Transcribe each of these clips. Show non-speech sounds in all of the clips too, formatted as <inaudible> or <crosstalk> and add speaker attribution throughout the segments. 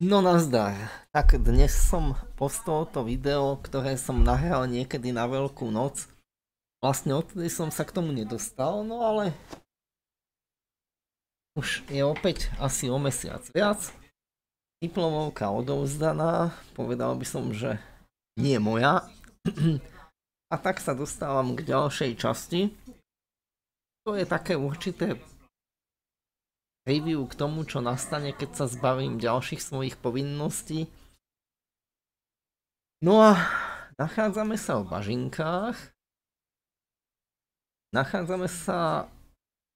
Speaker 1: No nazdar. Tak dnes som postol to video, ktoré som nahral niekedy na veľkú noc. Vlastne odtedy som sa k tomu nedostal, no ale už je opäť asi o mesiac viac. Diplomovka odovzdaná, povedal by som, že nie moja. <clears throat> A tak sa dostávam k ďalšej časti. To je také určité review k tomu, čo nastane, keď sa zbavím ďalších svojich povinností. No a nachádzame sa v bažinkách. Nachádzame sa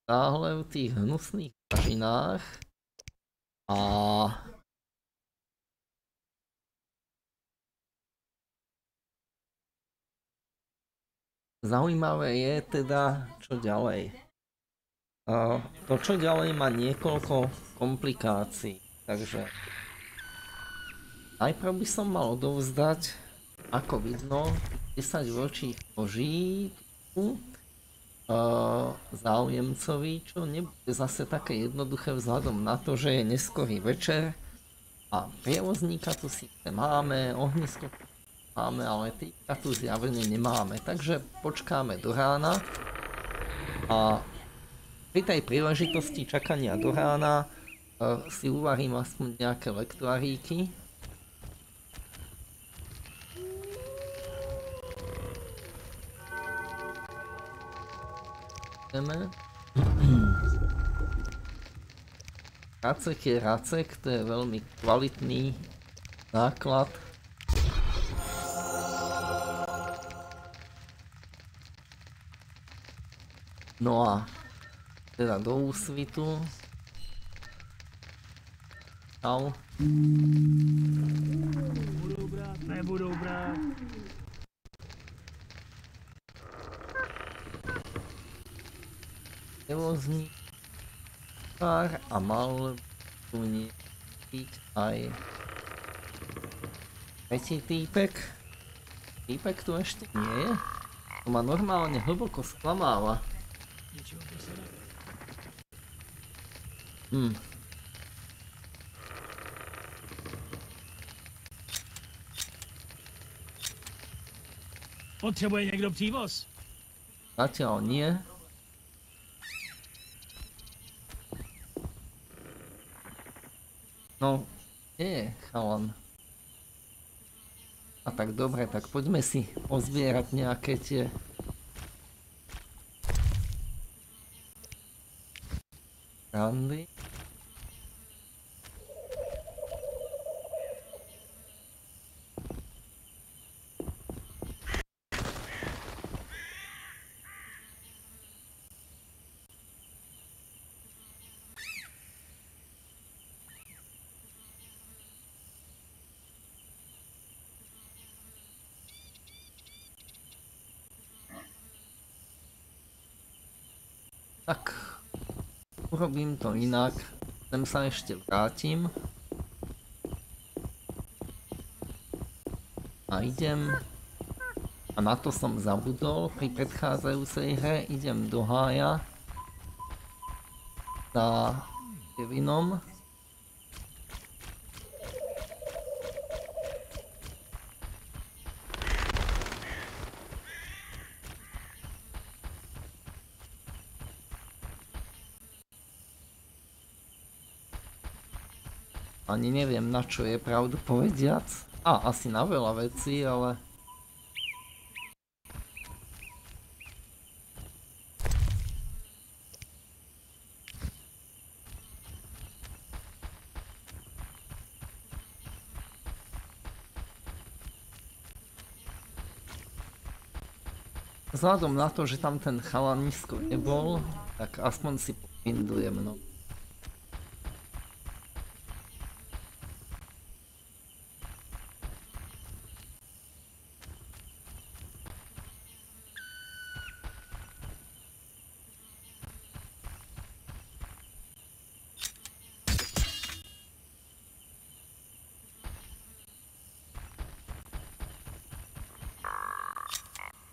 Speaker 1: stále v tých hnusných bažinách. A Zaujímavé je teda, čo ďalej. To, čo ďalej má niekoľko komplikácií, takže najprv by som mal odovzdať, ako vidno, 10 vočí koží uh, záujemcovi, čo nebude zase také jednoduché vzhľadom na to, že je neskorý večer. A prievozníka tu síce máme, ohnisko máme, ale týka tu zjavne nemáme, takže počkáme do rána a pri tej príležitosti čakania do rána uh, si uvarím aspoň nejaké lektoaríky. Ideme. Racek je racek, to je veľmi kvalitný náklad. No a teda do úsvitu. Čau.
Speaker 2: Budou brát, nebudou brát.
Speaker 1: Nevozní pár a mal tu byť aj tretí týpek. Týpek tu ešte nie je? To ma normálne hlboko sklamáva.
Speaker 2: Ničeho to se ne...
Speaker 1: Hm.
Speaker 2: Potřebuje někdo přívoz?
Speaker 1: Zatiaľ nie. No, je chalan. A tak dobre, tak poďme si pozbierať nejaké tie... Randy. Tak, urobím to inak. Sem sa ešte vrátim. A idem... A na to som zabudol pri predchádzajúcej hre. Idem do hája. Za Kevinom. Ani neviem na čo je pravdu povediac. A, asi na veľa vecí, ale... Vzhľadom na to, že tam ten chalanisko nebol, tak aspoň si popindujem, no.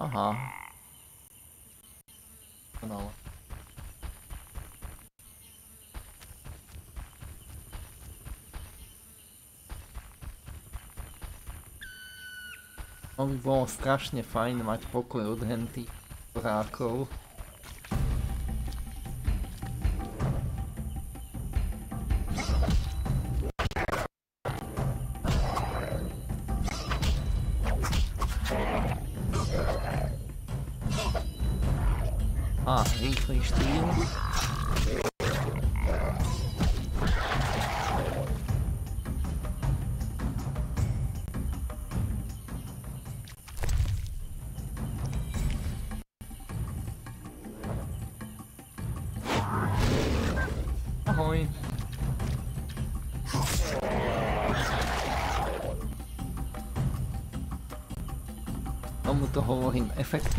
Speaker 1: Aha. No. To by bolo strašne fajn mať pokoj od henty vorákov.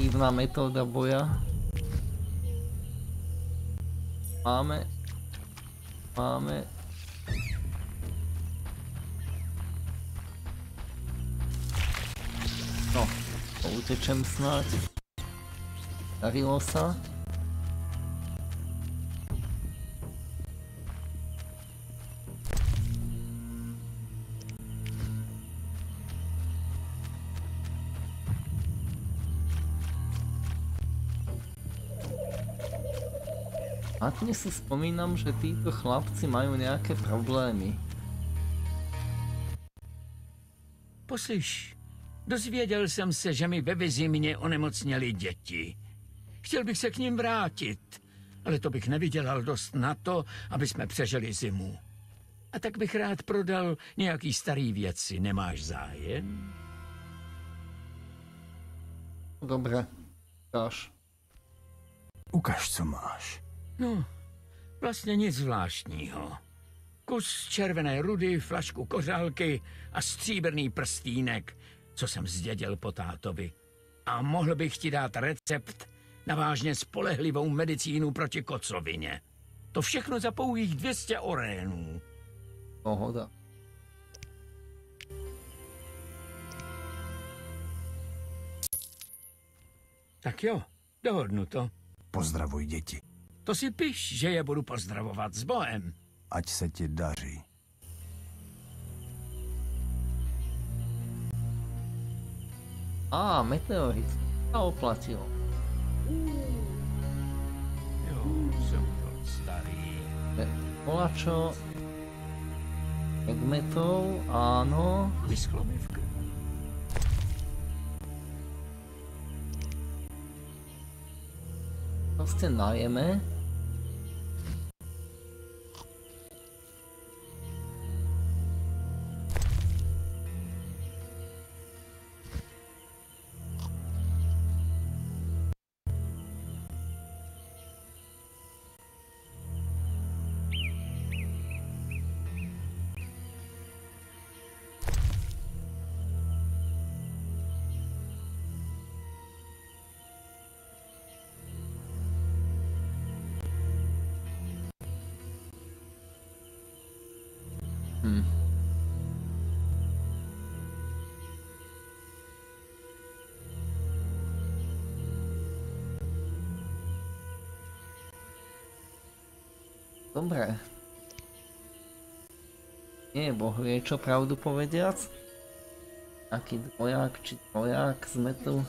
Speaker 1: Efektívna metóda boja. Máme... Máme... No, utečem snáď. Darilo sa. Dnes si spomínam, že títo chlapci majú nejaké problémy.
Speaker 3: Poslyš, dozvěděl jsem se, že mi ve Vizimě onemocněly děti. Chtěl bych se k ním vrátit, ale to bych nevydělal dost na to, aby jsme přežili zimu. A tak bych rád prodal nějaký starý věci. Nemáš zájem?
Speaker 1: Dobre, dáš.
Speaker 4: Ukaž, co máš.
Speaker 3: No, vlastně nic zvláštního. Kus červené rudy, flašku kořálky a stříbrný prstínek, co jsem zdědil po tátovi. A mohl bych ti dát recept na vážně spolehlivou medicínu proti kocovině. To všechno za pouhých 200 orénů.
Speaker 1: Pohoda.
Speaker 3: Tak jo, dohodnu to.
Speaker 4: Pozdravuj děti.
Speaker 3: To si piš, že je budu pozdravovat s Bohem.
Speaker 4: Ať se ti daří.
Speaker 1: Á, meteorit. Sa oplatilo.
Speaker 3: Jo, jsem to starý.
Speaker 1: E, Volačo... Predmetov, áno.
Speaker 3: Vyschlo mi v krku.
Speaker 1: Proste najeme. Dobre. Nie, boh vie čo pravdu povediac. Aký dvojak či trojak sme tu.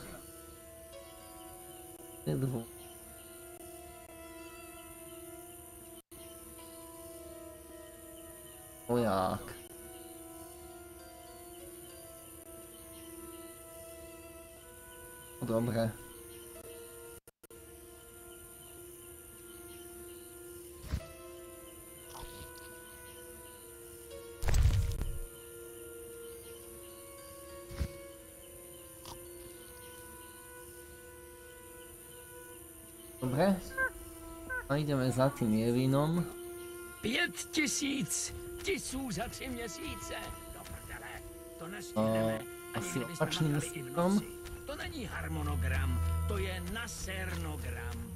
Speaker 1: Dvo... Dobre. Dobre. A ideme za tým Jevinom.
Speaker 3: Pět tisíc tisů za tři měsíce. Do prdele, to nestihneme.
Speaker 1: Asi opačným směrem.
Speaker 3: To není harmonogram, to je nasernogram.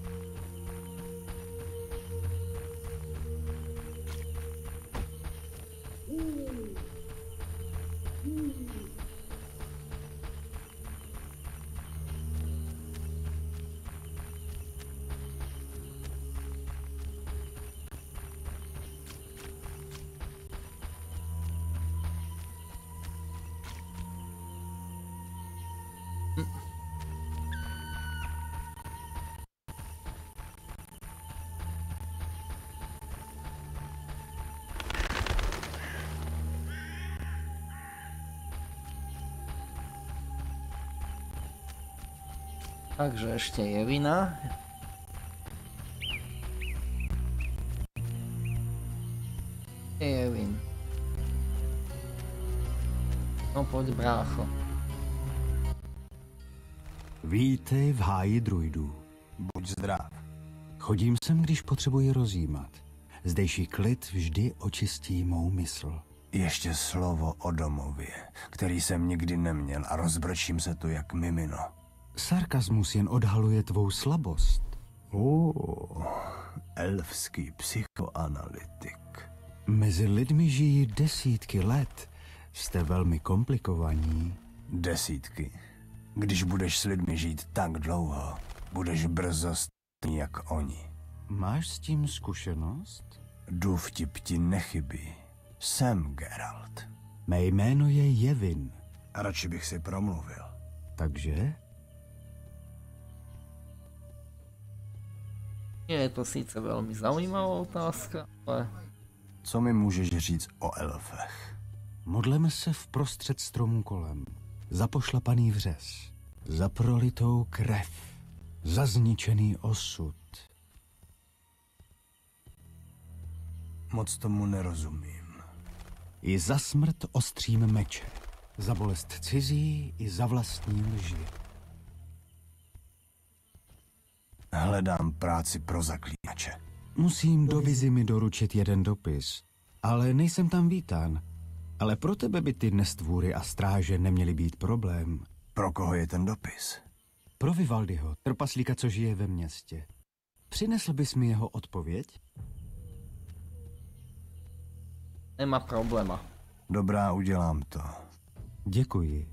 Speaker 1: Takže ešte Jevina. Kde je Jevin. No poď brácho.
Speaker 5: Vítej v háji druidů.
Speaker 4: Buď zdrav.
Speaker 5: Chodím sem, když potřebuji rozjímat. Zdejší klid vždy očistí mou mysl.
Speaker 4: Ještě slovo o domově, který jsem nikdy neměl a rozbrčím se tu jak mimino.
Speaker 5: Sarkazmus jen odhaluje tvou slabost.
Speaker 4: Uh, elfský psychoanalytik.
Speaker 5: Mezi lidmi žijí desítky let. Jste velmi komplikovaní.
Speaker 4: Desítky. Když budeš s lidmi žít tak dlouho, budeš brzo stejný jak oni.
Speaker 5: Máš s tím zkušenost?
Speaker 4: Jdu vtip ti nechybí. Jsem Geralt.
Speaker 5: Mé jméno je Jevin.
Speaker 4: A radši bych si promluvil.
Speaker 5: Takže?
Speaker 1: Je to síce veľmi zaujímavá otázka, ale
Speaker 4: Co mi můžeš říct o elfech?
Speaker 5: Modleme se v prostřed stromů kolem. Za pošlapaný vřes. Za prolitou krev. Za zničený osud.
Speaker 4: Moc tomu nerozumím.
Speaker 5: I za smrt ostřím meče. Za bolest cizí i za vlastní lži.
Speaker 4: Hledám práci pro zaklínače.
Speaker 5: Musím do Vizimy doručit jeden dopis, ale nejsem tam vítán. Ale pro tebe by ty nestvůry a stráže neměly být problém.
Speaker 4: Pro koho je ten dopis?
Speaker 5: Pro Vivaldiho, trpaslíka, co žije ve městě. Přinesl bys mi jeho odpověď?
Speaker 1: nemá probléma.
Speaker 4: Dobrá, udělám to.
Speaker 5: Děkuji.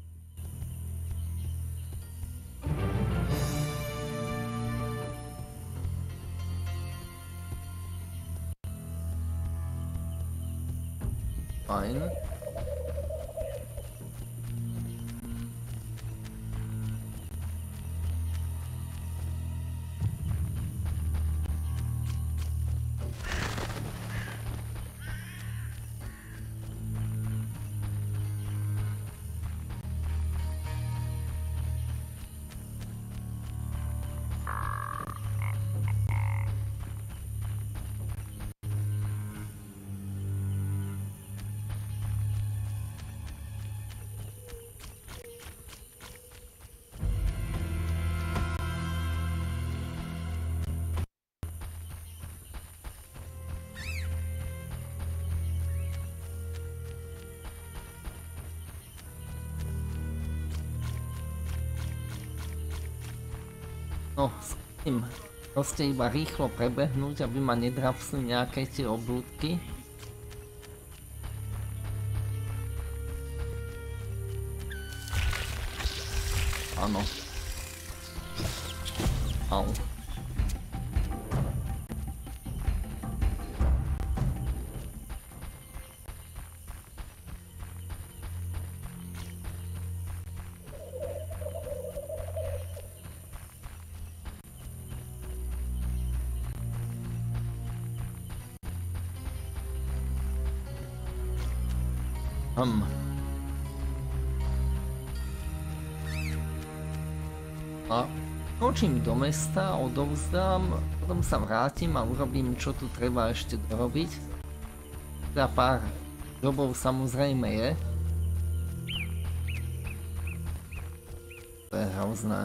Speaker 1: Fajn. Proste iba rýchlo prebehnúť, aby ma nedrapsli nejaké tie oblúdky. Hm. A skočím do mesta, odovzdám, potom sa vrátim a urobím, čo tu treba ešte dorobiť. Teda pár jobov samozrejme je. To je hrozné.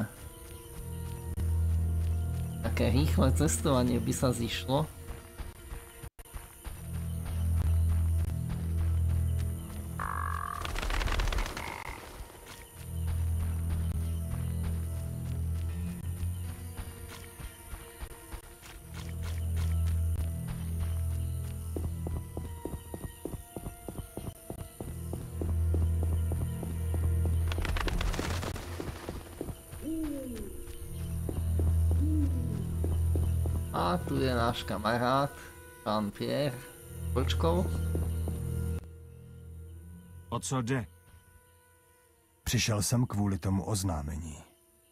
Speaker 1: Také rýchle cestovanie by sa zišlo. Náš kamarád, pán Pierre Vlčkov.
Speaker 6: O co jde?
Speaker 4: Přišel jsem kvůli tomu oznámení.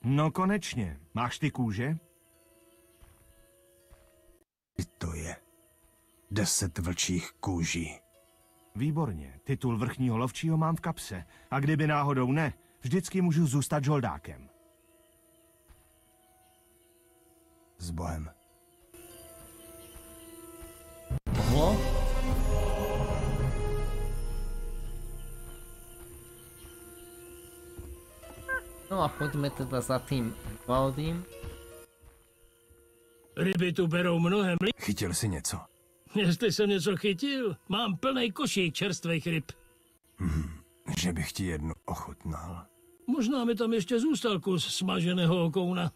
Speaker 6: No konečně. Máš ty kůže?
Speaker 4: I to je. Deset vlčích kůží.
Speaker 6: Výborně. Titul vrchního lovčího mám v kapse. A kdyby náhodou ne, vždycky můžu zůstat žoldákem.
Speaker 4: S Bohem.
Speaker 1: Mohlo? No a poďme teda za tým Valdým.
Speaker 2: Ryby tu berou mnohem líp.
Speaker 4: Chytil si něco?
Speaker 2: Jestli jsem něco chytil, mám plný košík čerstvých ryb.
Speaker 4: Že bych ti jednu ochutnal.
Speaker 2: Možná mi tam ještě zůstal kus smaženého okouna.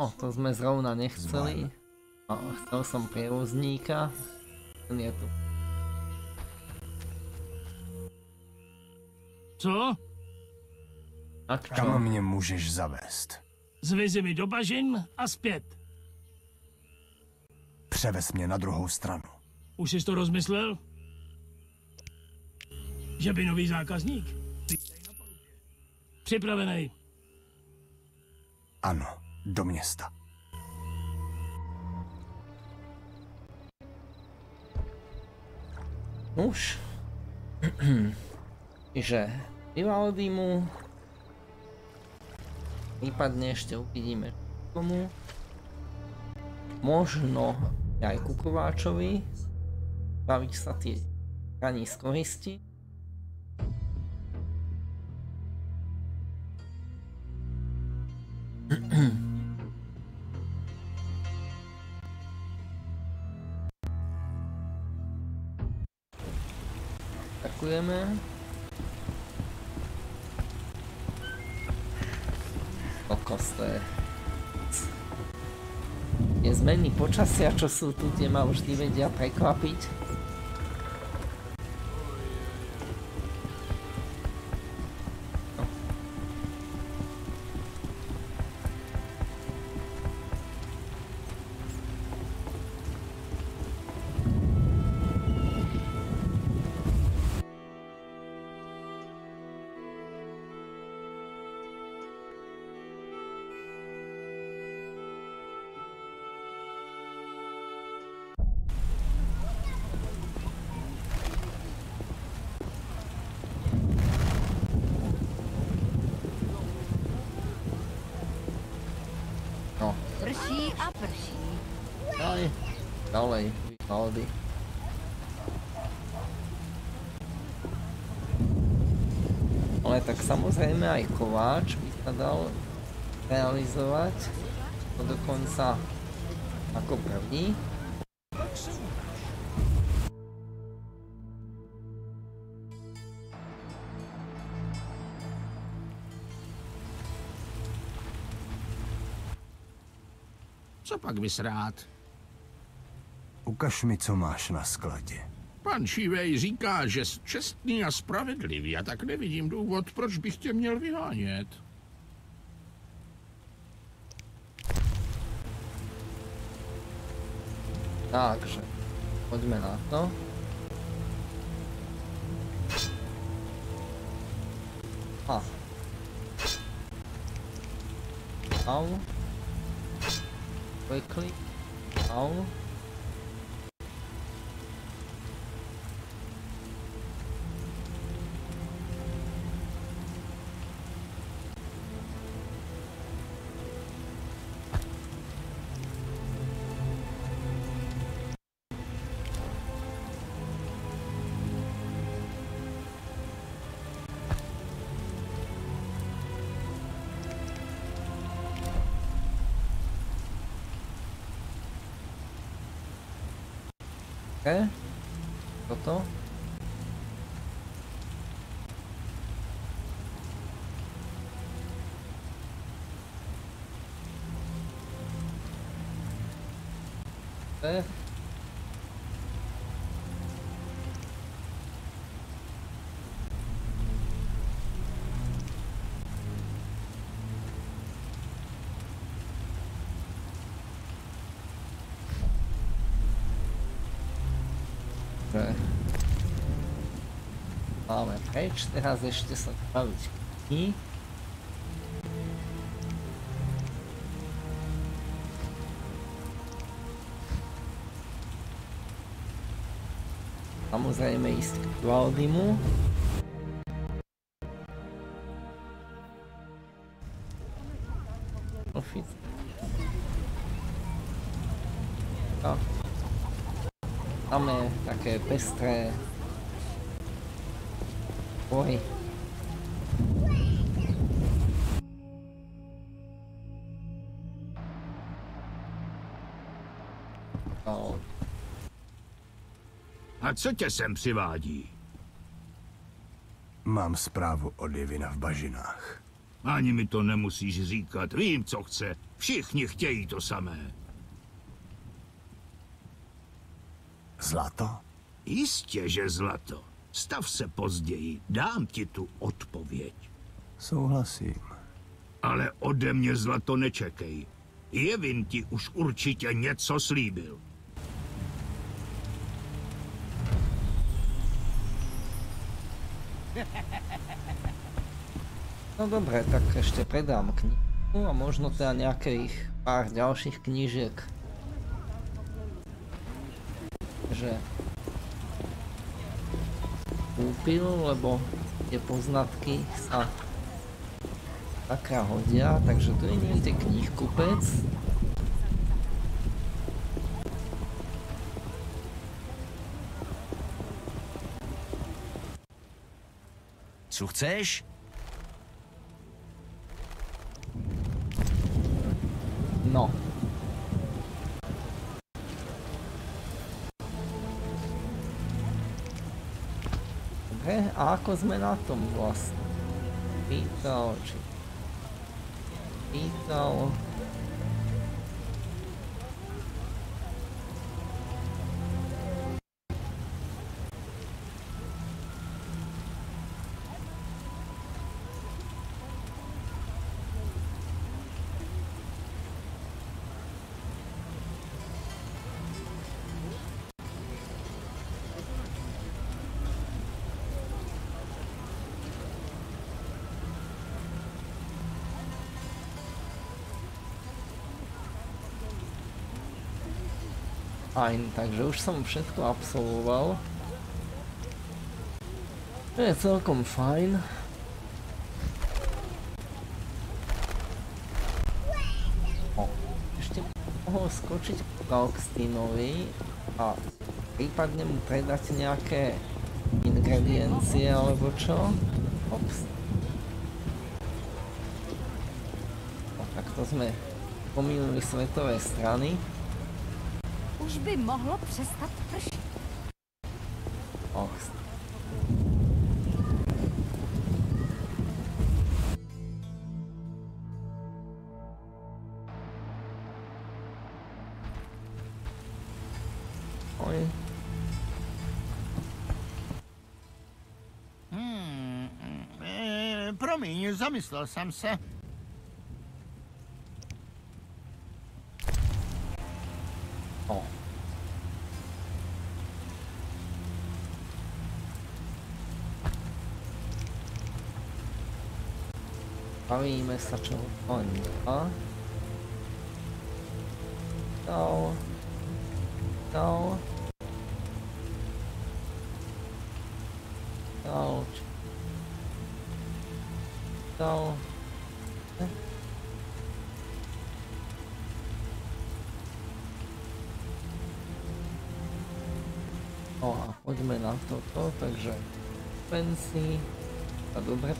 Speaker 1: No, to sme zrovna nechceli. No, chcel som prievozníka. Ten je tu.
Speaker 2: Co?
Speaker 1: Tak čo?
Speaker 4: Kam mě můžeš zavést?
Speaker 2: Zvězi mi do bažin a zpět.
Speaker 4: Převez mě na druhou stranu.
Speaker 2: Už jsi to rozmyslel? Že by nový zákazník? Připravený.
Speaker 4: Ano, do města.
Speaker 1: Už. Čiže <clears throat> Vivaldimu. Prípadne ešte uvidíme komu. Možno aj Kukováčovi. Baviť sa tie raní z koristi. Ďakujeme. Kokos, to je... Je zmeny počasia, čo sú tu, tie ma vždy vedia prekvapiť. Kováč by sa dal realizovať. To dokonca ako první.
Speaker 3: Co pak bys rád?
Speaker 4: Ukaž mi, co máš na skladě.
Speaker 3: Pan Šívej říká, že jsi čestný a spravedlivý a tak nevidím důvod, proč bych tě měl vyhánět.
Speaker 1: Takže, poďme na to. A. Au. Quickly. Au. máme precz, teraz jeszcze sobie sprawdzić i... Samozrejme ísť k Valdimu. Ofic. Tak. Máme také pestré Oj. No,
Speaker 7: A co tě sem přivádí?
Speaker 4: Mám zprávu od Jevina v bažinách.
Speaker 7: Ani mi to nemusíš říkat. Vím, co chce. Všichni chtějí to samé.
Speaker 4: Zlato?
Speaker 7: Jistě, že zlato. Stav se později. Dám ti tu odpověď.
Speaker 4: Souhlasím.
Speaker 7: Ale ode mě zlato nečekej. Jevin ti už určitě něco slíbil. <laughs>
Speaker 1: no dobre, tak ešte predám knihu a možno teda nejakých pár ďalších knížiek. Že kúpil, lebo tie poznatky sa taká hodia, takže tu je niekde knihkupec.
Speaker 8: Co chceš?
Speaker 1: A ako sme na tom vlastne? Pýtal, či... Pýtal... Fajn, takže už som všetko absolvoval. To je celkom fajn. O, ešte mohol skočiť k Augustinovi a prípadne mu predať nejaké ingrediencie alebo čo. Ops. O, tak to sme pomýlili svetové strany.
Speaker 9: Už by mohlo přestat pršet.
Speaker 1: Och. Oj.
Speaker 10: Hmm, e, promiň, zamyslel jsem se.
Speaker 1: Bavíme sa čo on a No. No. No. No. No a poďme na toto, takže Fancy sa dobre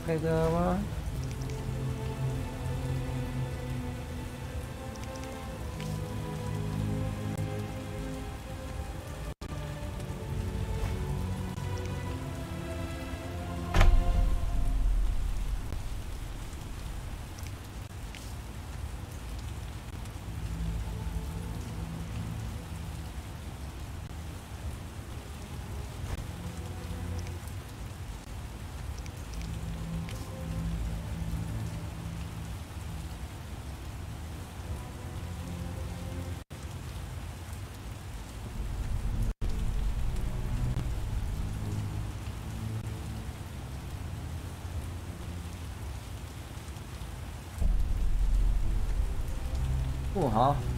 Speaker 1: predáva. Uha.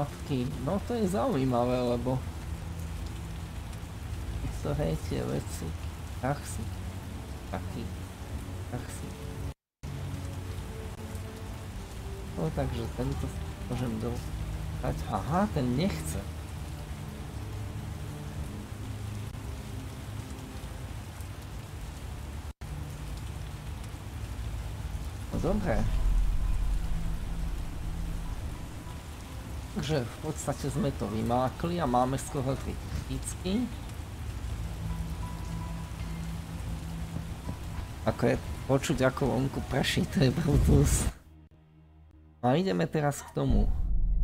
Speaker 1: Matky, no to je zaujímavé, lebo ktoré tie veci, taký, si. No takže tento môžem dať, aha, ten nechce. No dobré. Takže v podstate sme to vymákli a máme skoro 3 tisícky. Ako je počuť ako vonku prší, to je Brutus. A ideme teraz k tomu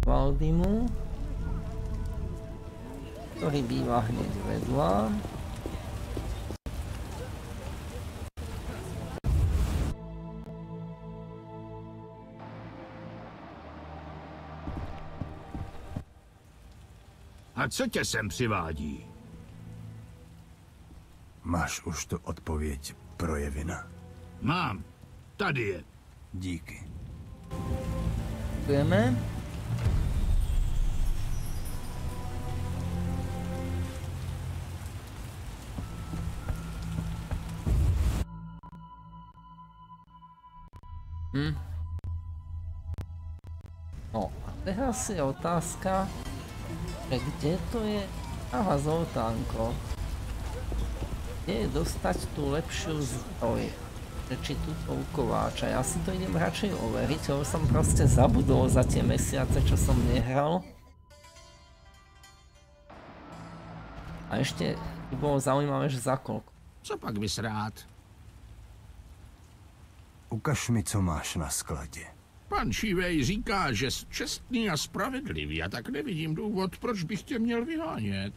Speaker 1: Valdimu, ktorý býva hneď vedľa.
Speaker 11: A co tě sem přivádí?
Speaker 4: Máš už tu odpověď pro Jevina.
Speaker 11: Mám. Tady je.
Speaker 4: Díky.
Speaker 1: Děkujeme. Hm. No a teraz je otázka, že kde to je? Aha, Zoltánko. Kde je dostať tú lepšiu zdroj? Že Či tu u Kováča. Ja si to idem radšej overiť, lebo som proste zabudol za tie mesiace, čo som nehral. A ešte by bolo zaujímavé, že za koľko.
Speaker 11: Co pak bys rád?
Speaker 4: Ukaž mi, co máš na skladě.
Speaker 11: Pan Šívej říká, že jsi čestný a spravedlivý a tak nevidím důvod, proč bych tě měl vyhánět.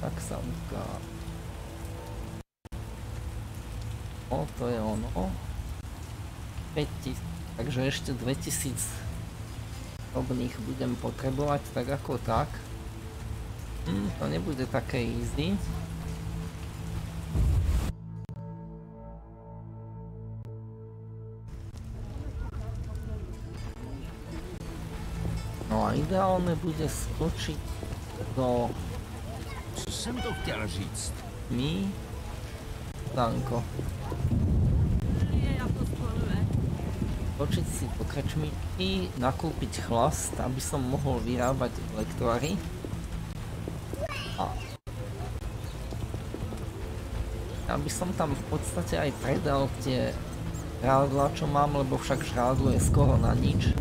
Speaker 1: Tak sa uká. O, to je ono. 5000, takže ešte 2000 drobných budem potrebovať tak ako tak. Hm, to nebude také easy. A ideálne bude skočiť do
Speaker 8: Co jsem to chtěl říct?
Speaker 1: mi Danko. Točiť si do krčmičky, nakúpiť chlast, aby som mohol vyrábať lektory. A aby som tam v podstate aj predal tie žrádla, čo mám, lebo však žrádlo je skoro na nič.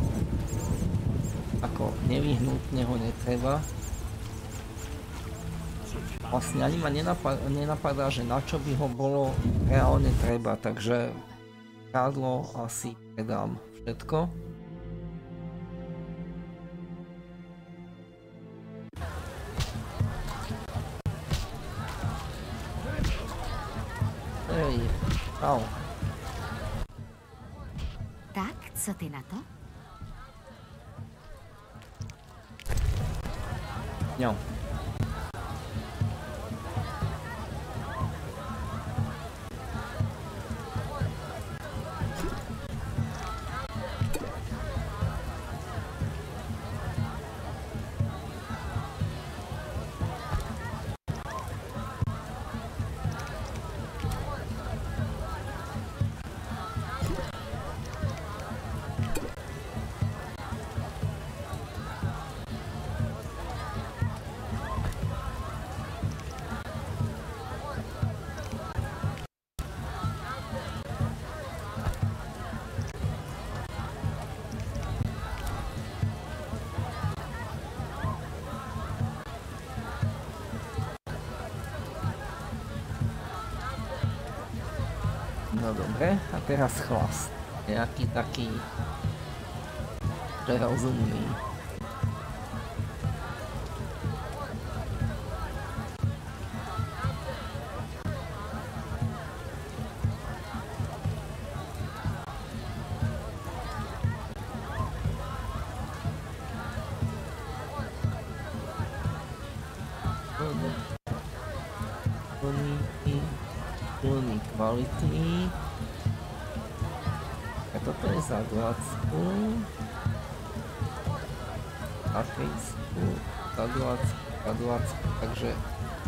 Speaker 1: Ako nevyhnutne ho netreba. Vlastne ani ma nenapadá, že na čo by ho bolo reálne treba, takže žrádlo asi predám všetko. Ej, au.
Speaker 12: Tak, co ty na to?
Speaker 1: Jo. Dobre, a teraz chlast. Nejaký taký... Že rozumný. Plný, plný, kvalitný. A toto je za 20. Za 30, za 20, za 20, takže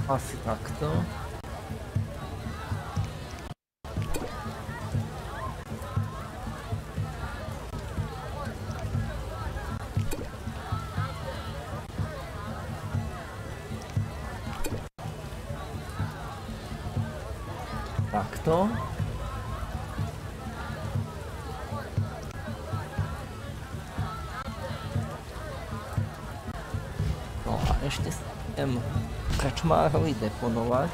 Speaker 1: asi. Takto. Kačmárovi deponovať.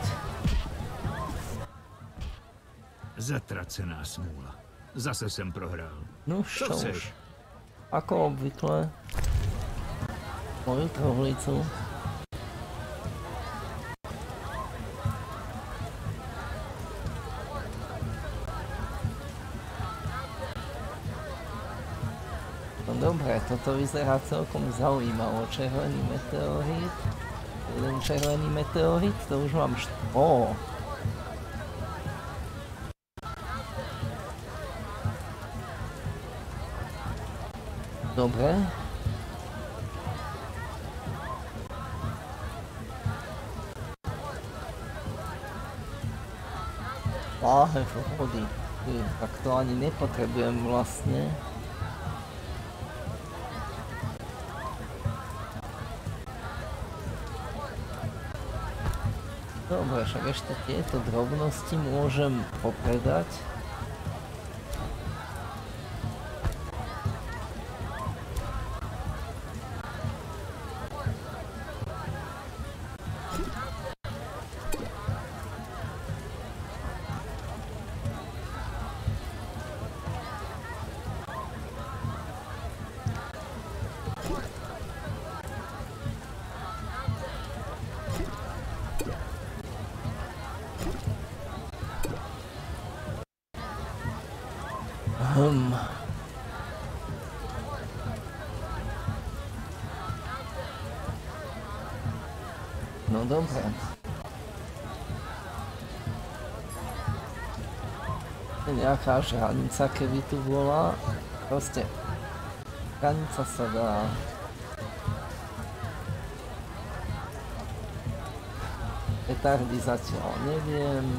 Speaker 11: Zatracená smůla. Zase jsem prohrál.
Speaker 1: No
Speaker 11: Co chceš?
Speaker 1: už. Ako obvykle. Moju truhlicu. No dobre, toto vyzerá celkom zaujímavo. Červený meteorit. Jeden červený meteorit, to už mám št... Ó. Dobre. Láhev vody. Tak to ani nepotrebujem vlastne. Dobre, však ešte tieto drobnosti môžem popredať. Hm. No dobre. Nejaká žranica, keby tu bola. Proste, hranica sa dá. Petardy zatiaľ neviem.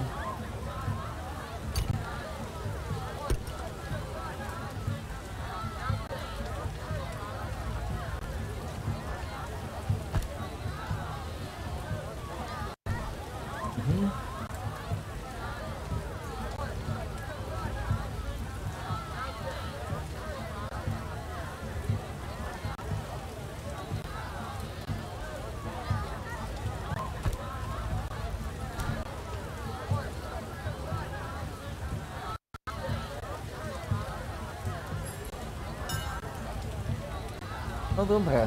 Speaker 1: No dobre.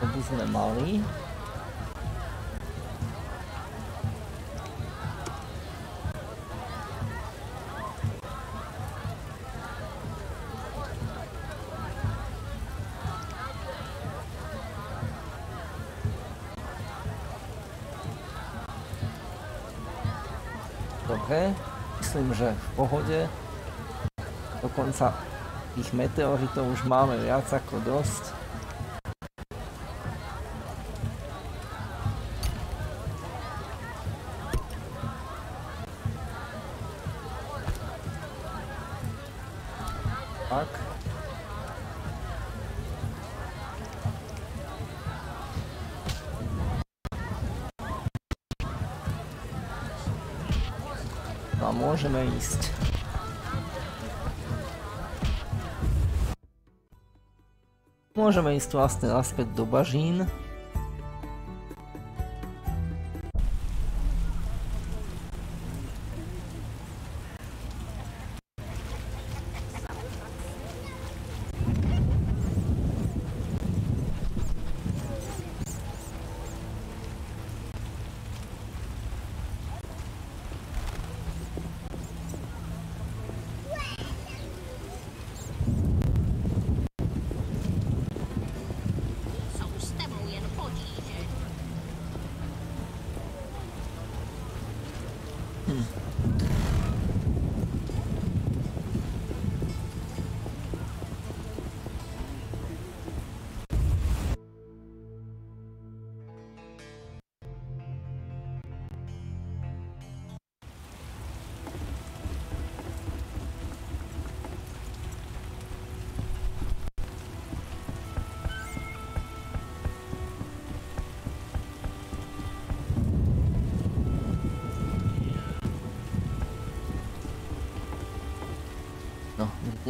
Speaker 1: To by sme mali. Dobre, myslím, že v pohode. Dokonca tých meteoritov už máme viac ako dosť. No a môžeme ísť. Môžeme ísť vlastne naspäť do bažín.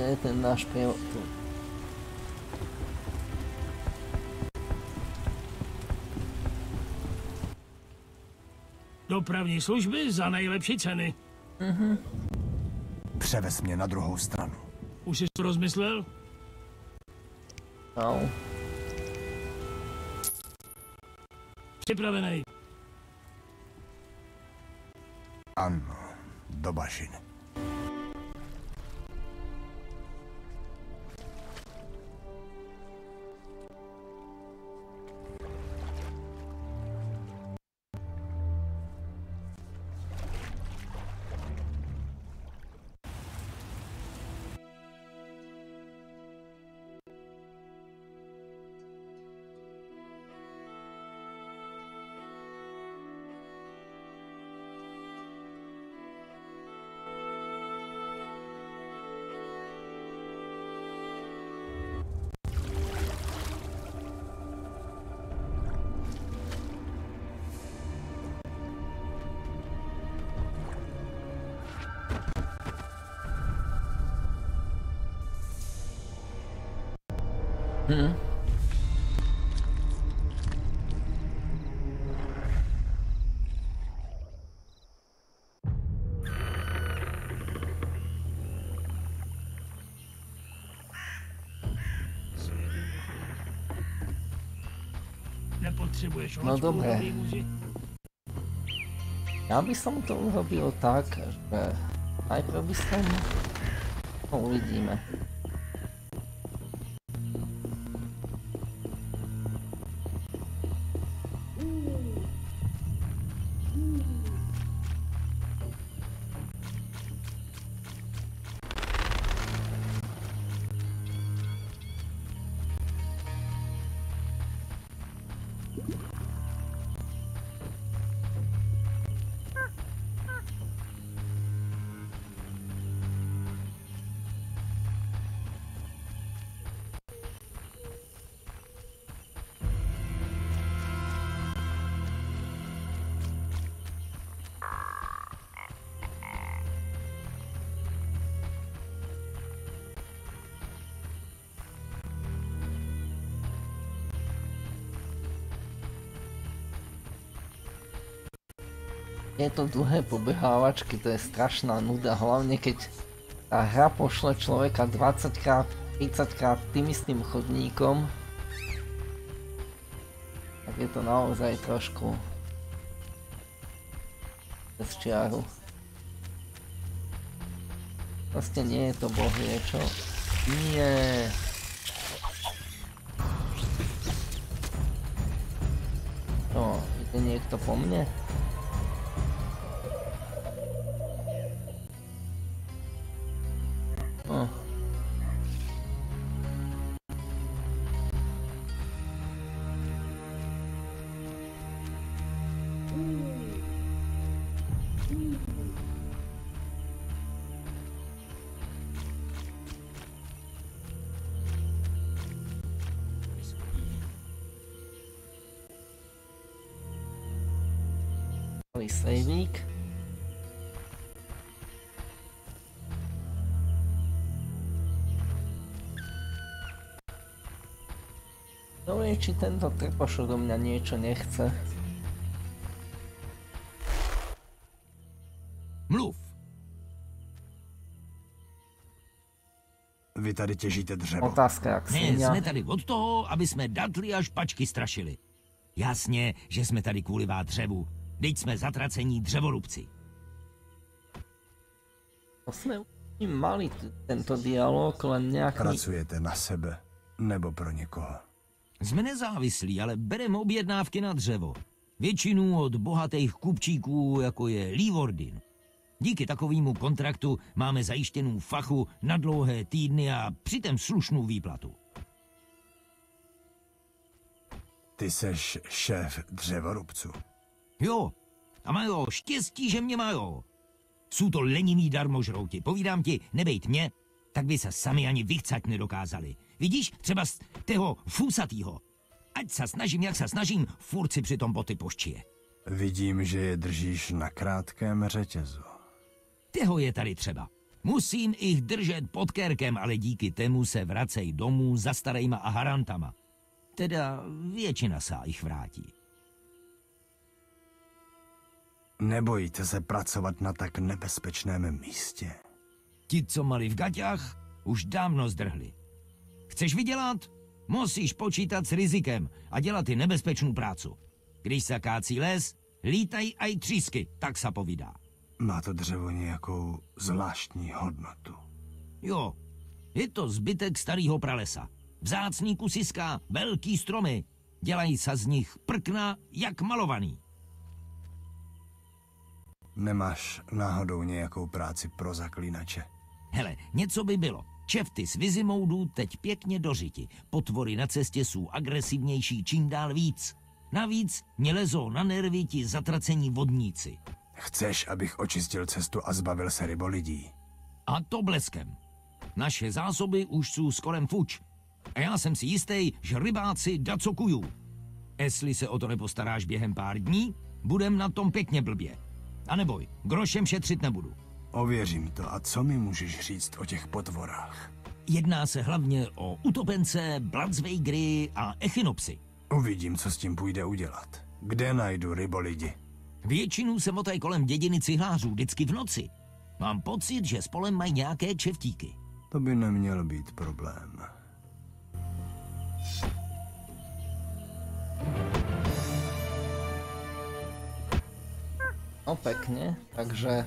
Speaker 1: Je ten náš pilot?
Speaker 2: Dopravní služby za nejlepší ceny.
Speaker 4: Převez mě na druhou stranu.
Speaker 2: Už jsi to rozmyslel?
Speaker 1: No,
Speaker 2: Připravený.
Speaker 4: Ano, do bažiny.
Speaker 2: Nepotřebuješ
Speaker 1: No dobré. ja by som to urobil tak, že najprv by som... No uvidíme. Tieto dlhé pobehávačky, to je strašná nuda, hlavne keď tá hra pošle človeka 20 krát, 30 krát tým istým chodníkom. Tak je to naozaj trošku bez čiaru. Proste nie je to bohvie, čo? Nie. No, ide niekto po mne? Či tento trpoš do mňa niečo nechce.
Speaker 8: Mluv.
Speaker 4: Vy tady těžíte dřevo.
Speaker 1: Otázka jak
Speaker 8: Ne,
Speaker 1: svinia.
Speaker 8: jsme tady od toho, aby jsme datly a špačky strašili. Jasně, že jsme tady kvůli vá dřevu. Teď jsme zatracení dřevorubci.
Speaker 1: To sme už mali tento dialog, len nejak... mi-
Speaker 4: Pracujete na sebe nebo pro někoho.
Speaker 8: Jsme nezávislí, ale bereme objednávky na dřevo. Většinu od bohatých kupčíků, jako je Leewardin. Díky takovému kontraktu máme zajištěnou fachu na dlouhé týdny a přitom slušnou výplatu.
Speaker 4: Ty seš šéf dřevorubců.
Speaker 8: Jo, a majo štěstí, že mě majo. Jsou to leniví darmožrouti. Povídám ti, nebejt mě, tak by se sami ani vychcat nedokázali. Vidíš, třeba z toho fusatýho. Ať se snažím, jak se snažím, furt si přitom boty poščije.
Speaker 4: Vidím, že je držíš na krátkém řetězu.
Speaker 8: Teho je tady třeba. Musím ich držet pod kerkem, ale díky temu se vracej domů za starejma a harantama. Teda většina se jich vrátí.
Speaker 4: Nebojíte se pracovat na tak nebezpečném místě?
Speaker 8: Ti, co mali v gaťách, už dávno zdrhli. Chceš vydělat? Musíš počítat s rizikem a dělat i nebezpečnou prácu. Když se kácí les, lítají aj třísky, tak se povídá.
Speaker 4: Má to dřevo nějakou zvláštní hodnotu?
Speaker 8: Jo, je to zbytek starého pralesa. Vzácný kusiska, velký stromy. Dělají se z nich prkna jak malovaný.
Speaker 4: Nemáš náhodou nějakou práci pro zaklínače?
Speaker 8: Hele, něco by bylo. Čefty z Vizimoudů teď pěkně do řiti. Potvory na cestě jsou agresivnější čím dál víc. Navíc mě lezou na nervy ti zatracení vodníci.
Speaker 4: Chceš, abych očistil cestu a zbavil se rybolidí?
Speaker 8: A to bleskem. Naše zásoby už jsou skorem fuč. A já jsem si jistý, že rybáci dacokují. Jestli se o to nepostaráš během pár dní, budem na tom pěkně blbě. A neboj, grošem šetřit nebudu.
Speaker 4: Ověřím to. A co mi můžeš říct o těch potvorách?
Speaker 8: Jedná se hlavně o utopence, bladzvejgry a echinopsy.
Speaker 4: Uvidím, co s tím půjde udělat. Kde najdu rybolidi?
Speaker 8: Většinu se motají kolem dědiny cihlářů vždycky v noci. Mám pocit, že spolem mají nějaké čeftíky.
Speaker 4: To by neměl být problém.
Speaker 1: No pekne, takže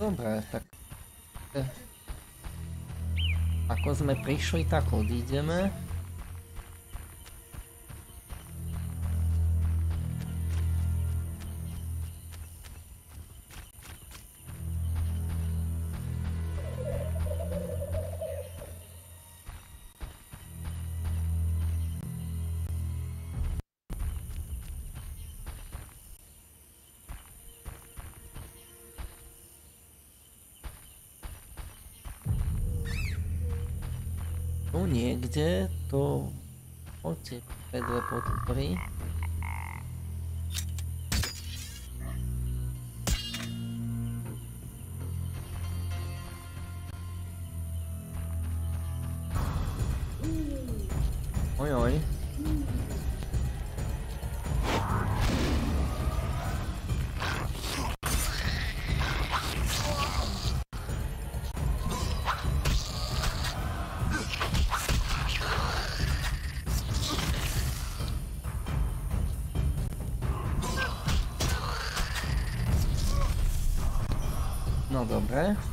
Speaker 1: Dobre, tak... eh, Ako sme prišli, tak odídeme. করি No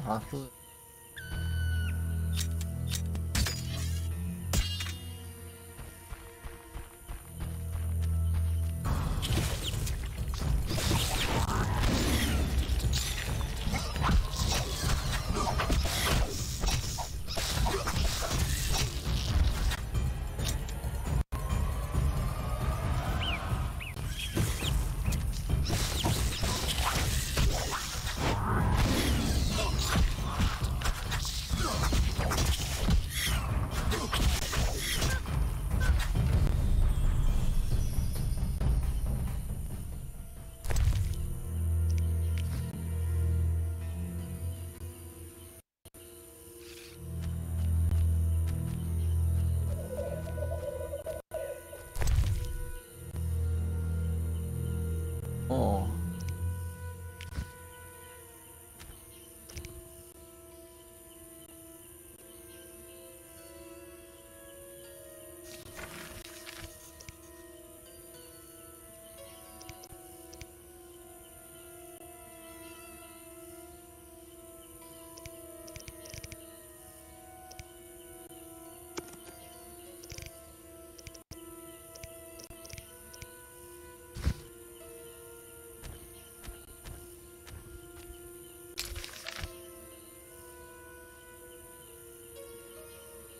Speaker 1: dobre. Aha,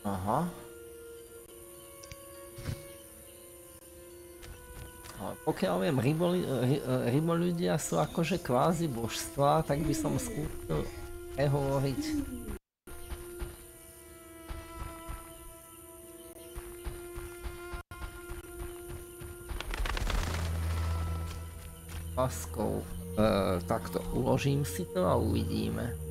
Speaker 1: Aha. Ale pokiaľ viem, ryboli, sú akože kvázi božstva, tak by som skúsil prehovoriť paskou. E, takto uložím si to a uvidíme.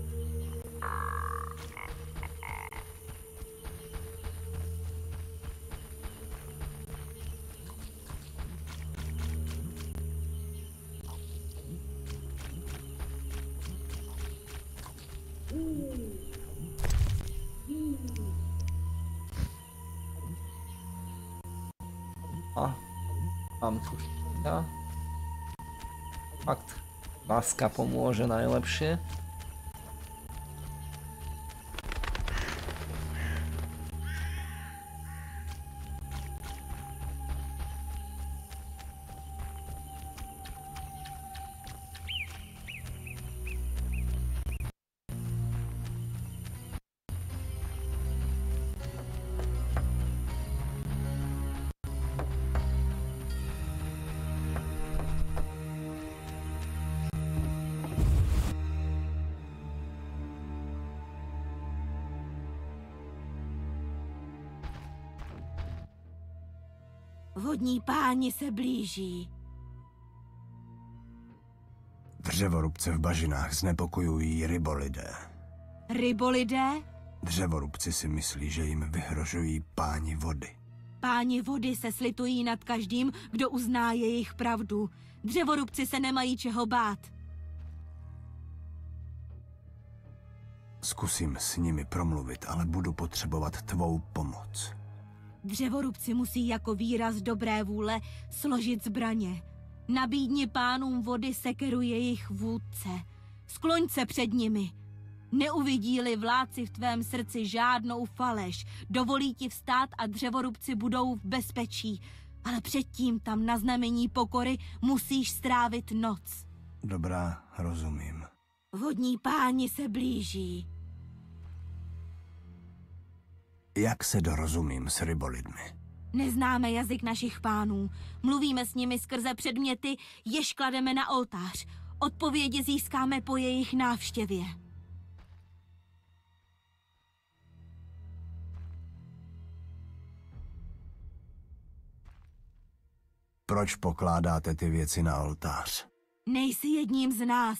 Speaker 1: Láska pomôže najlepšie.
Speaker 13: Páni se blíží.
Speaker 4: Dřevorubce v bažinách znepokojují rybolidé.
Speaker 13: Rybolidé?
Speaker 4: Dřevorubci si myslí, že jim vyhrožují páni vody.
Speaker 13: Páni vody se slitují nad každým, kdo uzná jejich pravdu. Dřevorubci se nemají čeho bát.
Speaker 4: Zkusím s nimi promluvit, ale budu potřebovat tvou pomoc.
Speaker 13: Dřevorubci musí jako výraz dobré vůle složit zbraně. Nabídni pánům vody sekeru jejich vůdce. Skloň se před nimi. Neuvidí-li vládci v tvém srdci žádnou faleš, dovolí ti vstát a dřevorubci budou v bezpečí. Ale předtím tam na znamení pokory musíš strávit noc.
Speaker 4: Dobrá, rozumím.
Speaker 13: Vodní páni se blíží.
Speaker 4: Jak se dorozumím s rybolidmi?
Speaker 13: Neznáme jazyk našich pánů. Mluvíme s nimi skrze předměty, jež klademe na oltář. Odpovědi získáme po jejich návštěvě.
Speaker 4: Proč pokládáte ty věci na oltář?
Speaker 13: Nejsi jedním z nás.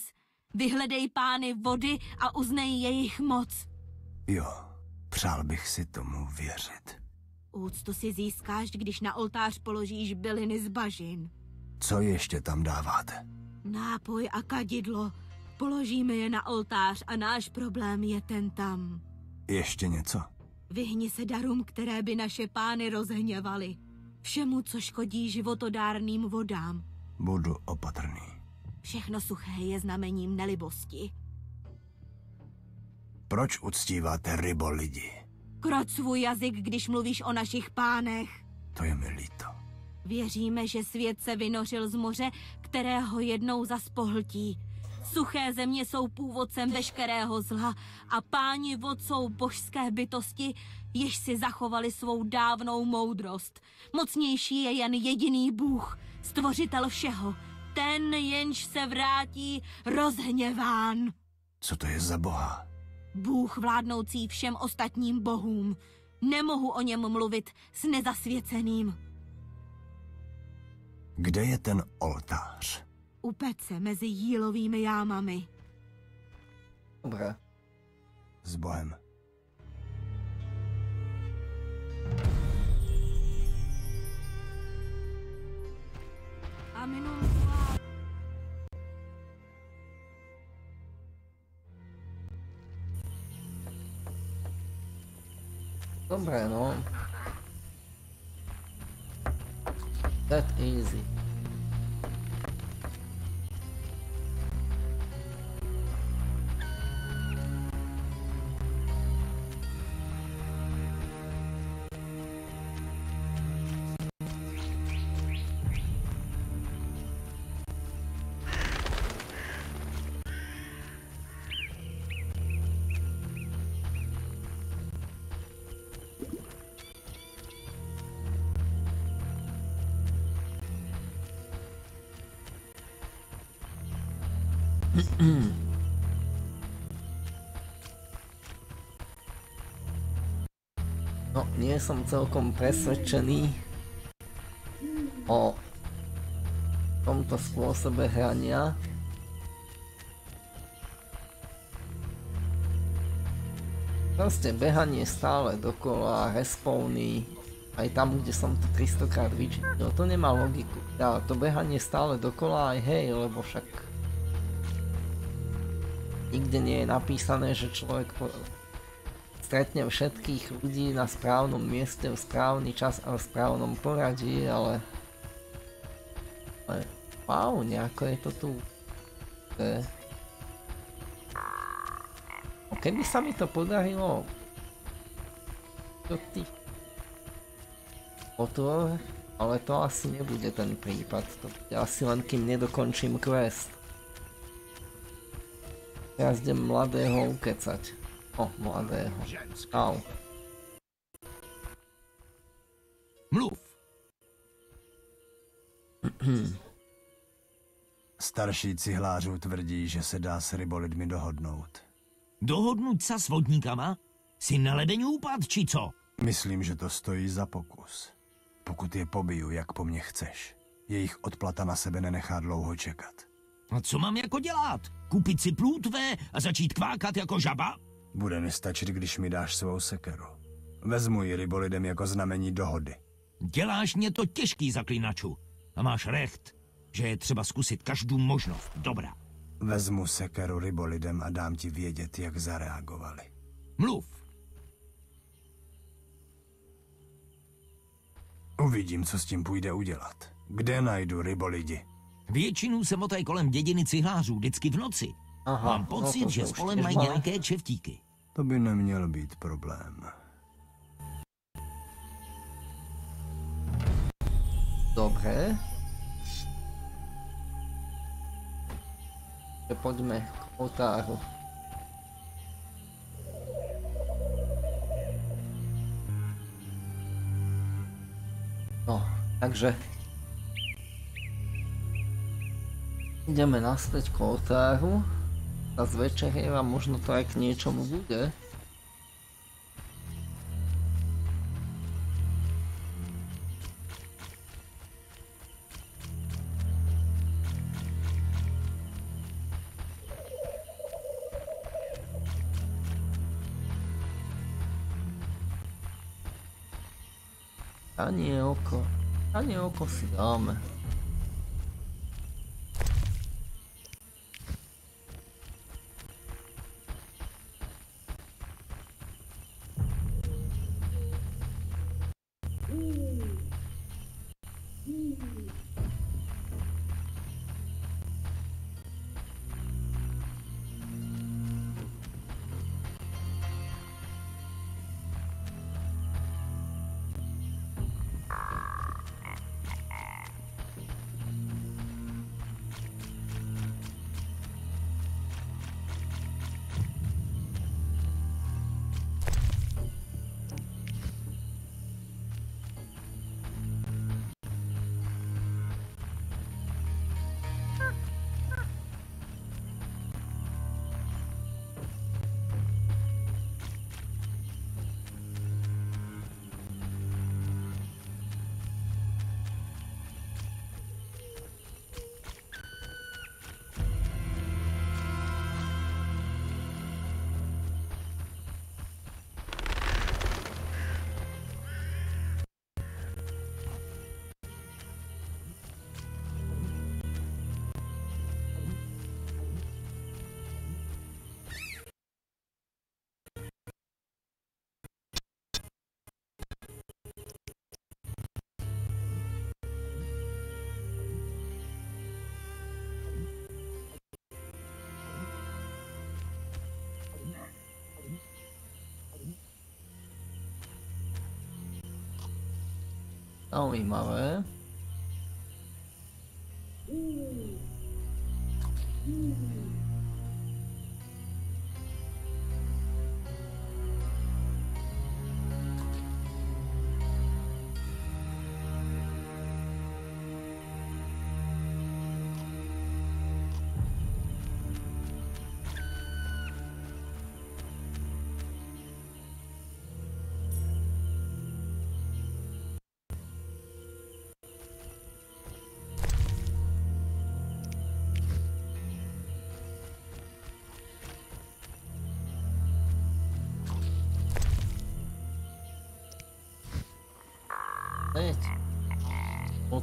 Speaker 13: Vyhledej pány vody a uznej jejich moc.
Speaker 4: Jo, přál bych si tomu věřit.
Speaker 13: Úctu si získáš, když na oltář položíš byliny z bažin.
Speaker 4: Co ještě tam dáváte?
Speaker 13: Nápoj a kadidlo. Položíme je na oltář a náš problém je ten tam.
Speaker 4: Ještě něco?
Speaker 13: Vyhni se darům, které by naše pány rozhněvaly. Všemu, co škodí životodárným vodám.
Speaker 4: Budu opatrný.
Speaker 13: Všechno suché je znamením nelibosti.
Speaker 4: Proč uctíváte rybo lidi?
Speaker 13: Kroč svůj jazyk, když mluvíš o našich pánech.
Speaker 4: To je mi líto.
Speaker 13: Věříme, že svět se vynořil z moře, kterého jednou zas pohltí. Suché země jsou původcem veškerého zla a páni vod jsou božské bytosti, jež si zachovali svou dávnou moudrost. Mocnější je jen jediný Bůh, stvořitel všeho, ten jenž se vrátí rozhněván.
Speaker 4: Co to je za boha?
Speaker 13: Bůh vládnoucí všem ostatním bohům. Nemohu o něm mluvit s nezasvěceným.
Speaker 4: Kde je ten oltář?
Speaker 13: U pece mezi jílovými jámami.
Speaker 1: Dobré.
Speaker 4: S Bohem.
Speaker 13: A
Speaker 1: Dobré, no. That easy. Nie som celkom presvedčený o tomto spôsobe hrania. Proste behanie stále dokola, respawny, aj tam, kde som to 300 krát vyčítil, to nemá logiku. Ja, to behanie stále dokola aj hej, lebo však nikde nie je napísané, že človek. Stretne všetkých ľudí na správnom mieste v správny čas a v správnom poradí, ale... ale wow, nejako je to tu... To je... No keby sa mi to podarilo... Do tých... Otvor, ale to asi nebude ten prípad, to bude asi len kým nedokončím quest. Teraz idem mladého ukecať. O, mladého. Au.
Speaker 8: Mluv. <clears throat>
Speaker 4: Starší cihlářů tvrdí, že se dá s rybolidmi dohodnout.
Speaker 8: Dohodnout se s vodníkama? Jsi na ledení úpad, či co?
Speaker 4: Myslím, že to stojí za pokus. Pokud je pobiju, jak po mně chceš. Jejich odplata na sebe nenechá dlouho čekat.
Speaker 8: A co mám jako dělat? Kupit si plůtve a začít kvákat jako žaba?
Speaker 4: Bude mi stačit, když mi dáš svou sekeru. Vezmu ji rybolidem jako znamení dohody.
Speaker 8: Děláš mě to těžký, zaklinaču. A máš recht, že je třeba zkusit každou možnost. Dobrá.
Speaker 4: Vezmu sekeru rybolidem a dám ti vědět, jak zareagovali.
Speaker 8: Mluv.
Speaker 4: Uvidím, co s tím půjde udělat. Kde najdu rybolidi?
Speaker 8: Většinu se motají kolem dědiny cihlářů, vždycky v noci.
Speaker 1: Aha,
Speaker 8: Mám pocit,
Speaker 1: no
Speaker 8: že spolem mají nějaké čeftíky.
Speaker 4: To by neměl být problém.
Speaker 1: Dobre. Takže Poďme k oltáru. No, takže ideme naspäť k oltáru a z večerieva možno to aj k niečomu bude. Ani oko, ani oko si dáme. Zaujímavé.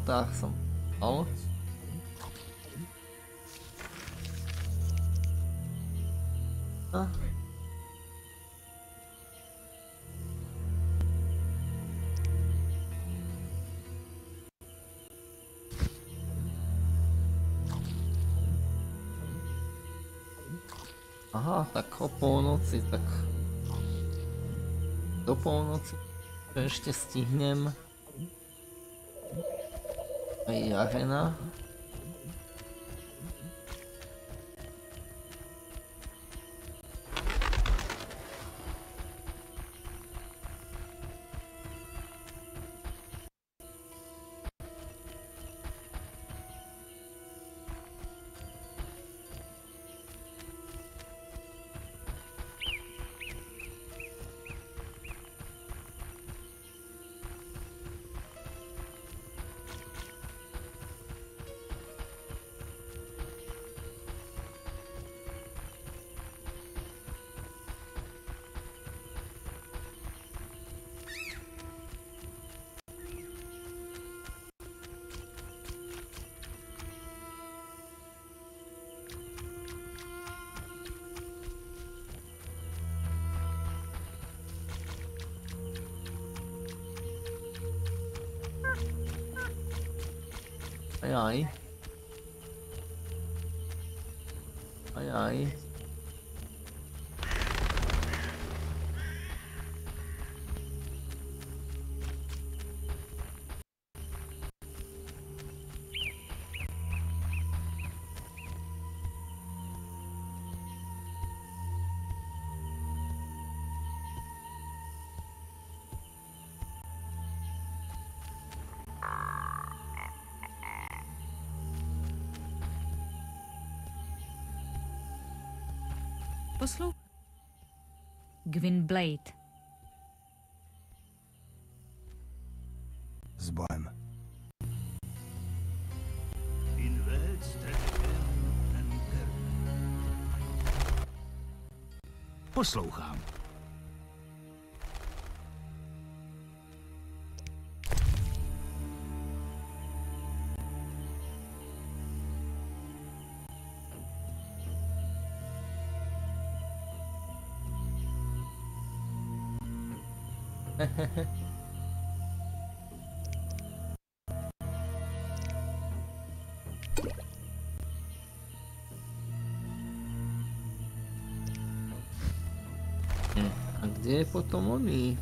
Speaker 1: Otáh som mal. A. Aha, tak o polnoci, tak do polnoci to ešte stihnem Are okay now?
Speaker 9: Poslou... Gwyn Blade.
Speaker 4: S bohem.
Speaker 11: Poslouchám. <laughs>
Speaker 1: A kde je potom oný?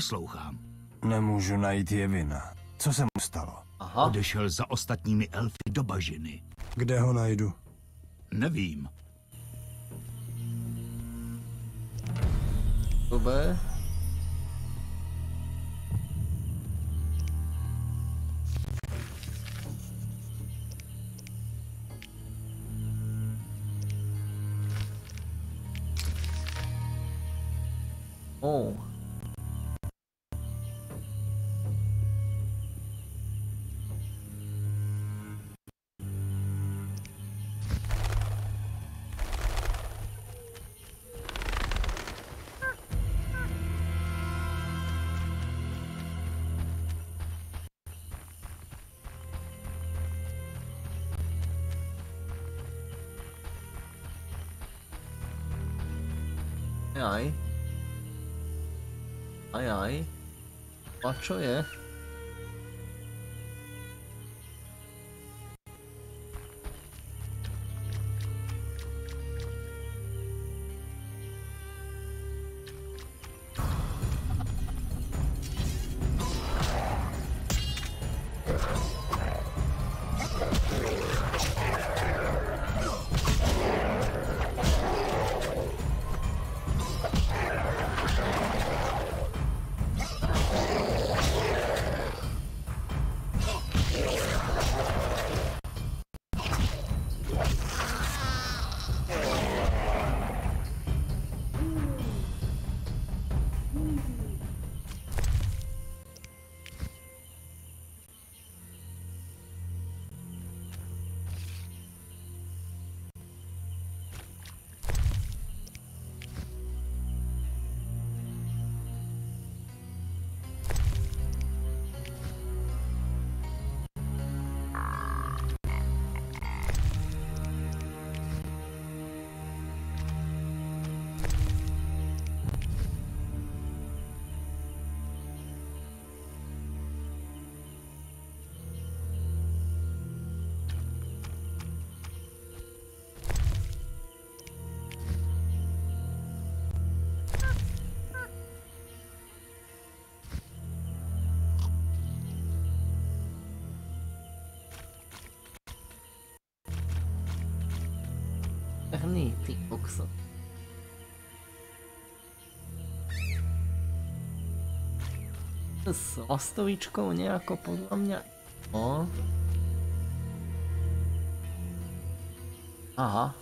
Speaker 11: Poslouchám.
Speaker 4: Nemůžu najít Jevina. Co se mu stalo?
Speaker 1: Aha.
Speaker 11: Odešel za ostatními elfy do bažiny.
Speaker 4: Kde ho najdu?
Speaker 11: Nevím.
Speaker 1: Dobré. Oh. A čo S lastovičkou nejako podľa mňa... No. Aha.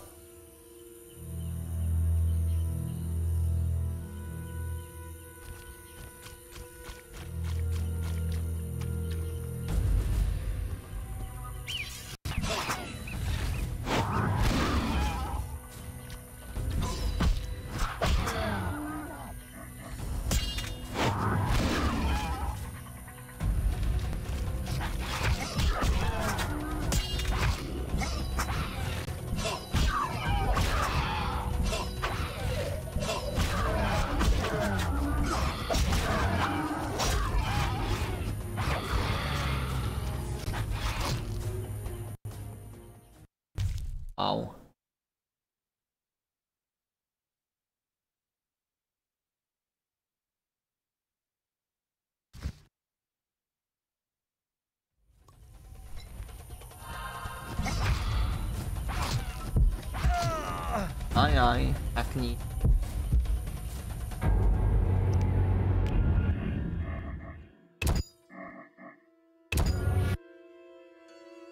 Speaker 1: Aj, aj, hakni.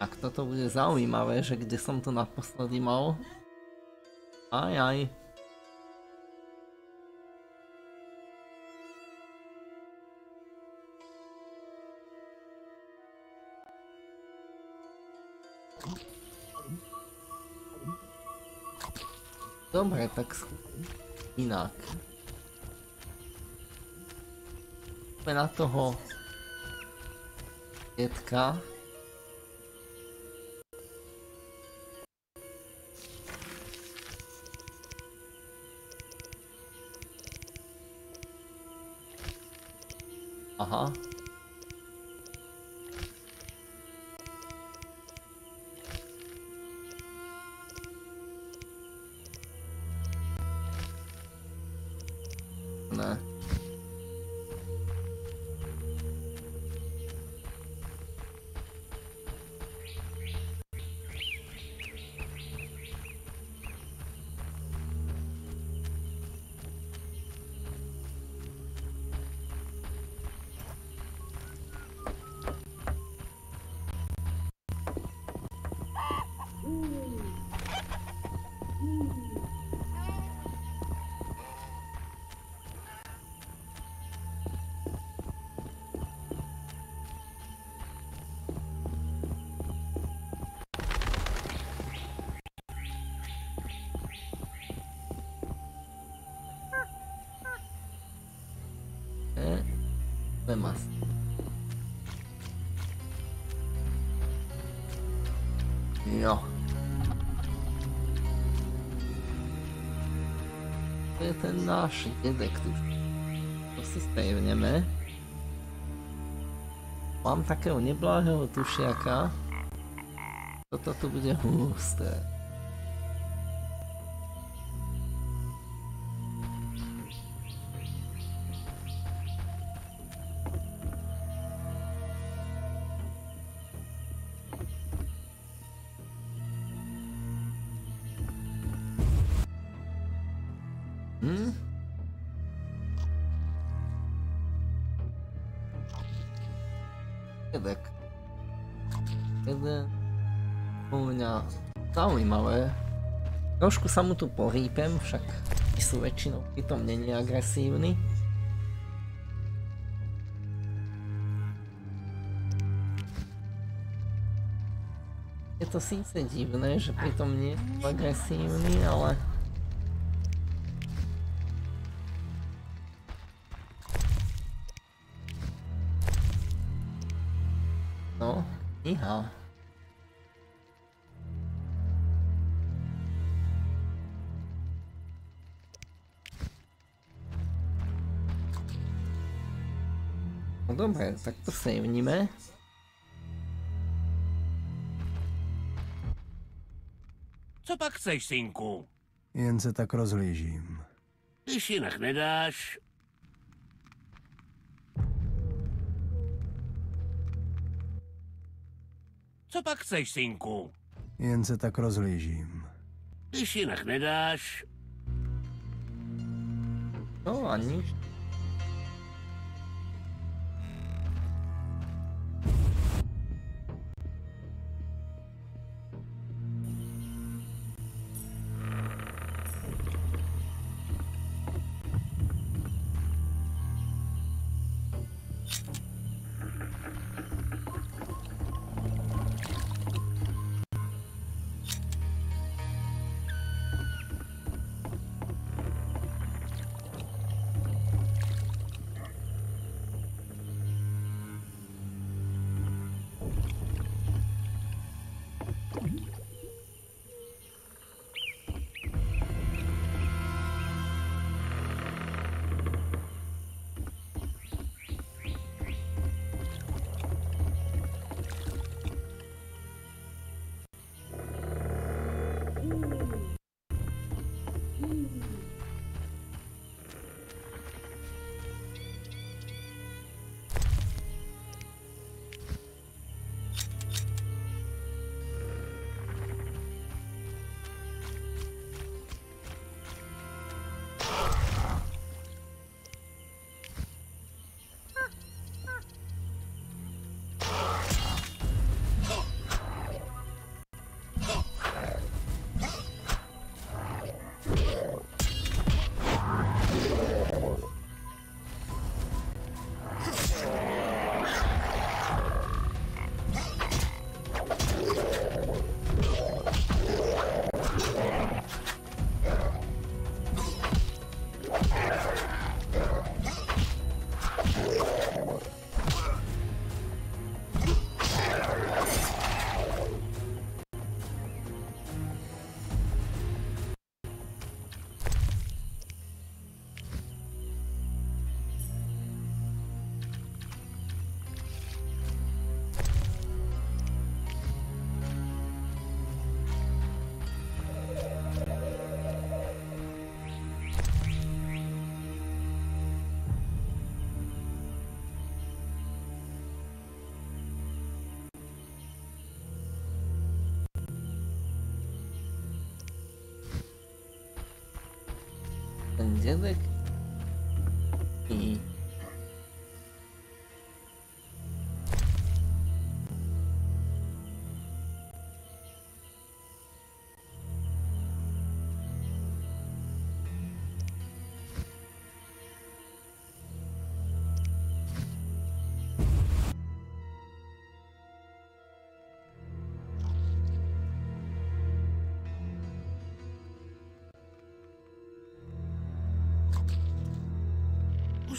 Speaker 1: Tak toto bude zaujímavé, že kde som to naposledy mal. Aj, aj. Dobre, tak skú- inak. Poďme na toho detka. Aha. Nemas. Jo. To je ten náš dědek tu. To si stejneme. Mám takého neblahého tušiaka. Toto tu bude husté. Trošku sa mu tu pohýpem, však sú väčšinou pritom není agresívni. Je to síce divné, že pritom nie sú agresívni, ale... No, kniha. Dobre, tak to saveníme.
Speaker 14: Co pak chceš, synku?
Speaker 4: Jen se tak rozhlížím.
Speaker 14: Když jinak nedáš, Co pak chceš, synku?
Speaker 4: Jen se tak rozhlížím.
Speaker 14: Když jinak nedáš,
Speaker 1: No ani.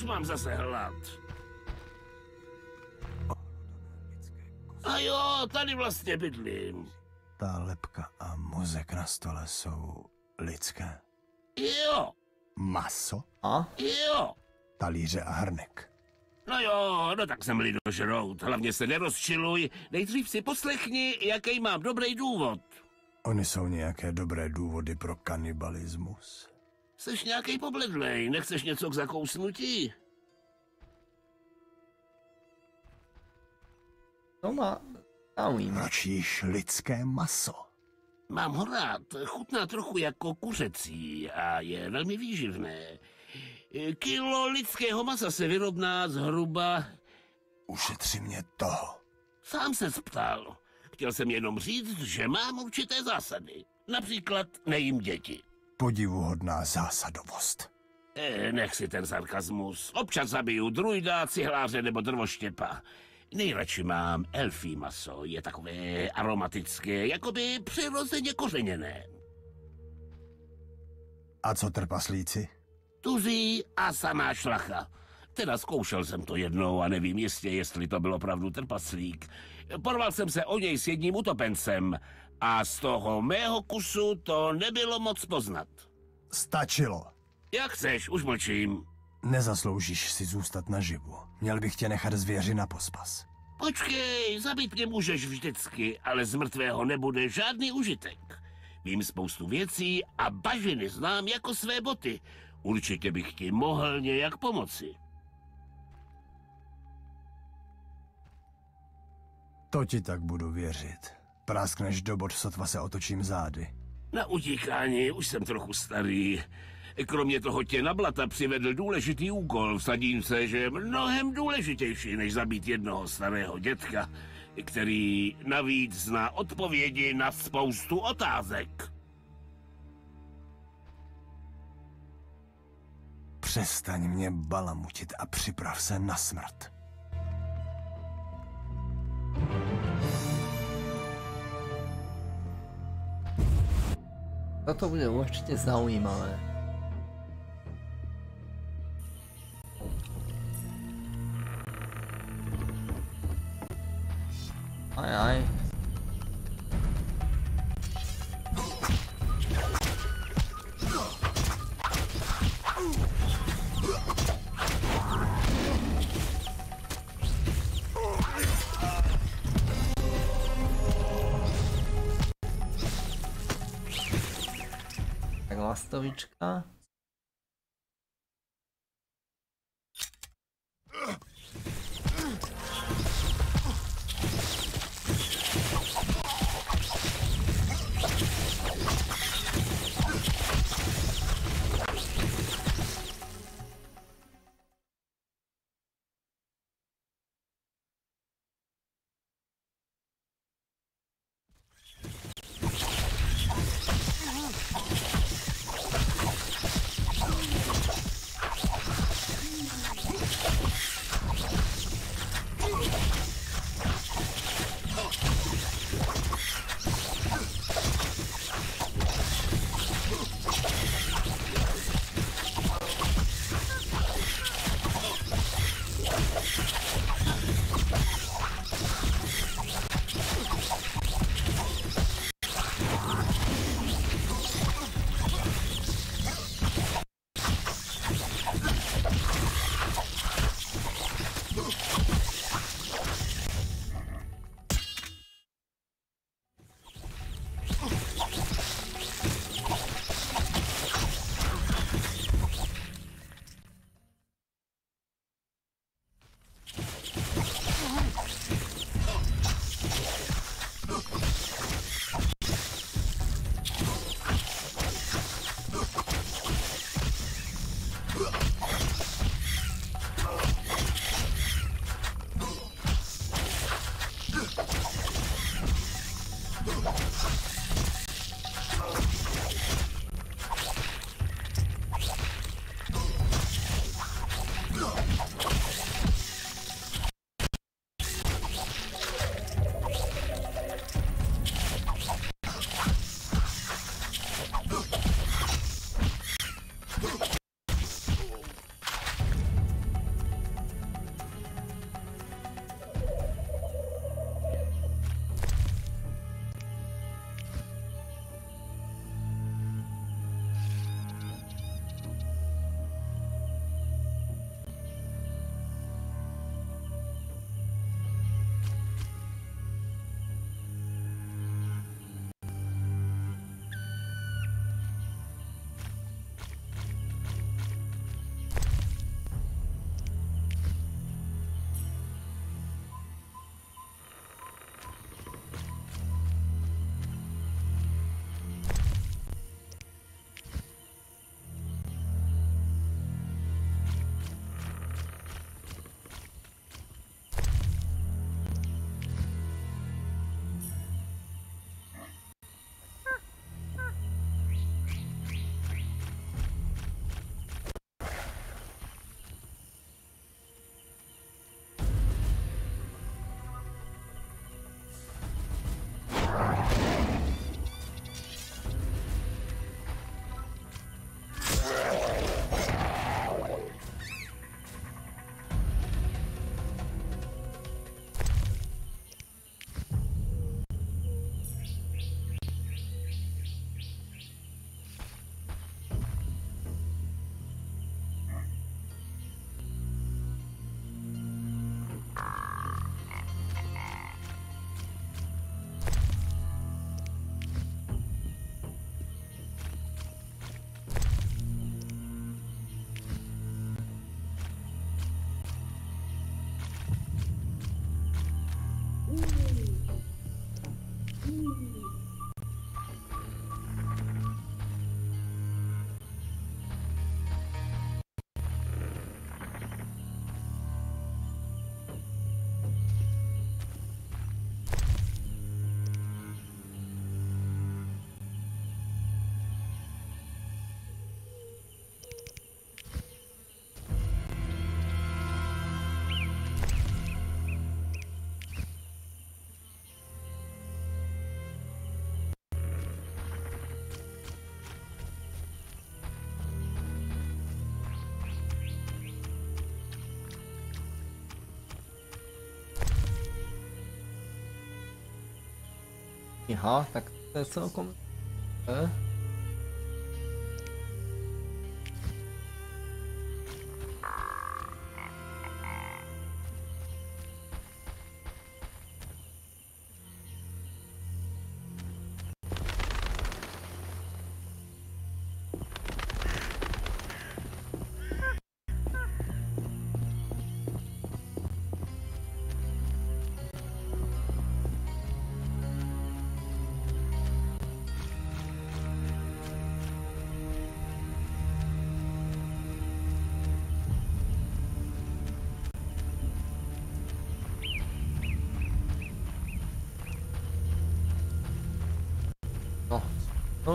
Speaker 14: mám zase hlad. A jo, tady vlastně bydlím.
Speaker 4: Ta lepka a mozek na stole jsou lidské.
Speaker 14: Jo.
Speaker 4: Maso?
Speaker 1: A?
Speaker 14: Jo.
Speaker 4: Talíře a hrnek.
Speaker 14: No jo, no tak jsem lidožrout. Hlavně se nerozčiluj. Nejdřív si poslechni, jaký mám dobrý důvod.
Speaker 4: Oni jsou nějaké dobré důvody pro kanibalismus.
Speaker 14: Jseš nějaký pobledlej, nechceš něco k zakousnutí?
Speaker 1: To má zaujímavé.
Speaker 4: Jíš lidské maso?
Speaker 14: Mám ho rád, chutná trochu jako kuřecí a je velmi výživné. Kilo lidského masa se vyrovná zhruba...
Speaker 4: Ušetři mě toho.
Speaker 14: Sám se ptal. Chtěl jsem jenom říct, že mám určité zásady. Například nejím děti.
Speaker 4: Podivuhodná zásadovost.
Speaker 14: E, nech si ten sarkazmus. Občas zabiju druida, cihláře nebo drvoštěpa. Nejradši mám elfí maso. Je takové aromatické, jakoby přirozeně kořeněné.
Speaker 4: A co trpaslíci?
Speaker 14: Tuzí a samá šlacha. Teda zkoušel jsem to jednou a nevím jistě, jestli to byl opravdu trpaslík. Porval jsem se o něj s jedním utopencem a z toho mého kusu to nebylo moc poznat.
Speaker 4: Stačilo.
Speaker 14: Jak chceš, už mlčím.
Speaker 4: Nezasloužíš si zůstat naživu. Měl bych tě nechat zvěři na pospas.
Speaker 14: Počkej, zabít mě můžeš vždycky, ale z mrtvého nebude žádný užitek. Vím spoustu věcí a bažiny znám jako své boty. Určitě bych ti mohl nějak pomoci.
Speaker 4: To ti tak budu věřit. Práskneš do bod, sotva se otočím zády.
Speaker 14: Na utíkání už jsem trochu starý. Kromě toho tě na blata přivedl důležitý úkol. Vsadím se, že je mnohem důležitější, než zabít jednoho starého dětka, který navíc zná odpovědi na spoustu otázek.
Speaker 4: Přestaň mě balamutit a připrav se na smrt.
Speaker 1: Toto bude určite zaujímavé. Aj, aj. Lastovička. Aha, tak to je celkom... E?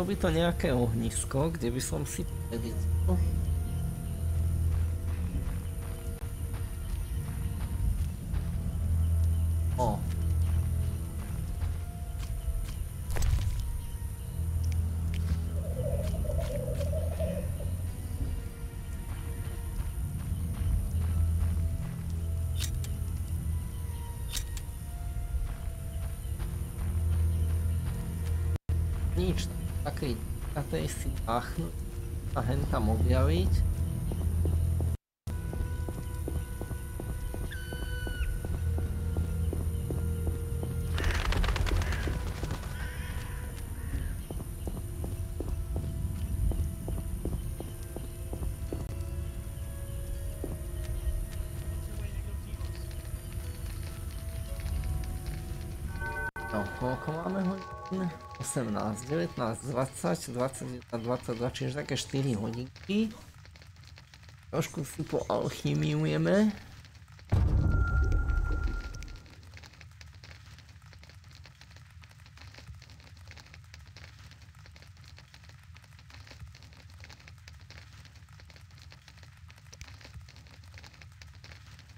Speaker 1: Bolo by to nejaké ohnisko, kde by som si pachnúť a hen tam objaviť. 18, 19, 20, 21, 22, čiže také 4 hodinky. Trošku si poalchymujeme.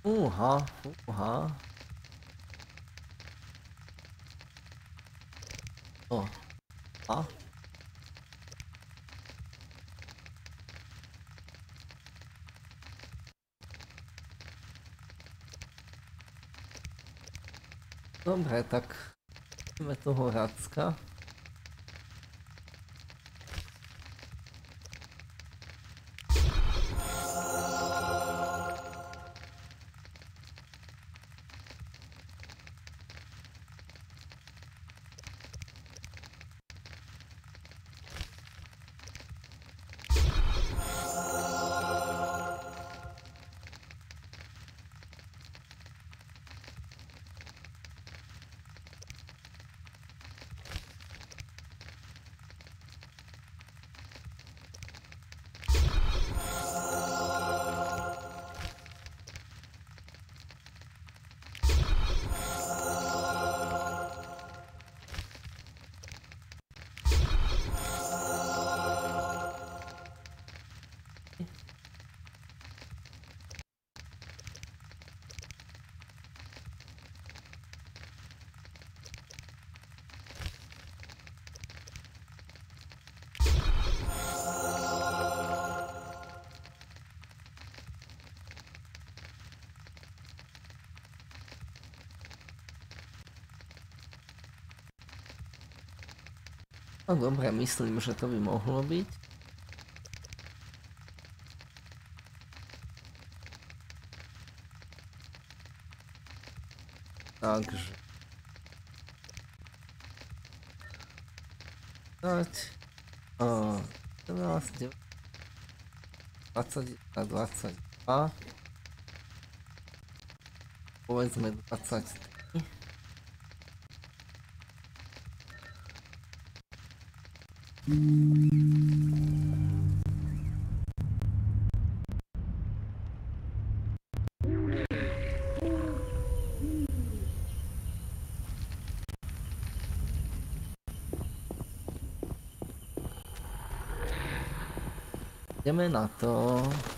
Speaker 1: Fúha, fúha. O. A. Dobre, tak ideme toho Racka. No dobre, myslím, že to by mohlo byť. Takže... Dať... Uh, 17, 20 a 22. Povedzme 23. Jdeme na to. A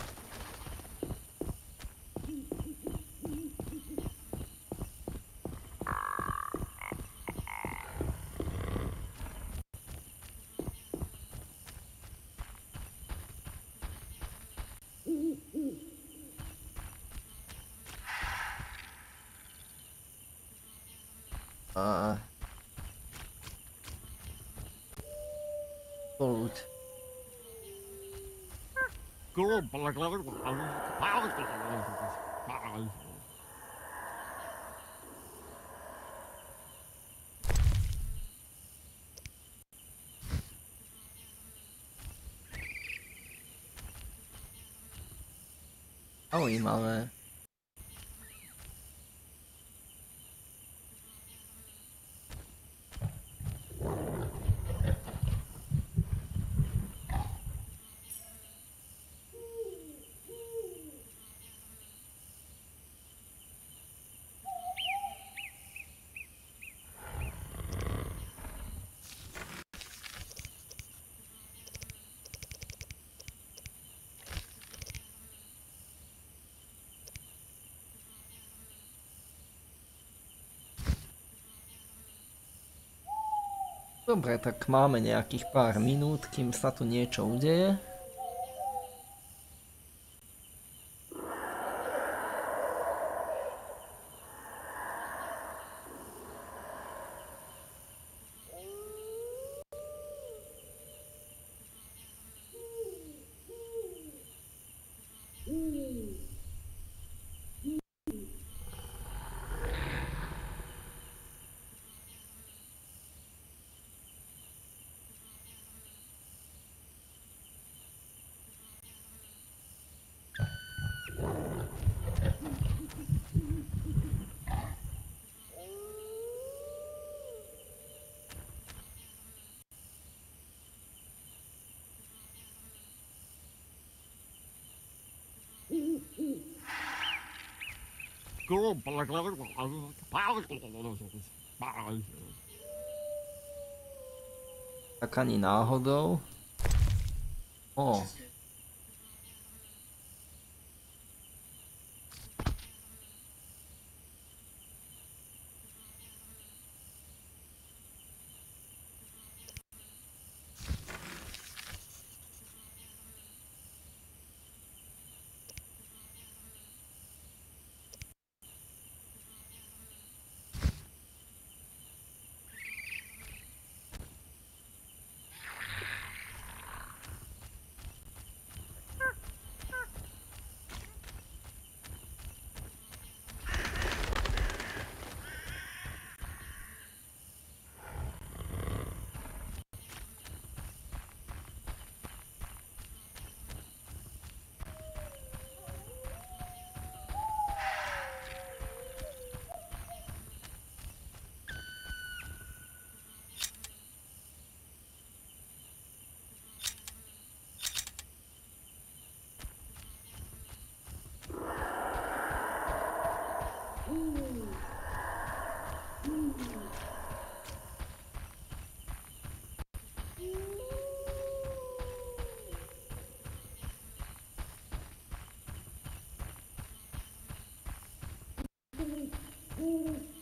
Speaker 1: Zaujímavé. Dobre, tak máme nejakých pár minút, kým sa tu niečo udeje. Tak ani náhodou. O. Ooh.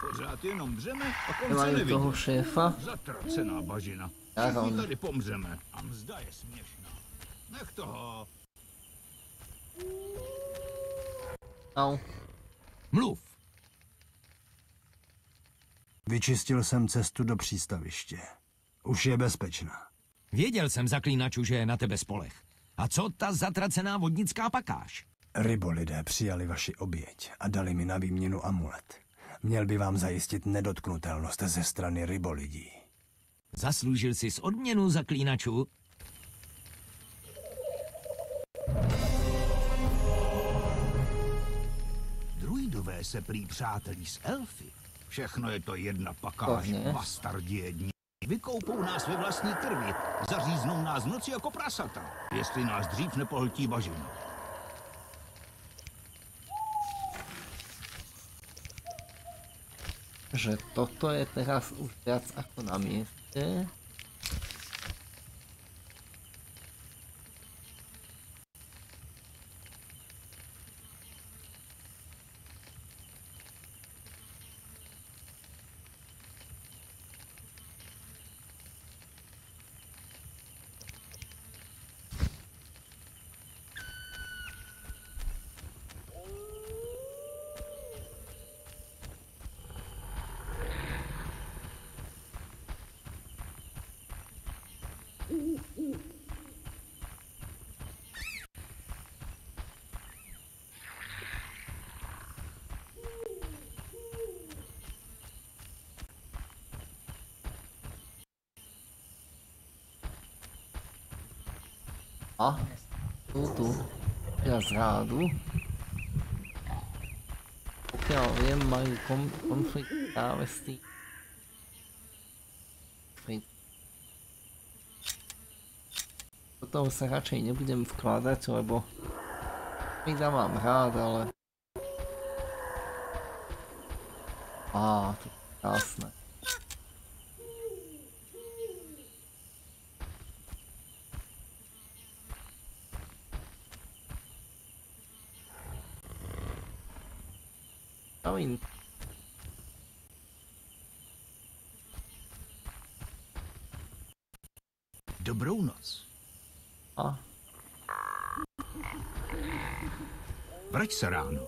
Speaker 11: Pořád jenom dřeme a konce
Speaker 1: Nemají
Speaker 11: nevidí.
Speaker 1: toho šéfa.
Speaker 11: Zatracená bažina.
Speaker 1: Jak
Speaker 11: Všichni
Speaker 1: on?
Speaker 11: tady pomřeme. A mzda je směšná. Nech toho.
Speaker 1: Au.
Speaker 8: Mluv.
Speaker 4: Vyčistil jsem cestu do přístaviště. Už je bezpečná.
Speaker 8: Věděl jsem, zaklínaču, že je na tebe spolech. A co ta zatracená vodnická pakáž?
Speaker 4: Rybolidé přijali vaši oběť a dali mi na výměnu amulet. Měl by vám zajistit nedotknutelnost ze strany rybolidí.
Speaker 8: Zasloužil jsi odměnu zaklínačů?
Speaker 11: Se prý přátelí s elfy. Všechno je to jedna pakáž, bastardi jedni. Vykoupou nás ve vlastní krvi, zaříznou nás v noci jako prasata, jestli nás dřív nepohltí bažina.
Speaker 1: Že toto je teraz už viac ako na mieste. A sú tu rádu. Pokiaľ viem, majú kom konflikt práve s. Konflikt. Do toho sa radšej nebudem vkladať, lebo Frida mám rád, ale... Á, to je krásne. Kawin.
Speaker 11: Dobrou noc.
Speaker 1: A?
Speaker 11: Vrať se ráno.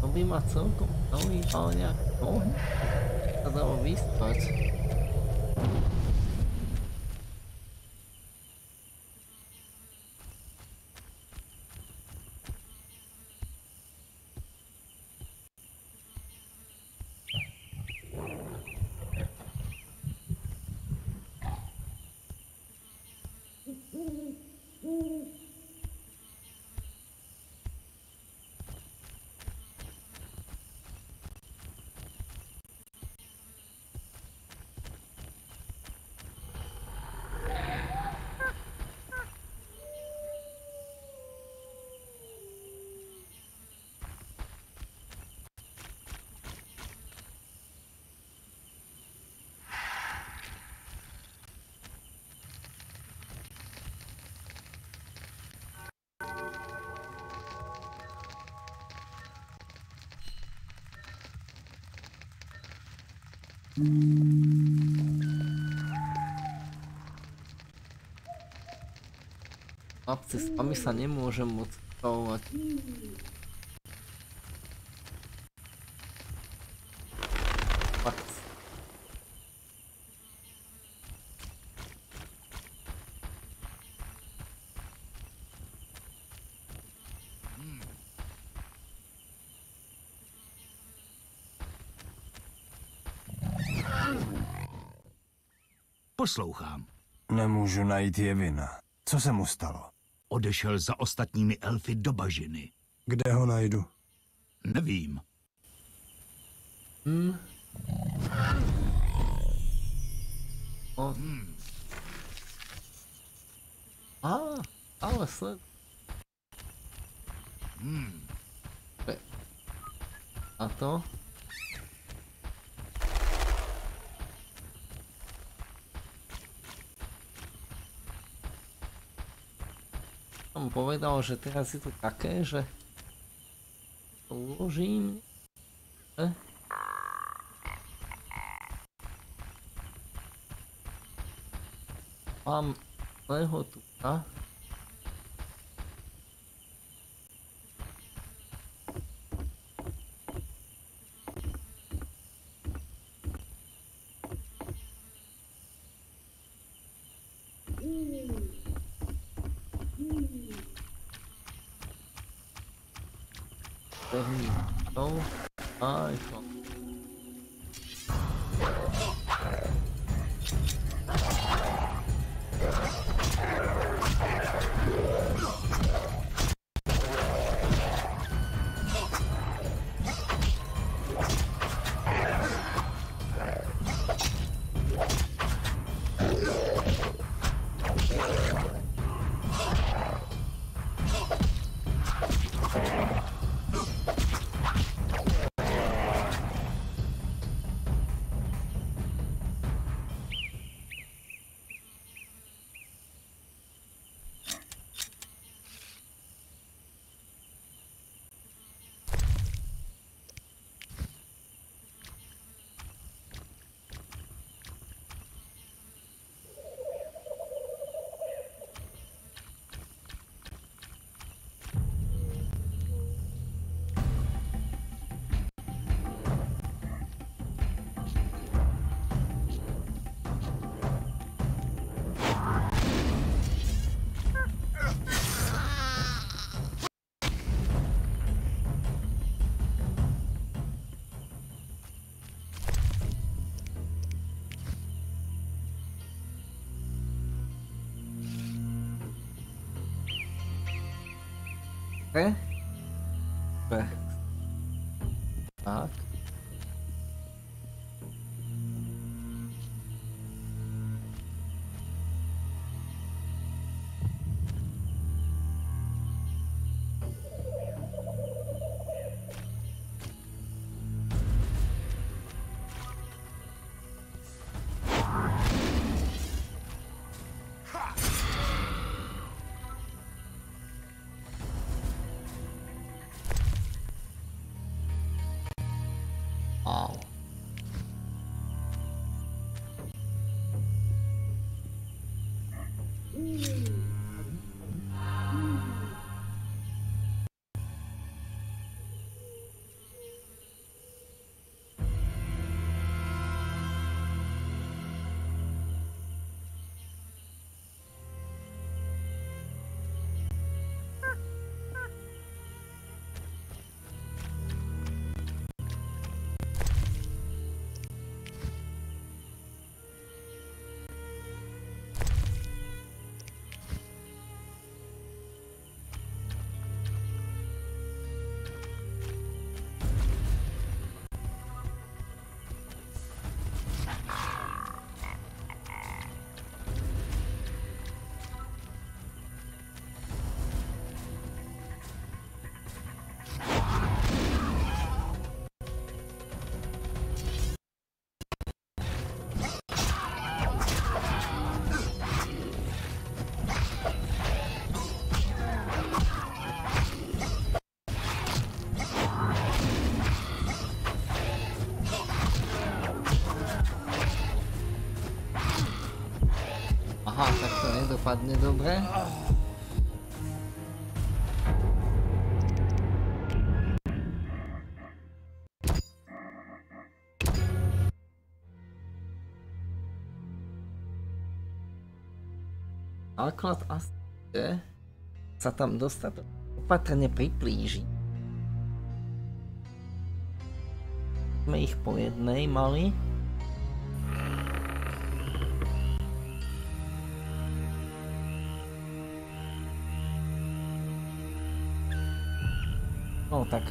Speaker 1: To by ma celkom zaujímal nejak to. Sa dalo vyspať. Chlapci, s vami sa nemôžem moc stavovať. Fakt.
Speaker 11: Poslouchám.
Speaker 4: Nemůžu najít Jevina. Co se mu stalo?
Speaker 11: Odešel za ostatními elfy do bažiny.
Speaker 4: Kde ho najdu?
Speaker 11: Nevím.
Speaker 1: Hmm. O. A, ale sled.
Speaker 11: Hmm.
Speaker 1: A to? Som že teraz je to také, že to uložím. E? Mám zlého tuka. Nedopadne dobre. Základ asi sa tam dostať opatrne priplížiť. Sme ich po jednej mali. Tak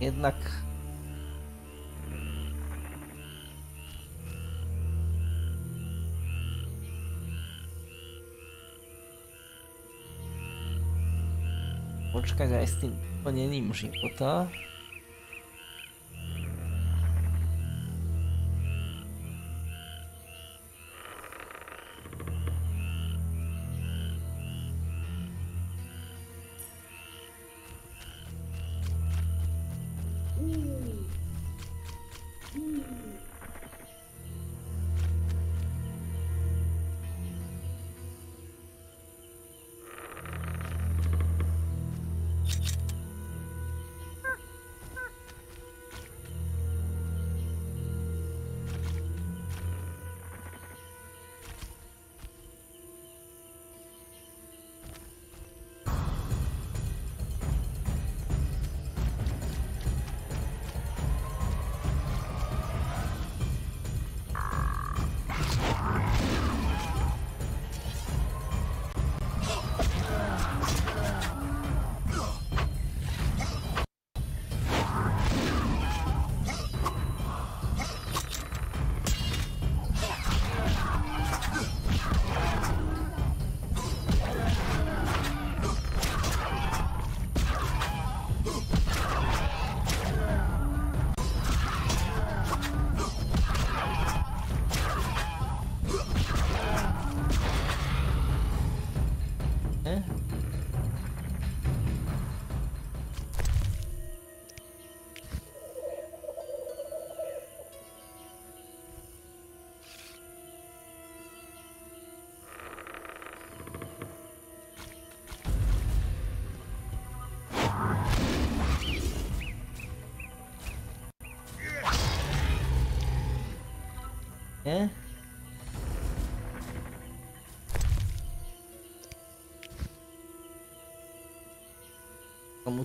Speaker 1: jednak počkať aj s tým plnením života. Je?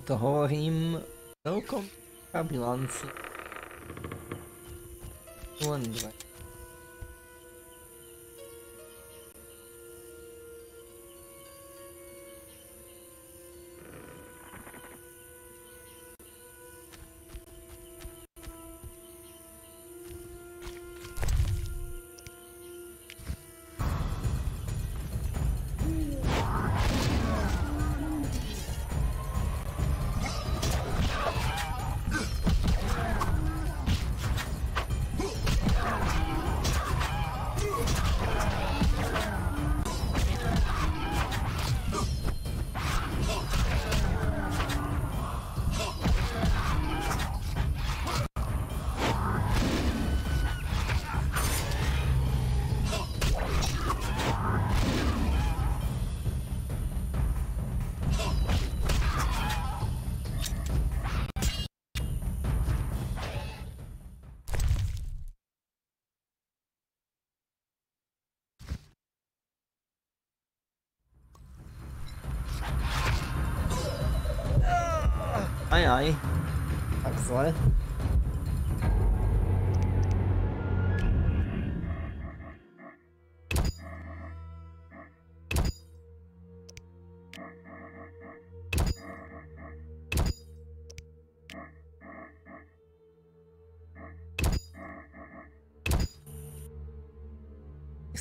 Speaker 1: To hovorím celkom a bilanci. Len dve. Zle.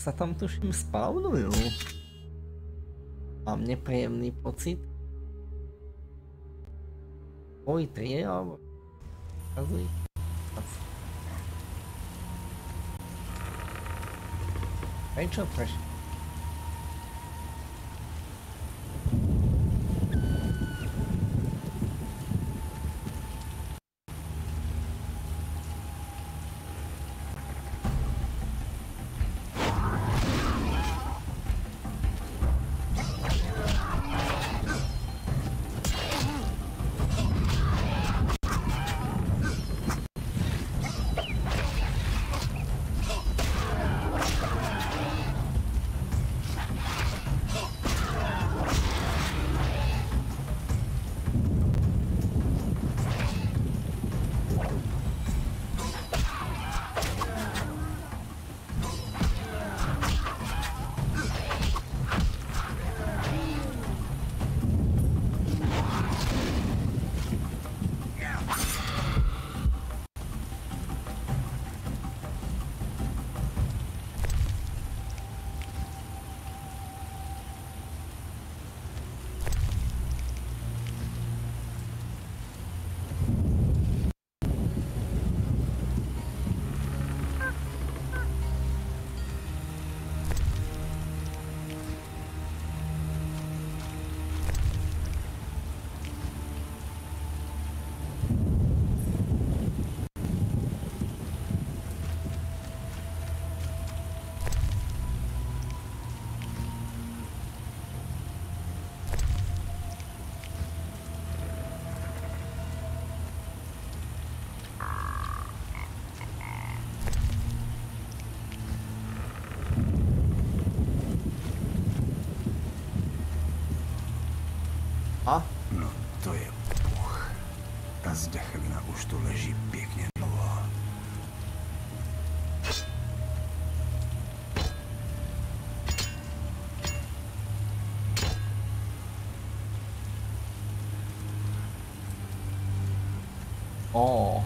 Speaker 1: sa tam tuším spawnujú. Mám nepríjemný pocit. Boj 3 alebo... Ukazuj. Prečo? Prečo?
Speaker 4: To je puch. Ta zdechlina už tu leží pěkně dlouho.
Speaker 1: O.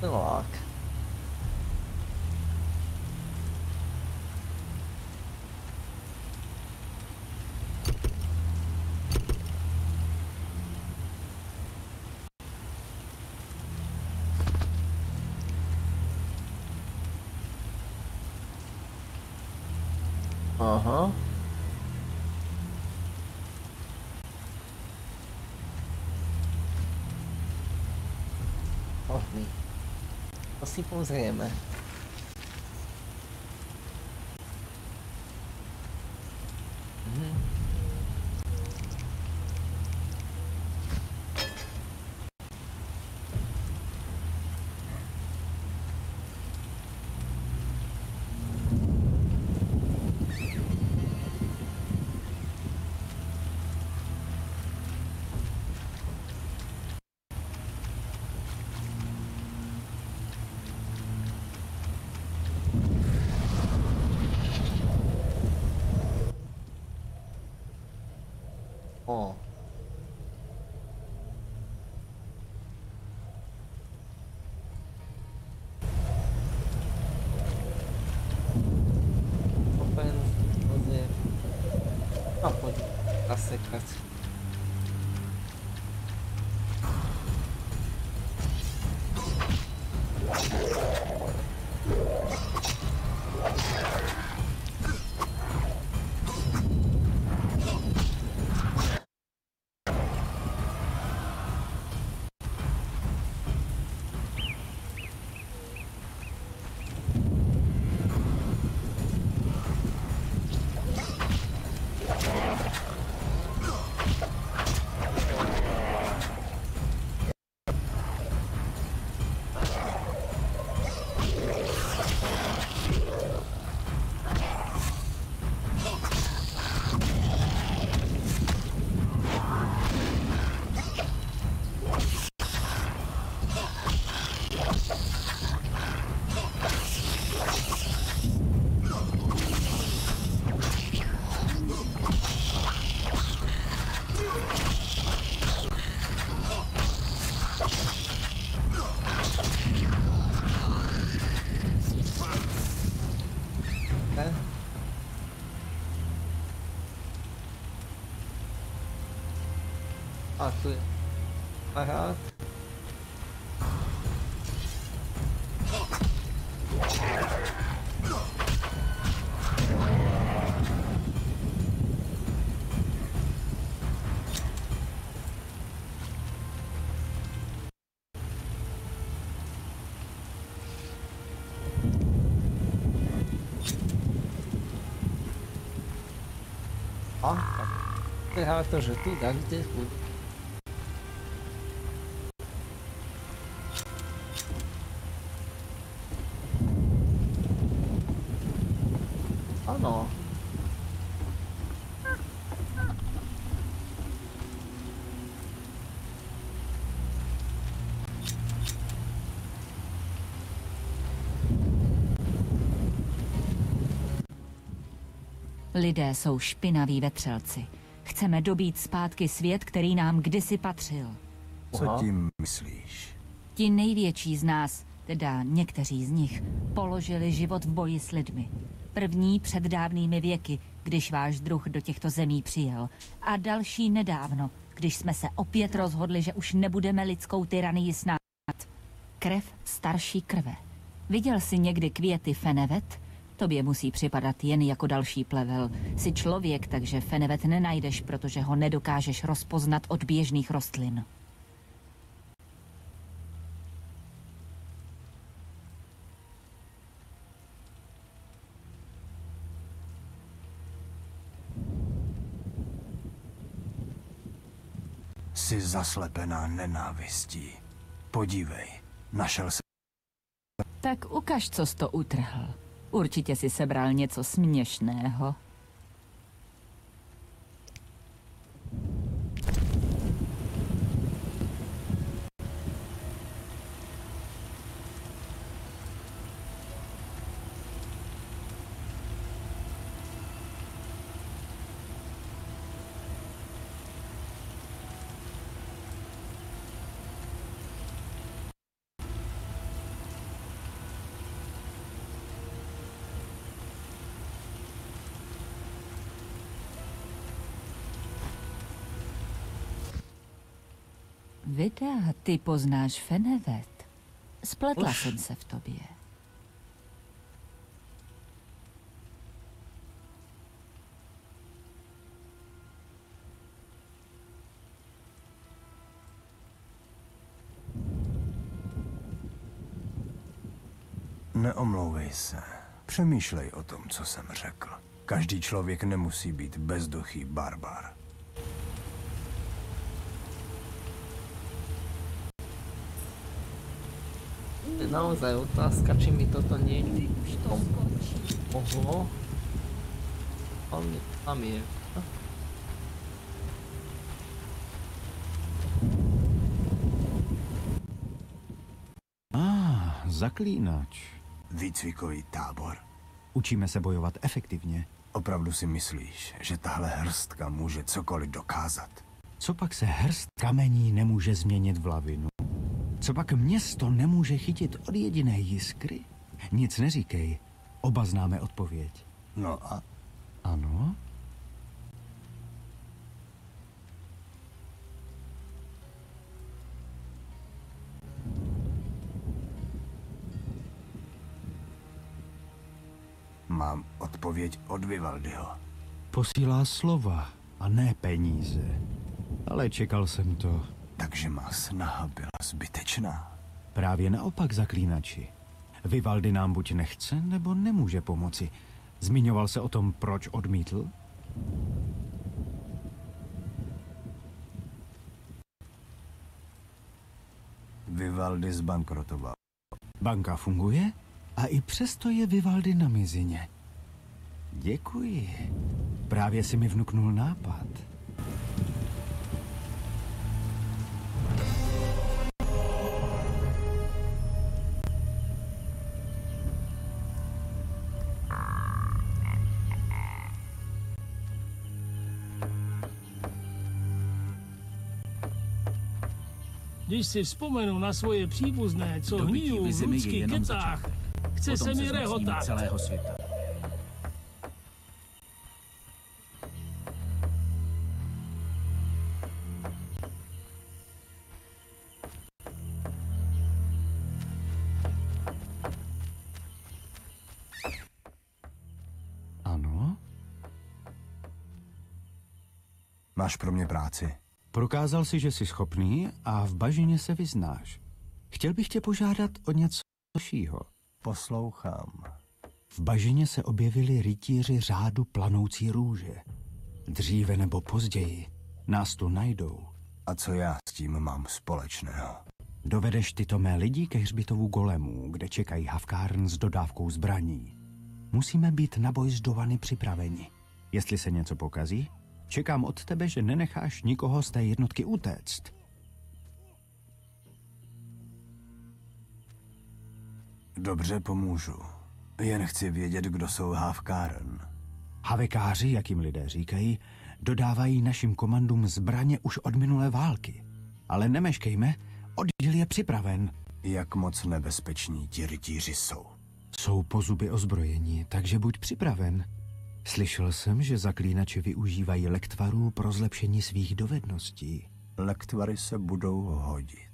Speaker 1: Milák. Aha. Hodný. To si aparát. A, tak vyhrá to, že tu tak kde chud. Ano.
Speaker 9: Lidé jsou špinaví vetřelci. Chceme dobít zpátky svět, který nám kdysi patřil.
Speaker 4: Co tím myslíš?
Speaker 9: Ti největší z nás, teda někteří z nich, položili život v boji s lidmi. První před dávnými věky, když váš druh do těchto zemí přijel. A další nedávno, když jsme se opět rozhodli, že už nebudeme lidskou tyranii snát. Krev starší krve. Viděl jsi někdy květy fenevet? Tobě musí připadat jen jako další plevel. Jsi člověk, takže fenevet nenajdeš, protože ho nedokážeš rozpoznat od běžných rostlin.
Speaker 4: Jsi zaslepená nenávistí. Podívej, našel se...
Speaker 9: Tak ukaž, co jsi to utrhl. Určitě si sebral něco směšného. Ty poznáš Fenevet. Spletla
Speaker 1: Už.
Speaker 9: jsem se v tobě.
Speaker 4: Neomlouvej se. Přemýšlej o tom, co jsem řekl. Každý člověk nemusí být bezduchý barbar.
Speaker 1: Je naozaj otázka, či mi toto niekde mohlo. On je, tam je.
Speaker 5: A, ah, zaklínač.
Speaker 4: Výcvikový tábor.
Speaker 5: Učíme se bojovat efektivně.
Speaker 4: Opravdu si myslíš, že tahle hrstka může cokoliv dokázat?
Speaker 5: Co pak se hrst kamení nemůže změnit v lavinu? Co pak město nemůže chytit od jediné jiskry? Nic neříkej. Oba známe odpověď.
Speaker 4: No a?
Speaker 5: Ano?
Speaker 4: Mám odpověď od Vivaldiho.
Speaker 5: Posílá slova a ne peníze. Ale čekal jsem to.
Speaker 4: Takže má snaha byla zbytečná.
Speaker 5: Právě naopak, zaklínači. Vivaldi nám buď nechce, nebo nemůže pomoci. Zmiňoval se o tom, proč odmítl?
Speaker 4: Vivaldi zbankrotoval.
Speaker 5: Banka funguje a i přesto je Vivaldi na mizině. Děkuji. Právě si mi vnuknul nápad.
Speaker 2: Když si vzpomenu na svoje příbuzné, co hníjí v lidských kecách, chce se mi rehotat.
Speaker 15: celého světa.
Speaker 5: Ano?
Speaker 4: Máš pro mě práci?
Speaker 5: Prokázal si, že jsi schopný a v bažině se vyznáš. Chtěl bych tě požádat o něco dalšího.
Speaker 4: Poslouchám.
Speaker 5: V bažině se objevili rytíři řádu planoucí růže. Dříve nebo později nás tu najdou.
Speaker 4: A co já s tím mám společného?
Speaker 5: Dovedeš tyto mé lidi ke hřbitovu golemů, kde čekají Havkárn s dodávkou zbraní. Musíme být na boj z Dovany připraveni. Jestli se něco pokazí, čekám od tebe, že nenecháš nikoho z té jednotky utéct.
Speaker 4: Dobře, pomůžu. Jen chci vědět, kdo jsou Havkáren.
Speaker 5: Havekáři, jak jim lidé říkají, dodávají našim komandům zbraně už od minulé války. Ale nemeškejme, oddíl je připraven.
Speaker 4: Jak moc nebezpeční ti rytíři jsou?
Speaker 5: Jsou po zuby ozbrojení, takže buď připraven. Slyšel jsem, že zaklínači využívají lektvarů pro zlepšení svých dovedností.
Speaker 4: Lektvary se budou hodit.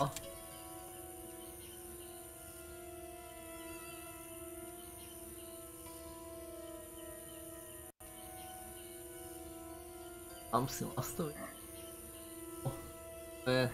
Speaker 1: A. Tam si nastavit. O, to je...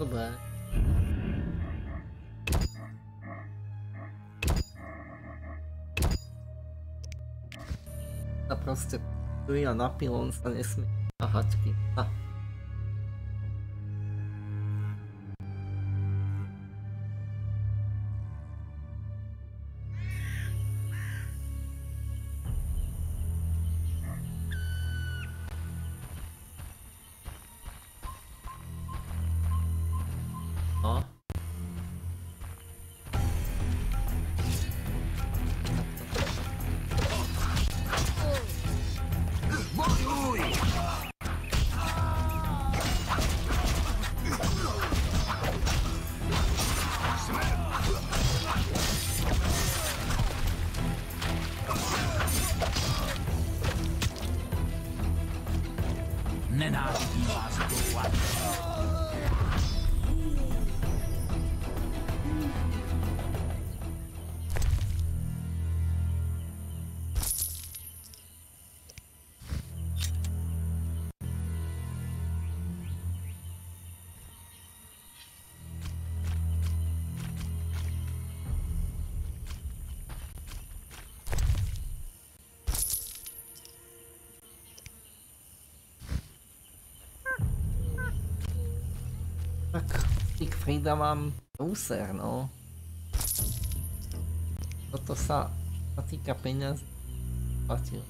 Speaker 1: Dobré. A proste stojí a na pilón sa nesmie ťahať kým. A. No. Siegfrieda mám úser, no. Toto sa, sa týka peňazí. Platil.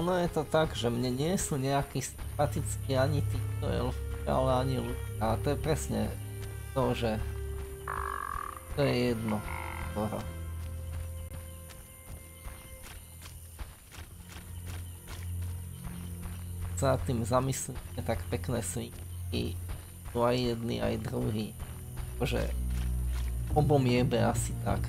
Speaker 1: Ono je to tak, že mne nie sú nejakí sympatickí ani títo elfy, ale ani ľudia. A to je presne to, že to je jedno. Skoro. Sa tým zamyslíte, tak pekné svinky sú aj jedni, aj druhý. Že obom jebe asi tak.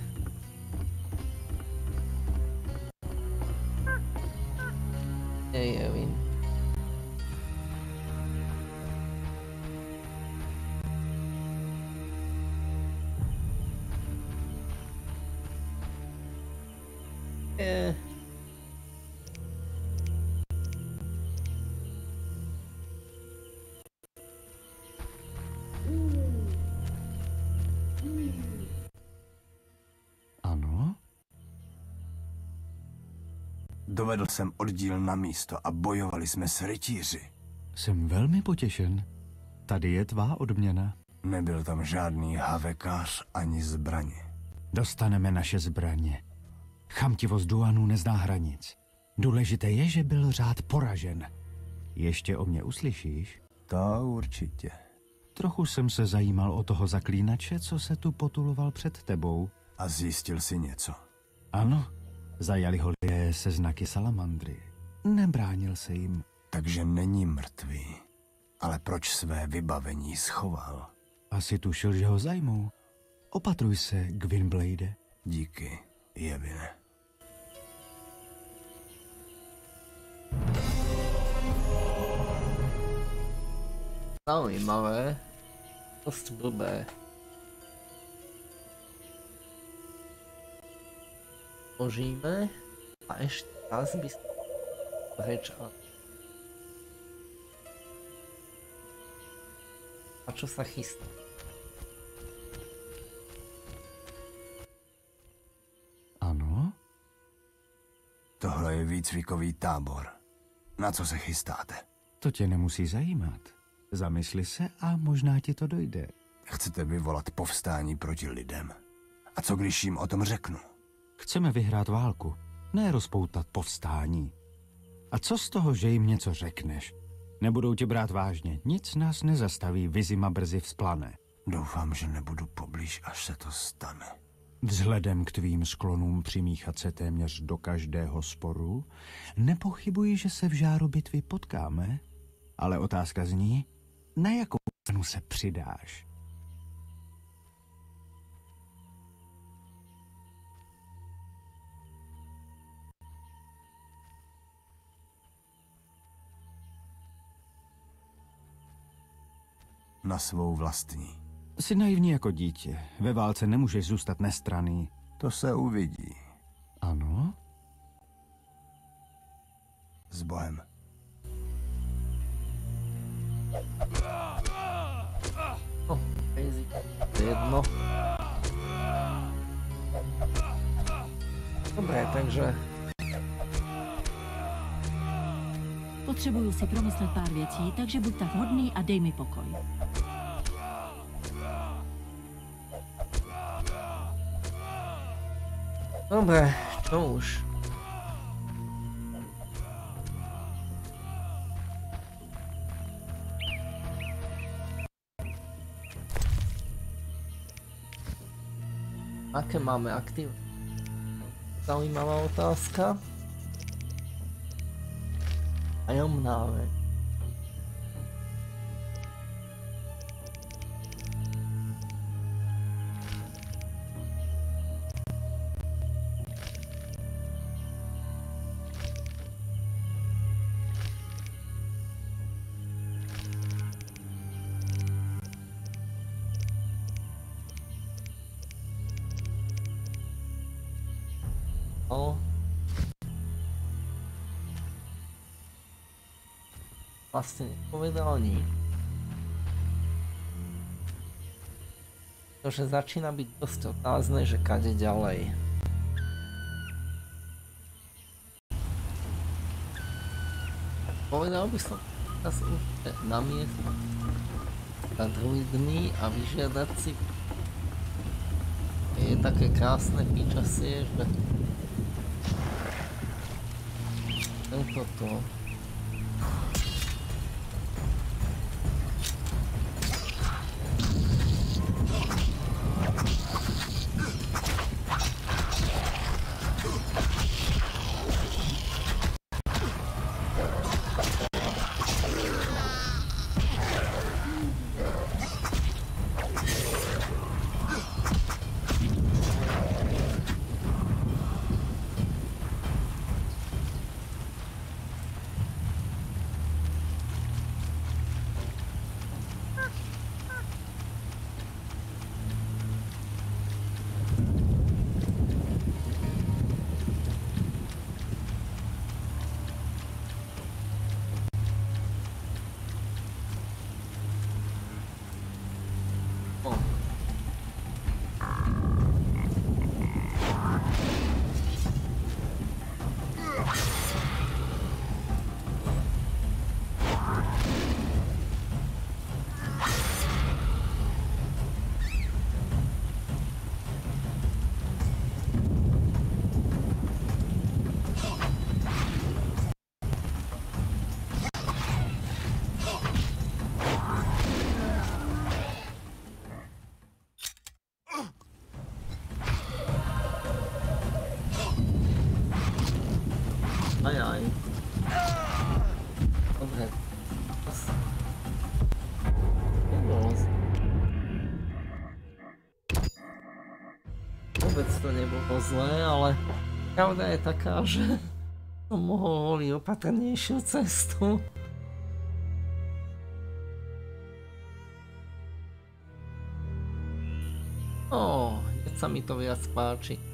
Speaker 4: Oddíl na místo a bojovali jsme s rytíři.
Speaker 5: Jsem velmi potěšen. Tady je tvá odměna.
Speaker 4: Nebyl tam žádný havekář ani zbraně.
Speaker 5: Dostaneme naše zbraně. Chamtivost Duanů nezná hranic. Důležité je, že byl řád poražen. Ještě o mě uslyšíš?
Speaker 4: To určitě.
Speaker 5: Trochu jsem se zajímal o toho zaklínače, co se tu potuloval před tebou.
Speaker 4: A zjistil si něco?
Speaker 5: Ano, zajali ho lidé se znaky salamandry. Nebránil se jim.
Speaker 4: Takže není mrtvý. Ale proč své vybavení schoval?
Speaker 5: Asi tušil, že ho zajmou. Opatruj se, Gwynblade.
Speaker 4: Díky, Jevine.
Speaker 1: Zaujímavé. Dosť blbé. Ložíme a ešte raz by reč a... A čo sa chystá?
Speaker 5: Ano?
Speaker 4: Tohle je výcvikový tábor. Na co se chystáte?
Speaker 5: To tě nemusí zajímat. Zamysli se a možná ti to dojde.
Speaker 4: Chcete vyvolat povstání proti lidem? A co když jim o tom řeknu?
Speaker 5: Chceme vyhrát válku, ne rozpoutat povstání. A co z toho, že jim něco řekneš? Nebudou tě brát vážně, nic nás nezastaví, vizima brzy vzplane.
Speaker 4: Doufám, že nebudu poblíž, až se to stane.
Speaker 5: Vzhledem k tvým sklonům přimíchat se téměř do každého sporu, nepochybuji, že se v žáru bitvy potkáme, ale otázka zní, na jakou cenu se přidáš?
Speaker 4: Na svou vlastní.
Speaker 5: Jsi naivní jako dítě. Ve válce nemůžeš zůstat nestraný.
Speaker 4: To se uvidí.
Speaker 5: Ano?
Speaker 4: S Bohem.
Speaker 1: No, easy. Jedno. Dobré, takže
Speaker 15: Potřebuju si promyslet pár věcí, takže buď tak hodný a dej mi pokoj.
Speaker 1: Dobre, čo už. Aké máme aktív? Zaujímavá otázka. Tajomná vec. No. Nepovedal nič. To, že začína byť dosť otázne, že kade ďalej. Povedal by som teraz určite na miesto za druidmi a vyžiadať si je také krásne počasie, že tento to to zlé, ale pravda je taká, <laughs> že som mohol voliť opatrnejšiu cestu. Ó, hneď sa mi to viac páči.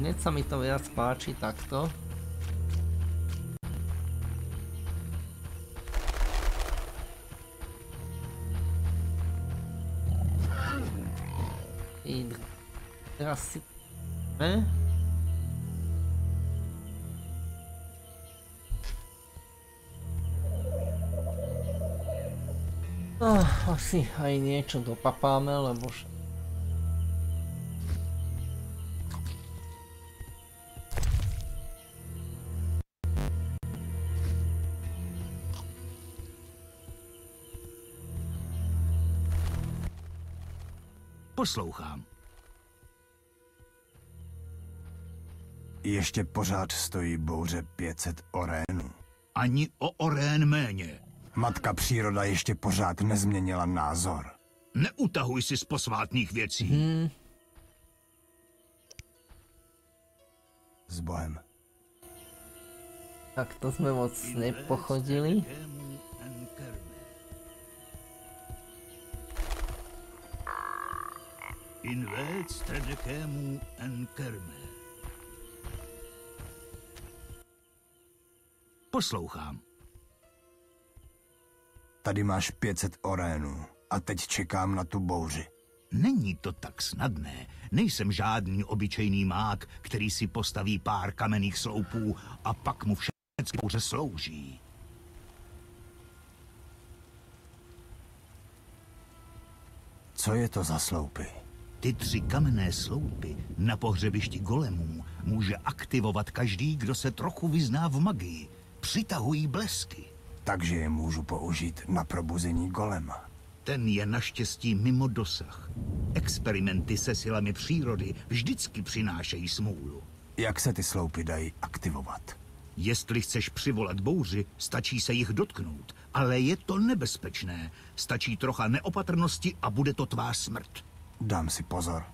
Speaker 1: Hneď sa mi to viac páči takto. Teraz si... Ne? Ah, asi aj niečo dopapáme, lebo
Speaker 11: Poslouchám.
Speaker 4: Ještě pořád stojí bouře 500 orénů.
Speaker 11: Ani o orén méně.
Speaker 4: Matka příroda ještě pořád nezměnila názor.
Speaker 11: Neutahuj si z posvátných věcí.
Speaker 1: Hmm.
Speaker 4: S Bohem.
Speaker 1: Tak to jsme moc nepochodili.
Speaker 11: Vec tredekému en kerme. Poslouchám.
Speaker 4: Tady máš 500 orénů a teď čekám na tu bouři.
Speaker 11: Není to tak snadné. Nejsem žádný obyčejný mák, který si postaví pár kamenných sloupů a pak mu všechny bouře slouží.
Speaker 4: Co je to za sloupy?
Speaker 11: Ty tři kamenné sloupy na pohřebišti golemů může aktivovat každý, kdo se trochu vyzná v magii. Přitahují blesky.
Speaker 4: Takže je můžu použít na probuzení golema.
Speaker 11: Ten je naštěstí mimo dosah. Experimenty se silami přírody vždycky přinášejí smůlu.
Speaker 4: Jak se ty sloupy dají aktivovat?
Speaker 11: Jestli chceš přivolat bouři, stačí se jich dotknout. Ale je to nebezpečné. Stačí trocha neopatrnosti a bude to tvá smrt.
Speaker 4: Dám si pozor.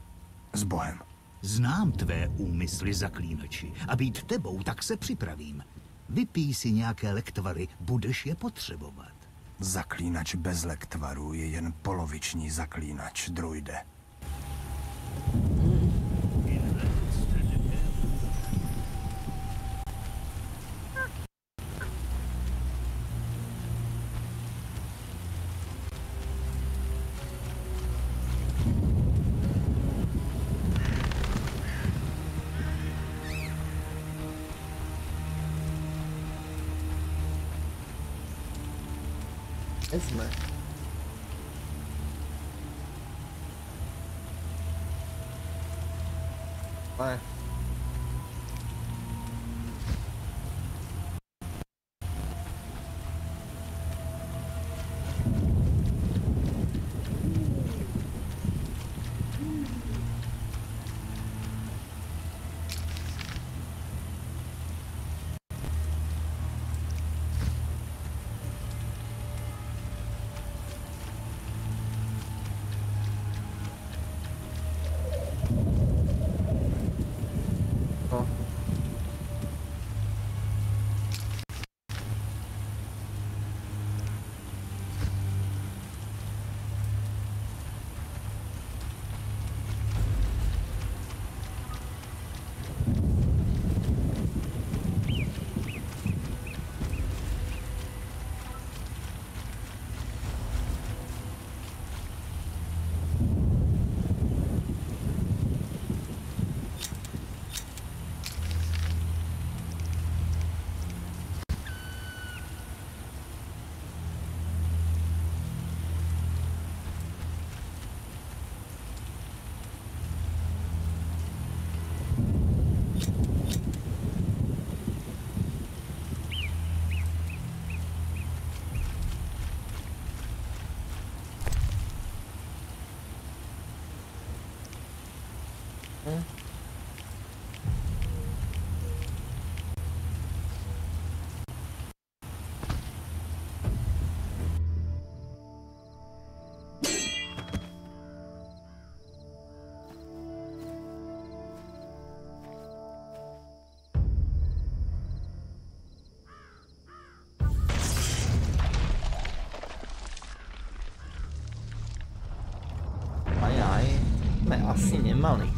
Speaker 4: S Bohem.
Speaker 11: Znám tvé úmysly, zaklínači. A být tebou, tak se připravím. Vypij si nějaké lektvary, budeš je potřebovat.
Speaker 4: Zaklínač bez lektvaru je jen poloviční zaklínač, druide.
Speaker 1: Mai hai, mai.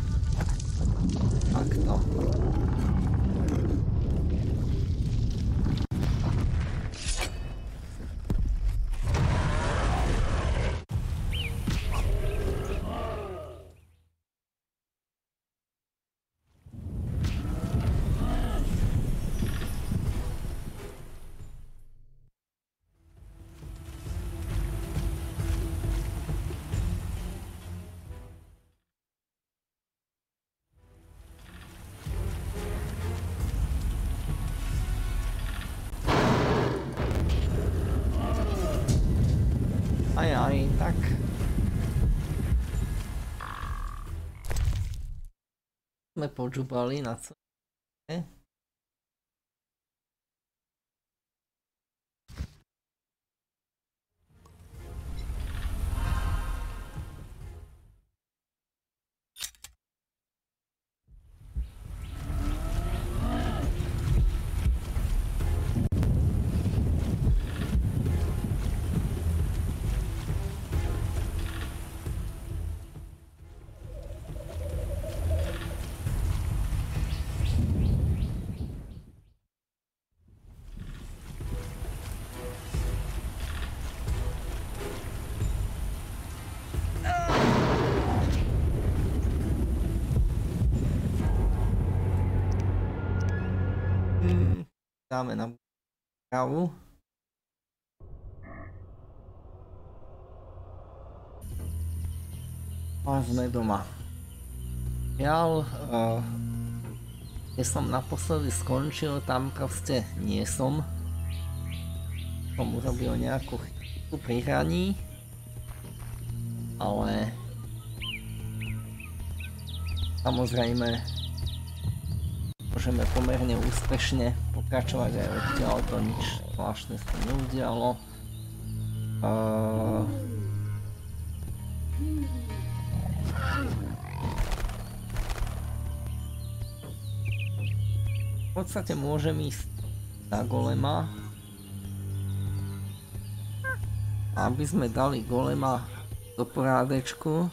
Speaker 1: Sme počúbali na co Dáme na kávu. A sme doma. Žiaľ, uh, som naposledy skončil, tam proste nie som. Som urobil nejakú chybu pri hraní. Ale... Samozrejme, môžeme pomerne úspešne pokračovať aj odtiaľ, to nič zvláštne sa neudialo. Uh, v podstate môžem ísť na golema. Aby sme dali golema do porádečku.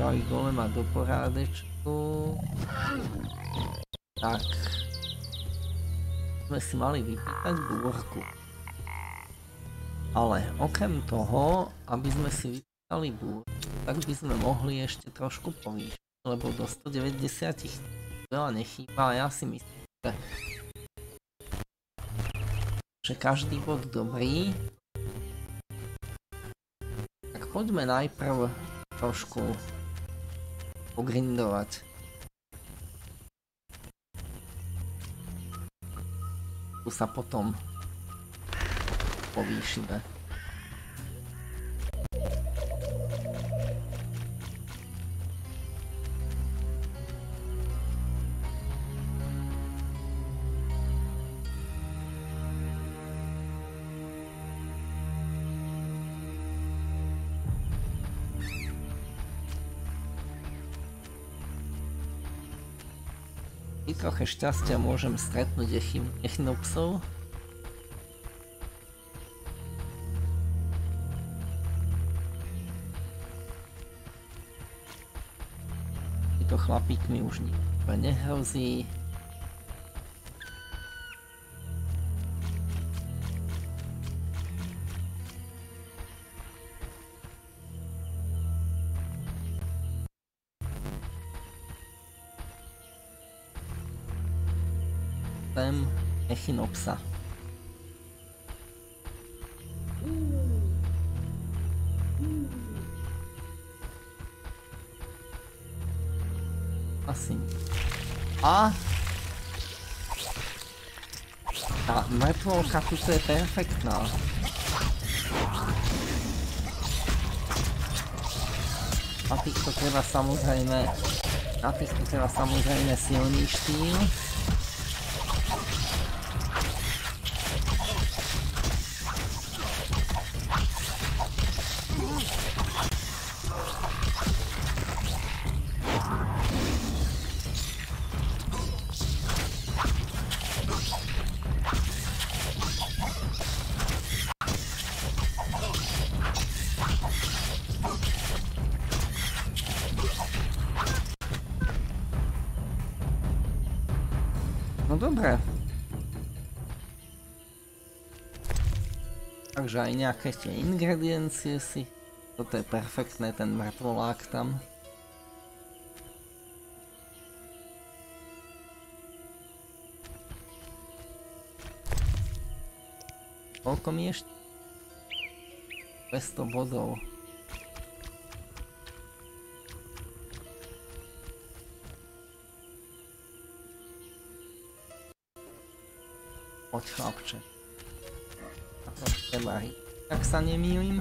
Speaker 1: Dali golema do porádečku. Tak. Sme si mali vypýtať búrku. Ale okrem toho, aby sme si vypýtali búrku, tak by sme mohli ešte trošku povýšiť, lebo do 190 veľa nechýba a ja si myslím, že, že každý bod dobrý. Tak poďme najprv trošku pogrindovať. Tu sa potom povýšime. Pri troche šťastia môžem stretnúť echin- echinopsov. Títo chlapík mi už nikto nehrozí. Echinopsa. Asi. A... Tá mŕtvolka tuto je perfektná. Na týchto treba samozrejme... Na týchto treba samozrejme silný štýl. Takže aj nejaké tie ingrediencie si. Toto je perfektné, ten mŕtvolák tam. Koľko mi ešte? 200 bodov. Poď chlapče. A to teba tak sa nemýlim.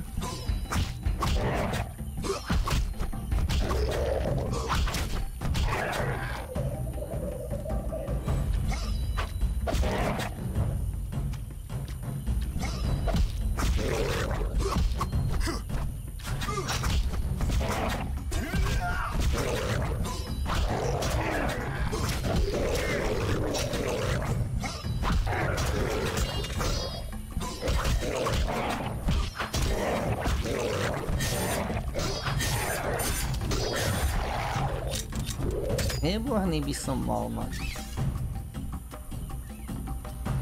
Speaker 1: Výborný by som mal mať.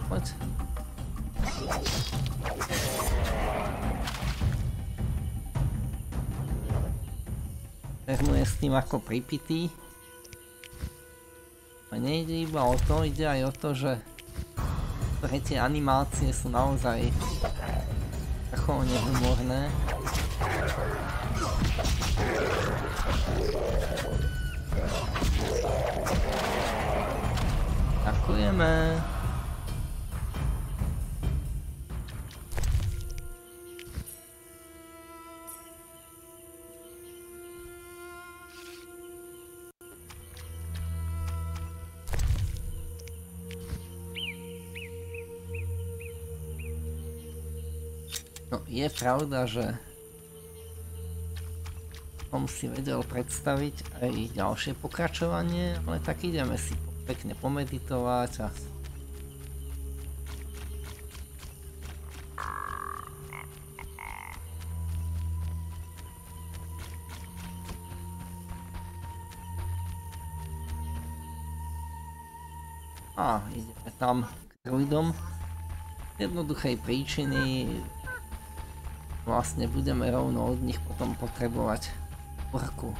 Speaker 1: Poď. Ternu je s tým ako pripitý. A nejde iba o to, ide aj o to, že ktoré tie animácie sú naozaj vrcholne humorné. Ďakujeme. No, je pravda, že som si vedel predstaviť aj ďalšie pokračovanie, ale tak ideme si pekne pomeditovať a A ideme tam k ľuďom. Z jednoduchej príčiny vlastne budeme rovno od nich potom potrebovať orku.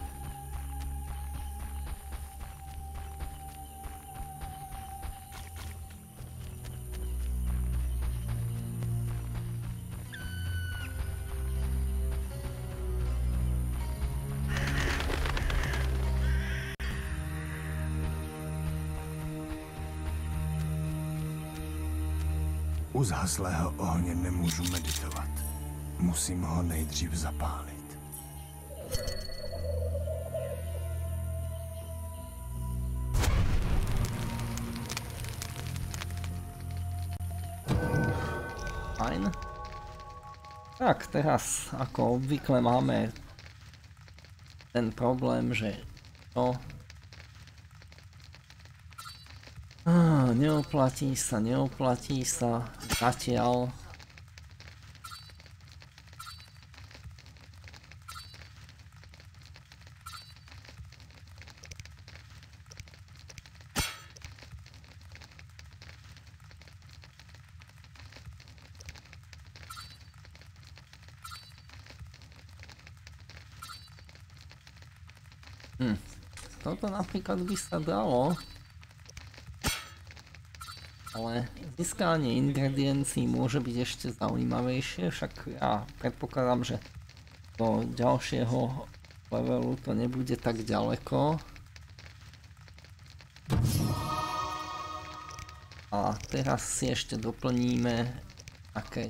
Speaker 4: U zhaslého ohně nemůžu meditovat. Musím ho nejdřív zapálit.
Speaker 1: Fajn. Tak teraz, ako obvykle máme ten problém, že to neoplatí sa, neoplatí sa zatiaľ Hm. Toto napríklad by sa dalo. Ale získanie ingrediencií môže byť ešte zaujímavejšie, však ja predpokladám, že do ďalšieho levelu to nebude tak ďaleko. A teraz si ešte doplníme také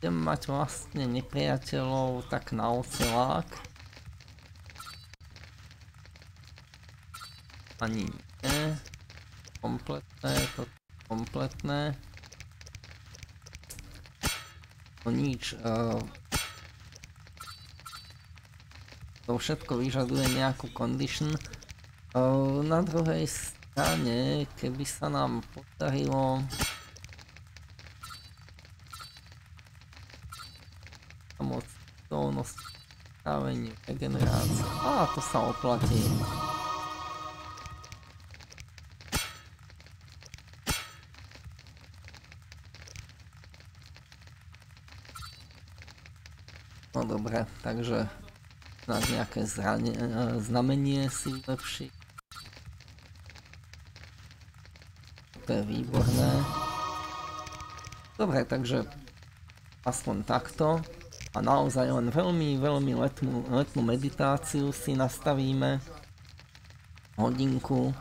Speaker 1: budem mať vlastne nepriateľov tak na ocelák. Ani nie. Kompletné, to kompletné. To nič. Uh, to všetko vyžaduje nejakú condition. Uh, na druhej strane, keby sa nám podarilo pomoc dolnosti, stáveniu, regenerácie. Á, to sa oplatí. Dobre, takže na nejaké zranie, eh, znamenie si lepší. To je výborné. Dobre, takže aspoň takto. A naozaj len veľmi, veľmi letnú, letnú meditáciu si nastavíme. Hodinku.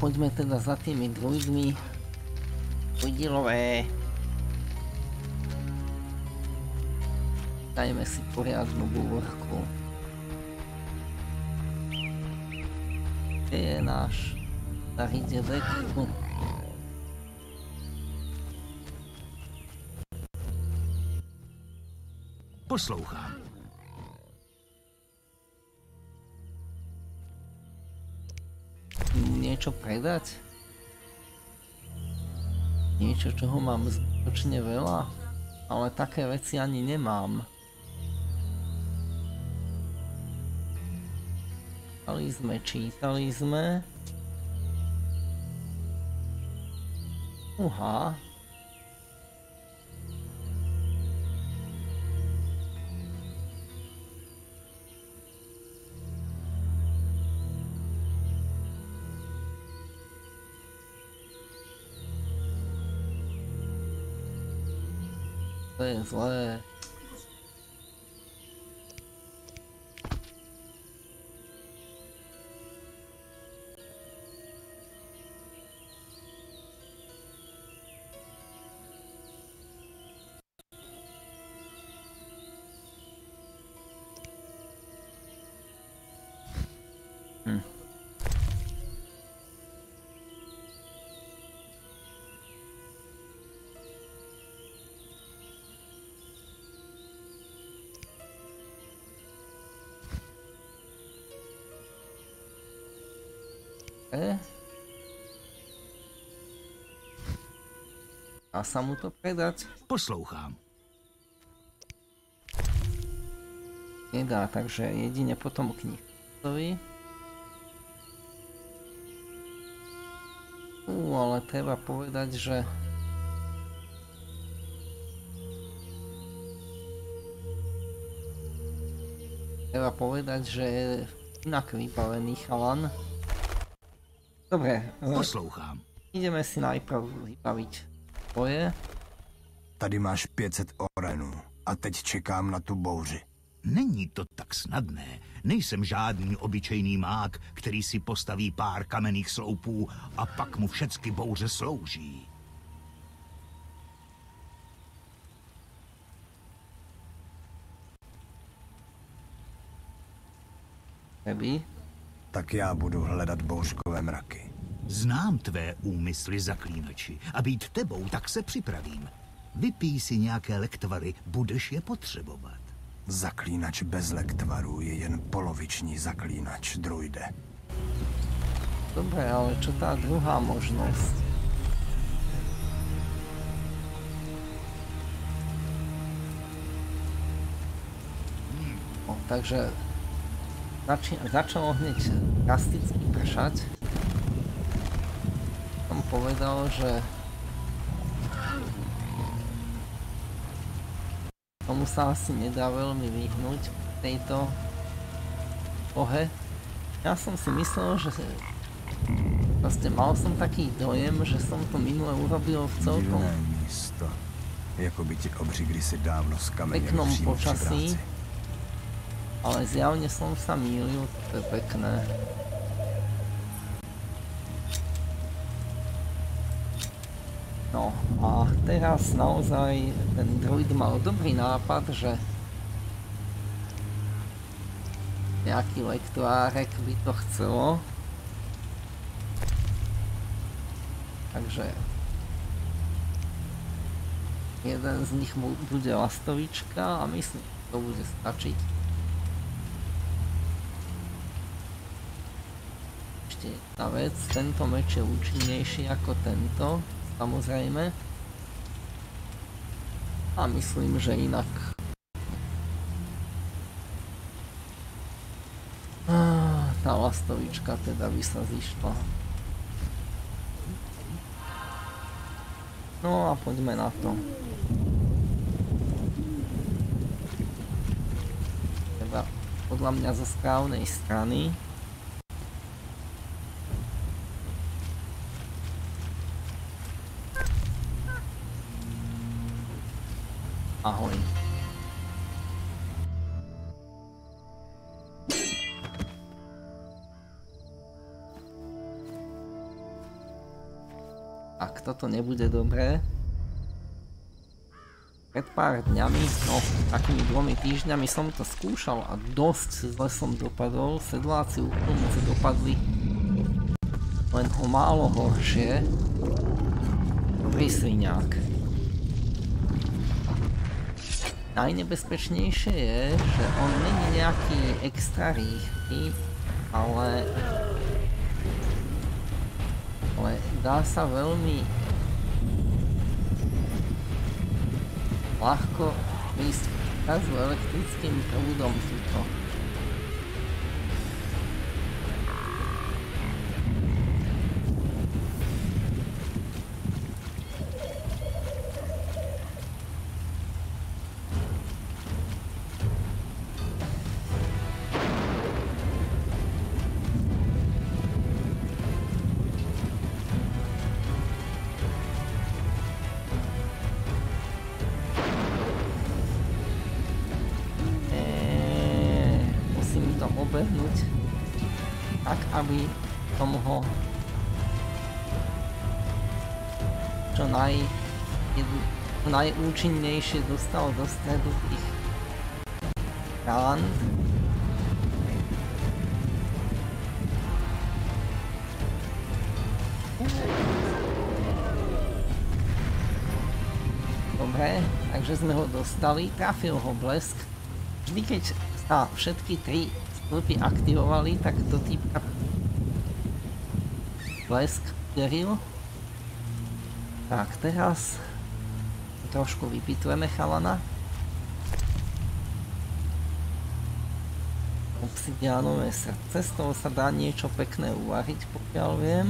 Speaker 1: A poďme teda za tými druidmi. Druidilové. Dajme si poriadnu búrku. Kde je náš starý dedek? Hm.
Speaker 11: Poslouchám.
Speaker 1: Niečo predať? Niečo, čoho mám zbytočne veľa? Ale také veci ani nemám. Čítali sme, čítali sme. Uha. To Dá sa mu to predať?
Speaker 11: Poslouchám.
Speaker 1: Nedá, takže jedine potom knihtovi. Ú, ale treba povedať, že... Treba povedať, že je inak vybavený chalan. Dobre. e,
Speaker 11: Poslouchám.
Speaker 1: Ideme si najprv vybaviť tvoje.
Speaker 4: Tady máš 500 orenů a teď čekám na tu bouři.
Speaker 11: Není to tak snadné. Nejsem žádný obyčejný mák, který si postaví pár kamenných sloupů a pak mu všecky bouře slouží.
Speaker 1: Keby?
Speaker 4: Tak já budu hledat bouřkové mraky.
Speaker 11: Znám tvé úmysly, zaklínači, a být tebou, tak se připravím. Vypij si nějaké lektvary, budeš je potřebovat.
Speaker 4: Zaklínač bez lektvaru je jen poloviční zaklínač, druide.
Speaker 1: Dobre, ale čo tá druhá možnosť? No, takže zači začalo hneď drasticky pršať. Povedal, že tomu sa asi nedá veľmi vyhnúť v tejto pohe. Ja som si myslel, že Proste mal som taký dojem, že som to minule urobil v celkom
Speaker 4: místo. Jako by ti obři kdysi dávno skameněli
Speaker 1: peknom
Speaker 4: přímo
Speaker 1: počasí, ale zjavne som sa mýlil, to je pekné. No a teraz naozaj ten druid mal dobrý nápad, že nejaký lektoárek by to chcelo. Takže jeden z nich mu bude lastovička a myslím, že to bude stačiť. Ešte jedna vec, tento meč je účinnejší ako tento, samozrejme. A myslím, že inak Ah, tá lastovička teda by sa zišla. No a poďme na to. Teda podľa mňa zo správnej strany. Toto nebude dobré. Pred pár dňami, no takými dvomi týždňami som to skúšal a dosť zle som dopadol. Sedláci úplne dopadli len o málo horšie. Dobrý sviňák. Najnebezpečnejšie je, že on není nejaký extra rýchly, ale ale dá sa veľmi ľahko ísť kazu elektrickým prúdom tuto. Najúčinnejšie dostal do stredu tých rán. Dobre, takže sme ho dostali, trafil ho blesk. Vždy keď sa všetky tri stĺpy aktivovali, tak do týpka blesk uderil. Tak, teraz trošku vypitujeme chalana. Obsidianové srdce, z toho sa dá niečo pekné uvariť, pokiaľ viem.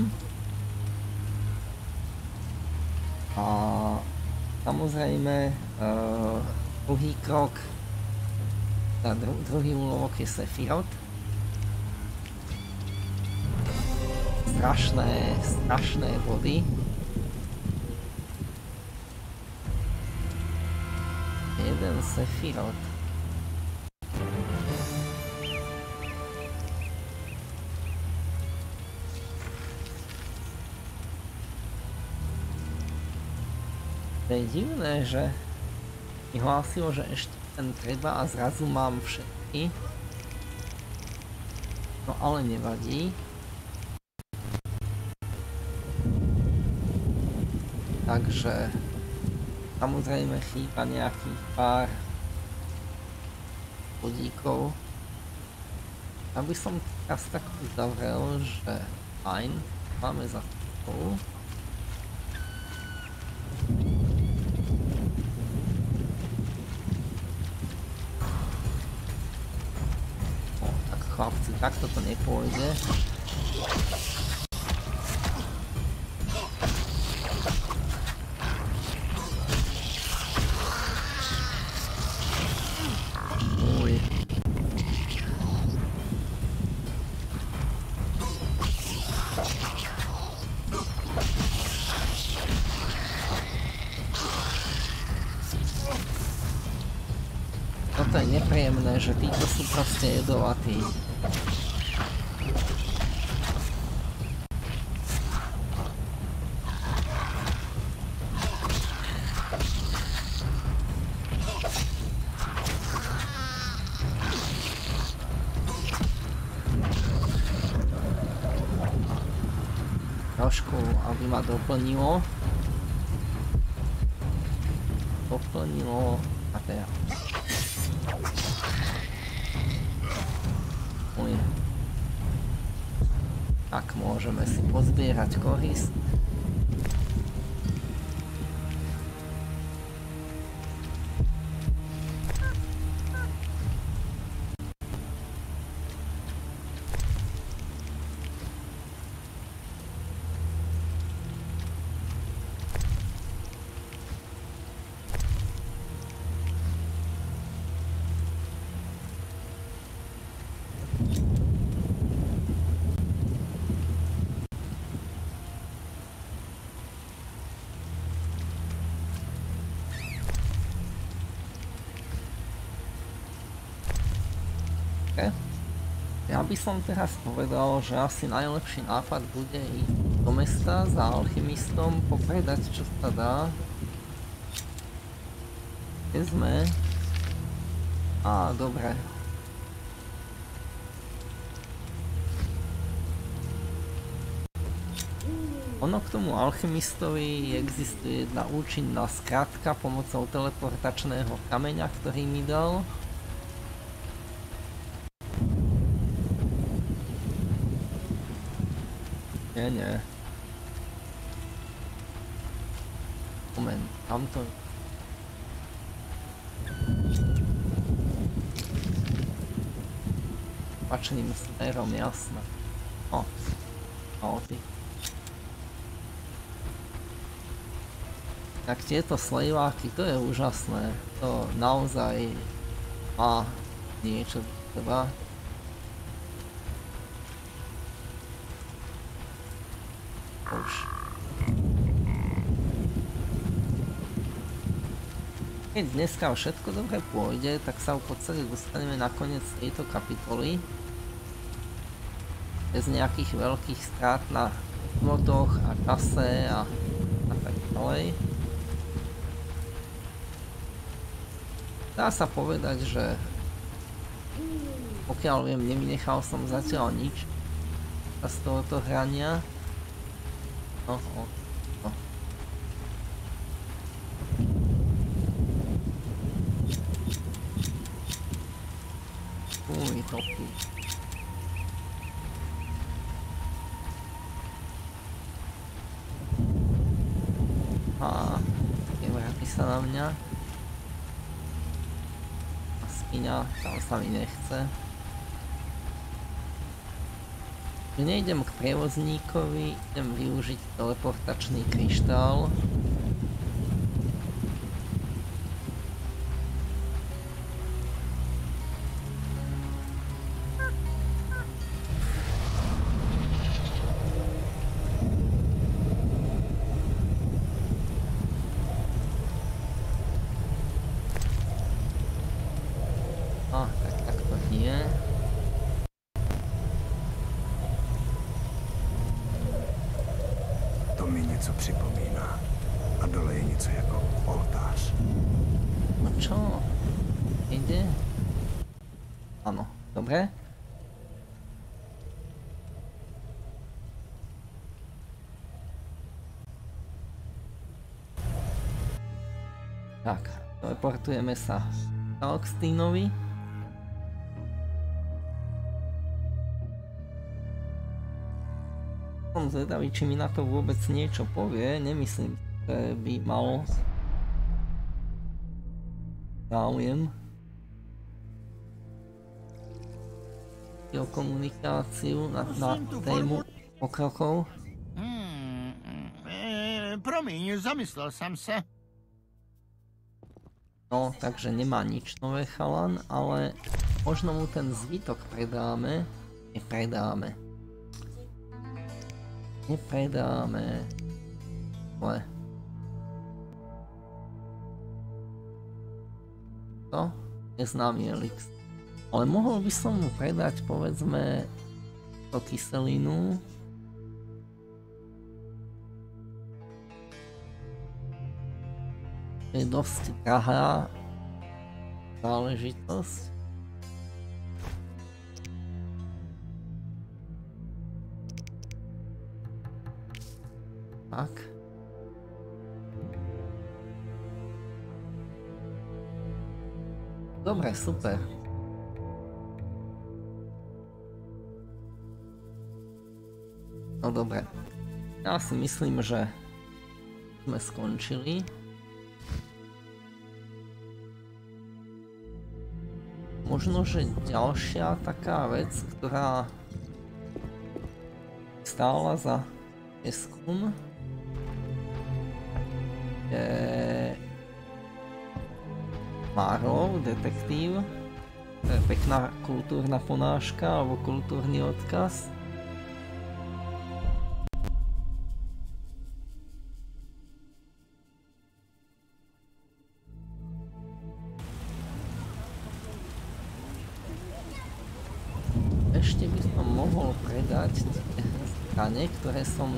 Speaker 1: A samozrejme, uh, druhý krok, dru, druhý úlovok je Sephiroth. Strašné, strašné body. Jeden Sephiroth. To je divné, že mi hlásilo, že ešte ten treba a zrazu mám všetky. No ale nevadí. Takže samozrejme chýba nejakých pár bodíkov. Aby som teraz tak uzavrel, že fajn, máme za sebou. O, tak chlapci, takto to nepôjde. É do OTI. Acho que o abrumador paninho pozbierať by som teraz povedal, že asi najlepší nápad bude ísť do mesta za alchymistom, popredať čo sa dá. Kde sme? Á, dobre. Ono k tomu alchymistovi existuje jedna účinná skratka pomocou teleportačného kameňa, ktorý mi dal. Nie, nie. Moment, tamto... Opačným smerom, jasné. O. O, ty. Tak tieto slejváky, to je úžasné. To naozaj má niečo treba. Už. Keď dneska všetko dobre pôjde, tak sa v podstate dostaneme na koniec tejto kapitoly. Bez nejakých veľkých strát na motoch a čase a, a tak ďalej. Dá sa povedať, že pokiaľ viem, nevynechal som zatiaľ nič z tohoto hrania. No, no, no. Uj, topí. A nevráti sa na mňa. A spíňa, tam sa mi nechce. Nejdem k prievozníkovi, idem využiť teleportačný kryštál. Teleportujeme sa k Alkstínovi. Som zvedavý, či mi na to vôbec niečo povie. Nemyslím, že by mal záujem o komunikáciu na, na tému pokrokov.
Speaker 10: Hmm, e, promiň, zamyslel jsem se.
Speaker 1: No, takže nemá nič nové chalan, ale možno mu ten zvytok predáme. Nepredáme. Nepredáme. Ale. To? Neznámy elix. Ale mohol by som mu predať, povedzme, to kyselinu. je dost drahá záležitost. Tak. Dobré, super. No dobré. Já si myslím, že jsme skončili. Možno, že ďalšia taká vec, ktorá stála za preskum, je Márov, detektív. To je pekná kultúrna ponáška alebo kultúrny odkaz.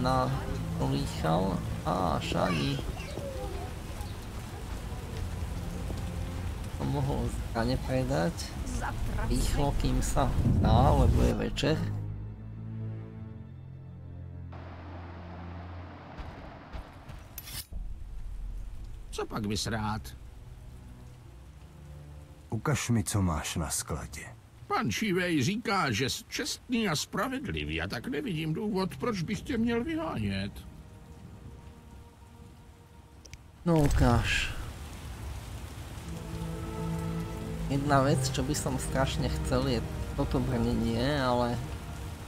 Speaker 1: Ktoré som napolíchal. Á, šani. Som mohol zbrane predať. Rýchlo, kým sa dá, lebo je večer.
Speaker 3: Co pak bys rád?
Speaker 4: Ukaž mi, co máš na skladě.
Speaker 3: Pan Šívej říká, že jsi čestný a spravedlivý a tak nevidím důvod, proč bych tě měl vyhánět.
Speaker 1: No ukáž. Jedna vec, čo by som strašne chcel je toto brnenie, ale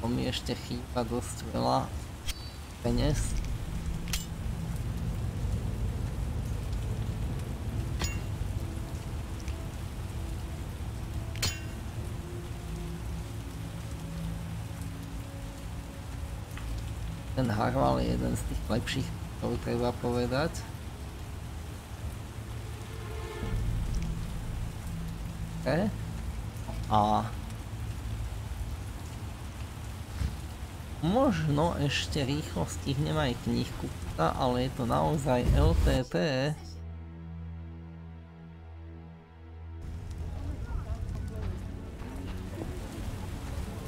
Speaker 1: to mi ešte chýba dosť veľa peniaz. Ten Harval je jeden z tých lepších, to treba povedať. Okay. A možno ešte rýchlo stihnem aj knihku, ale je to naozaj LTT.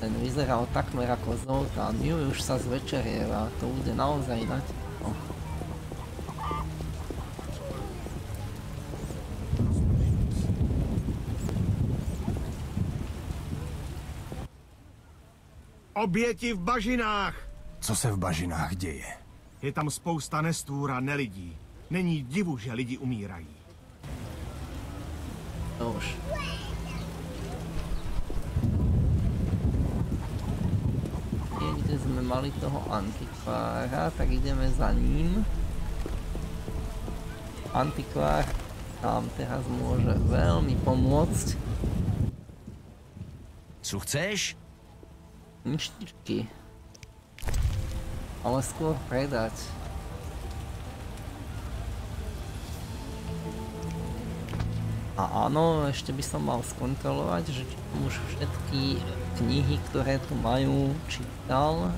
Speaker 1: Ten vyzeral takmer ako Zoltán, ju už sa zvečerieva, to bude naozaj na teplo.
Speaker 6: Oběti v bažinách!
Speaker 4: Co se v bažinách děje?
Speaker 6: Je tam spousta nestvůr a nelidí. Není divu, že lidi umírají.
Speaker 1: No už. Niekde sme mali toho antikvára, tak ideme za ním. Antikvár nám teraz môže veľmi pomôcť.
Speaker 8: Co chceš?
Speaker 1: Ništičky. Ale skôr predať. A áno, ešte by som mal skontrolovať, že už všetky knihy, ktoré tu majú, čítal.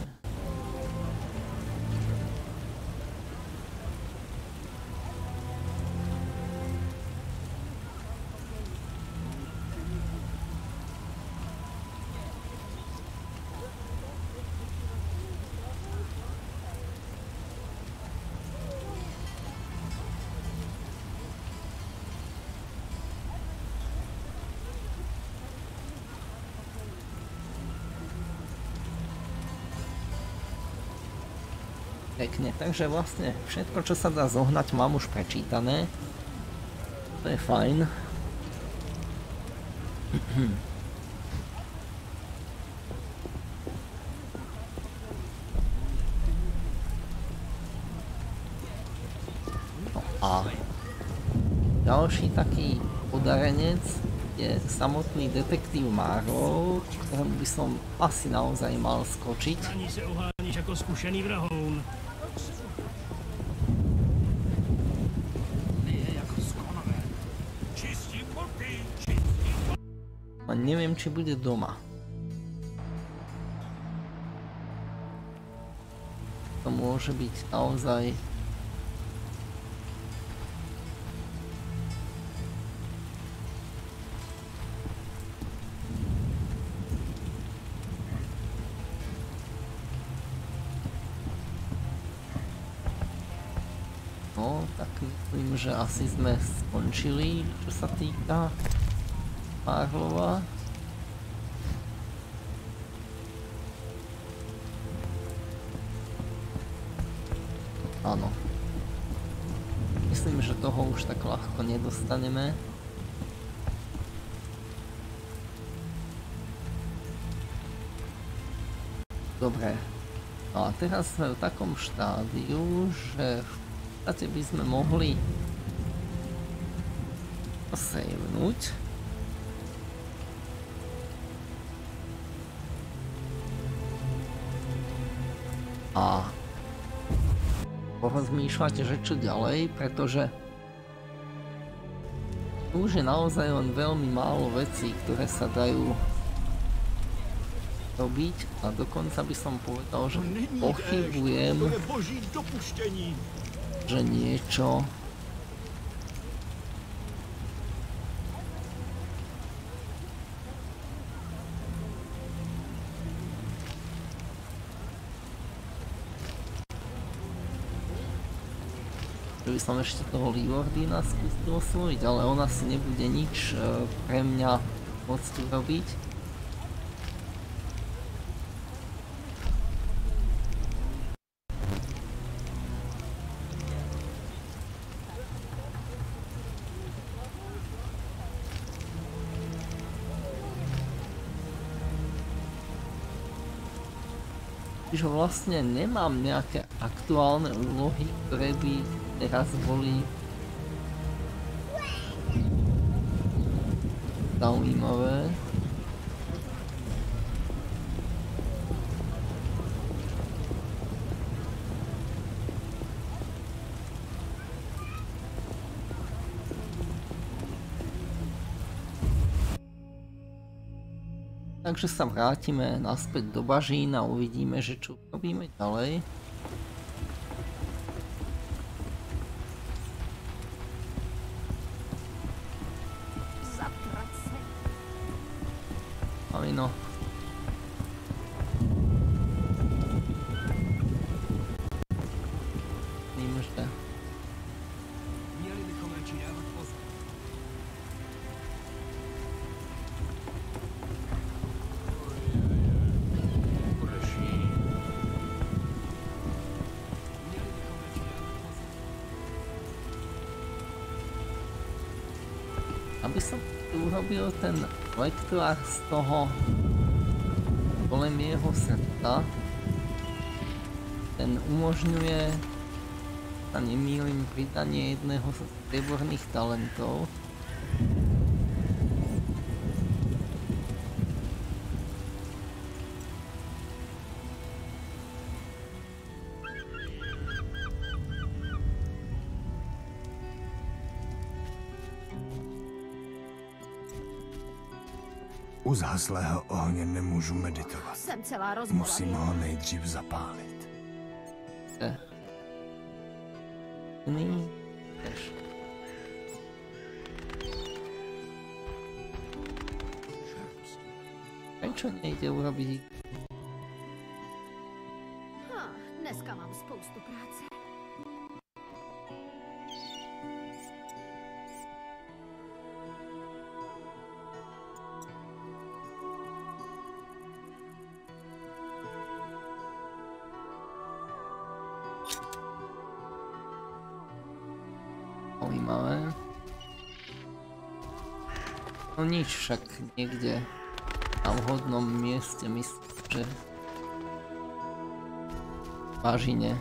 Speaker 1: Pekne, takže vlastne všetko, čo sa dá zohnať, mám už prečítané. To je fajn. No a ďalší taký podarenec je samotný detektív Márov, ktorému by som asi naozaj mal skočiť.
Speaker 2: Ani se oháníš jako zkušený vrahoun.
Speaker 1: Či bude doma. To môže byť naozaj No, že asi sme skončili, čo sa týka Marlova. Tak ľahko nedostaneme. Dobre. No a teraz sme v takom štádiu, že v podstate by sme mohli savenúť. A porozmýšľať, že čo ďalej, pretože už je naozaj len veľmi málo vecí, ktoré sa dajú robiť. A dokonca by som povedal, že pochybujem, že niečo by som ešte toho Leewardina skúsil osloviť, ale on asi nebude nič e, pre mňa môcť urobiť. Čiže vlastne nemám nejaké aktuálne úlohy, ktoré by teraz boli zaujímavé. Takže sa vrátime naspäť do bažín a uvidíme, že čo robíme ďalej. Lektor z toho Golemieho srta, ten umožňuje, sa nemýlim, pridanie jedného z strieborných talentov.
Speaker 4: U zhaslého ohně nemůžu meditovat.
Speaker 12: Jsem celá
Speaker 4: Musím ho nejdřív zapálit.
Speaker 1: Eh. Nyní tež. Prečo nejde urobiť zaujímavé? No nič, však niekde na vhodnom mieste myslím, že v bažine.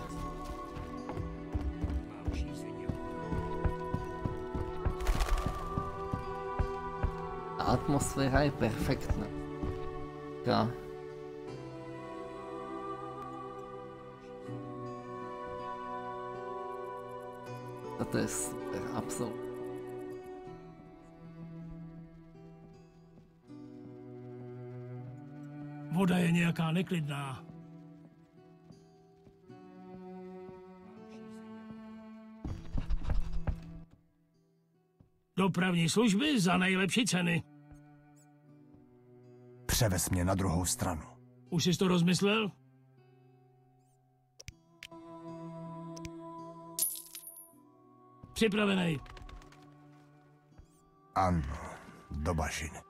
Speaker 1: Tá atmosféra je Toto je super, absolútne.
Speaker 2: Voda je nějaká neklidná. Dopravní služby za nejlepší ceny.
Speaker 4: Převez mě na druhou stranu.
Speaker 2: Už jsi to rozmyslel? Připravený.
Speaker 4: Ano, do bažiny.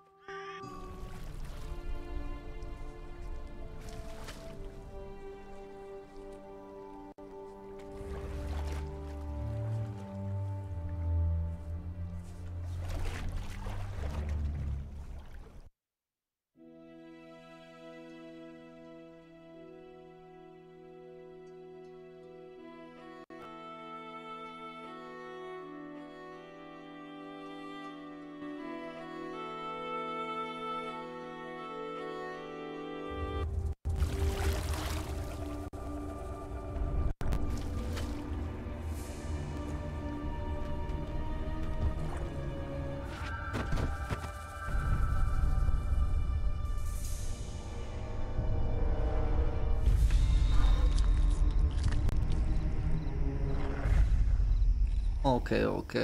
Speaker 1: OK, OK.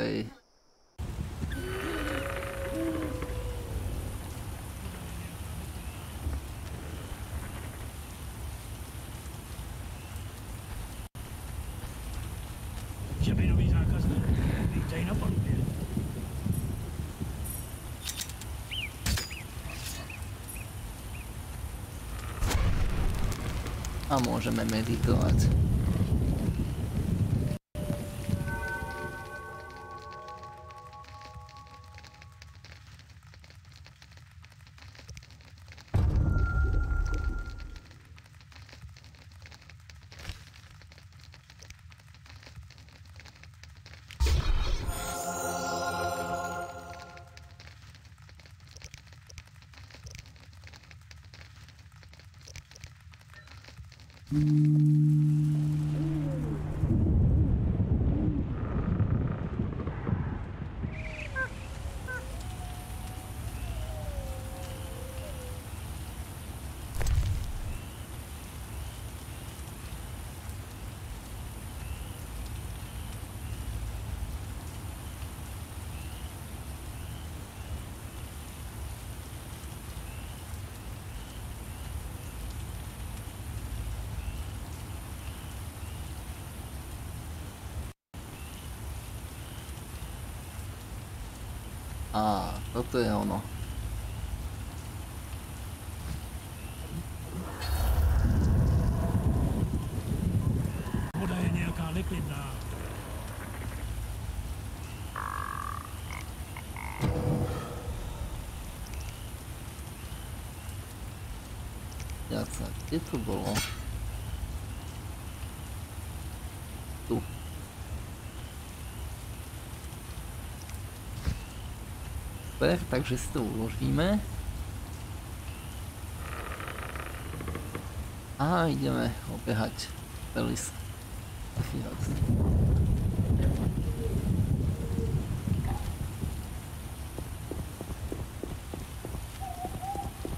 Speaker 2: Že by nový
Speaker 1: A môžeme meditovať. A toto je ono.
Speaker 2: Voda je nějaká neklidná.
Speaker 1: Jaca, kde to bolo? Tu. Super, takže si to uložíme. A ideme obehať Pelis.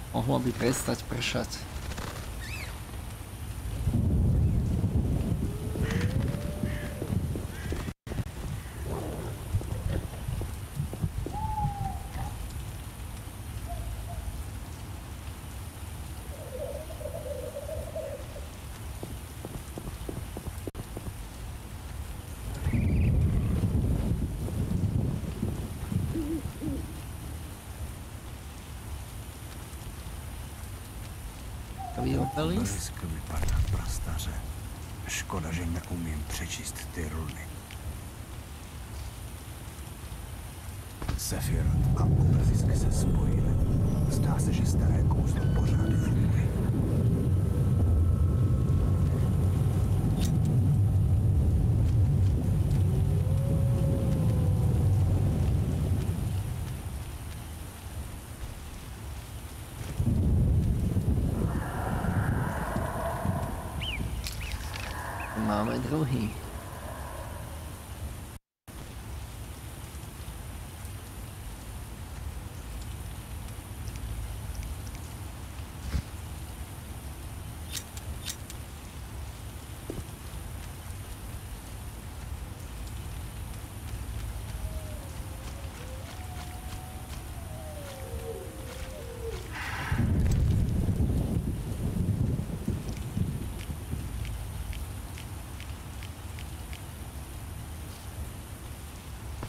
Speaker 1: Mohlo by prestať pršať.
Speaker 4: Přečíst ty runy. Sephiroth a obrzisk se spojily. Zdá se, že staré kouzlo pořád funguje.
Speaker 1: Máme druhý.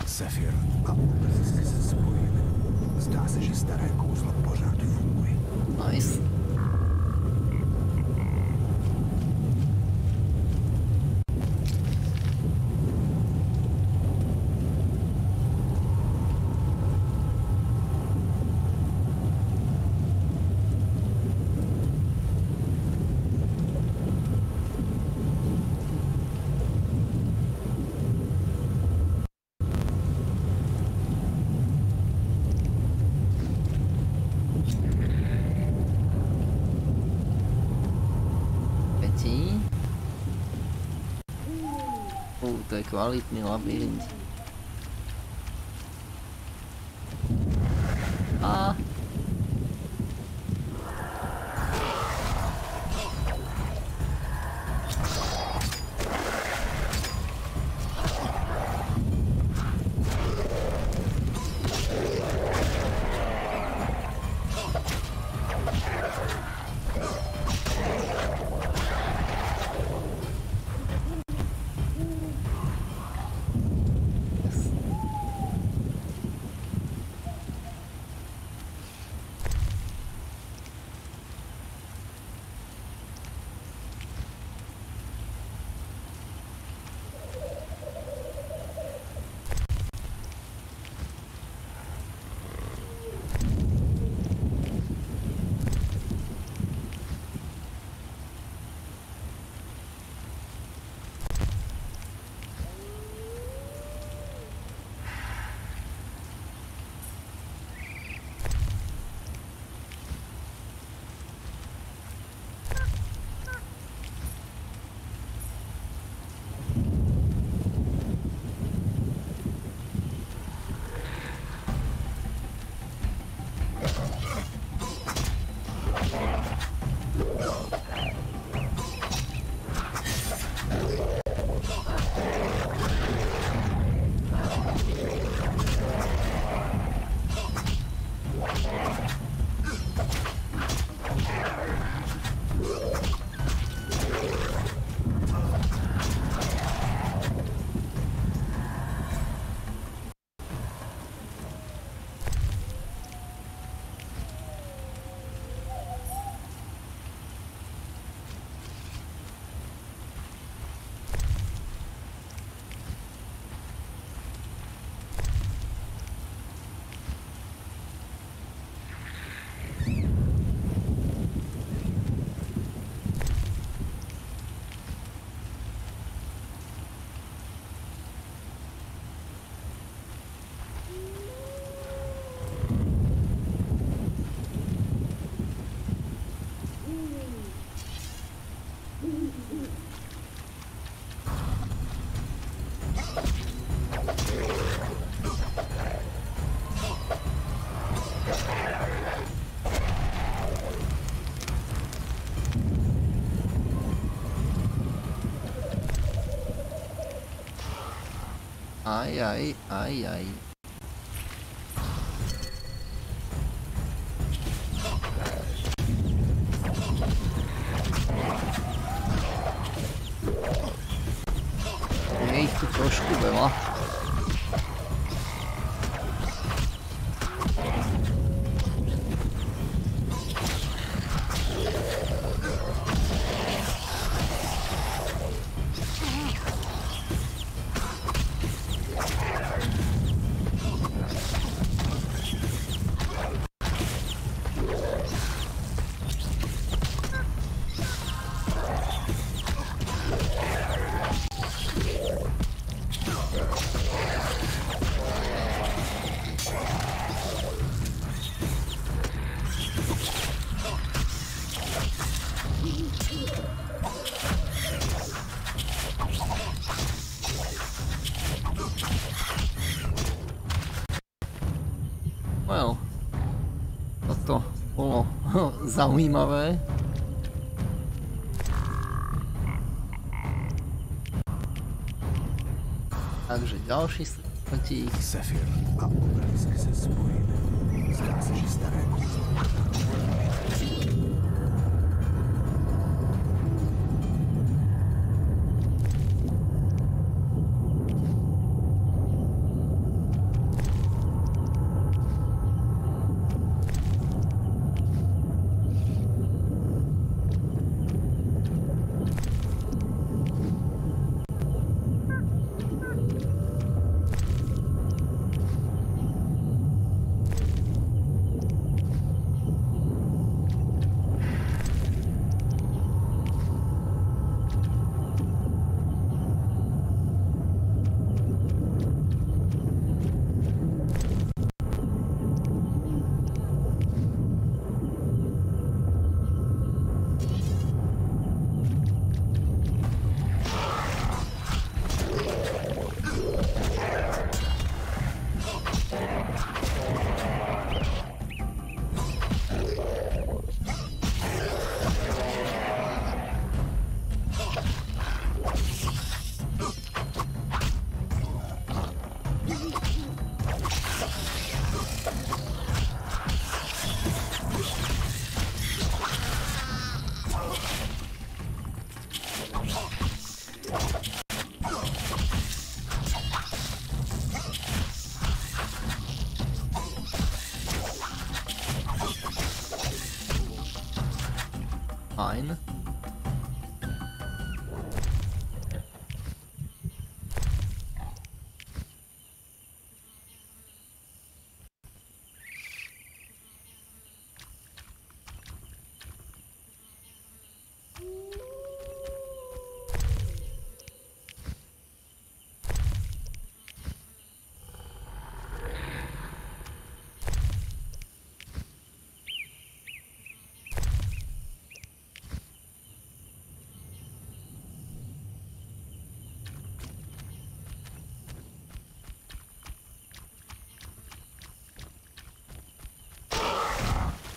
Speaker 4: Sephiroth a obrzisk se spojily. Zdá se, že staré kouzlo pořád funguje.
Speaker 1: Nice. Petí. Uh, to je Aj, aj, aj, aj. Zaujímavé. Takže ďalší stretí.
Speaker 4: Sefir a obelisk se spojili. Zdá se, že staré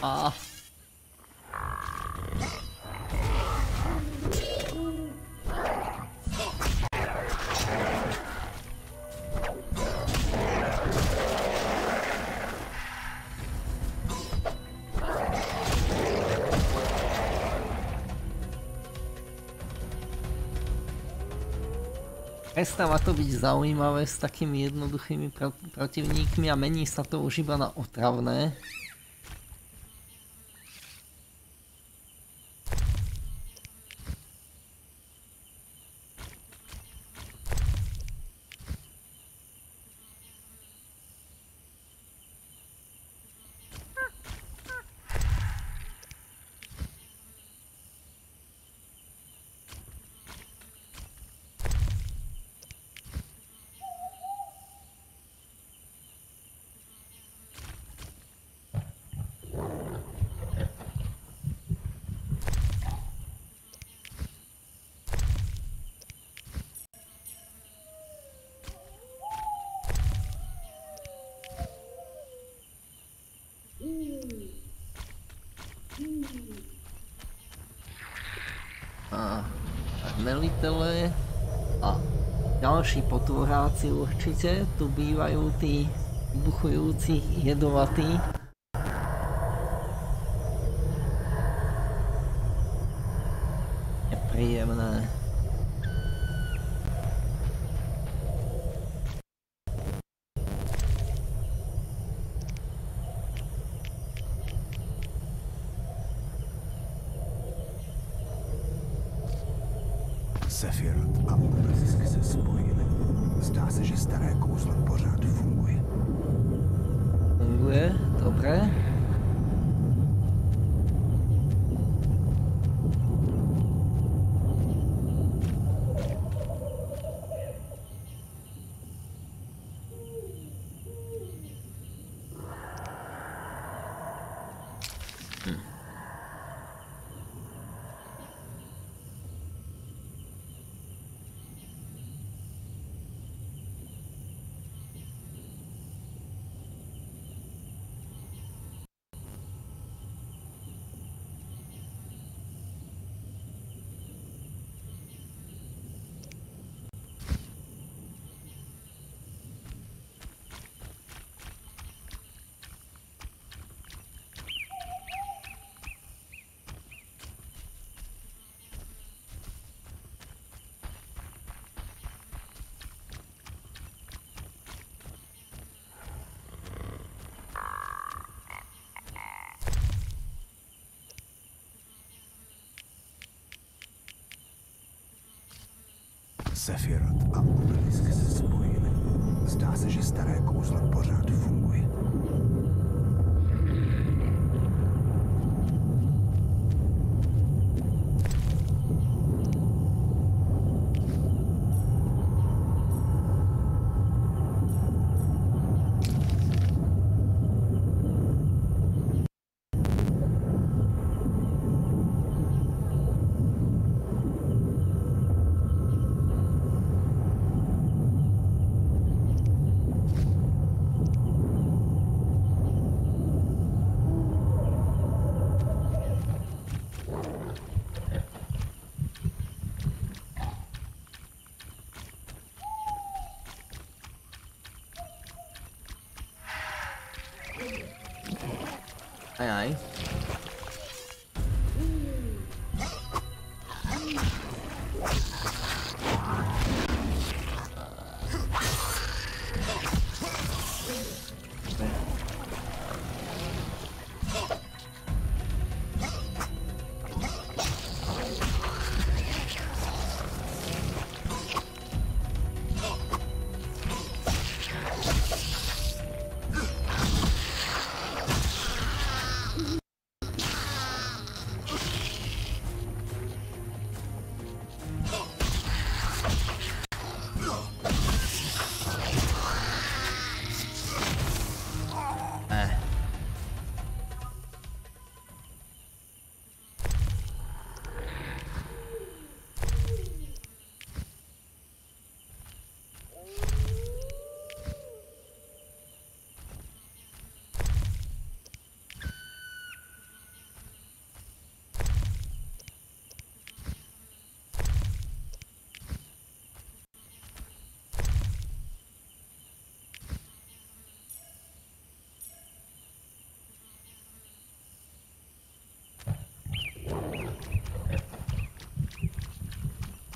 Speaker 1: A. Prestáva to byť zaujímavé s takými jednoduchými pro protivníkmi a mení sa to už iba na otravné. velitele a další potvoráci určitě. Tu bývají ty buchující jedovatí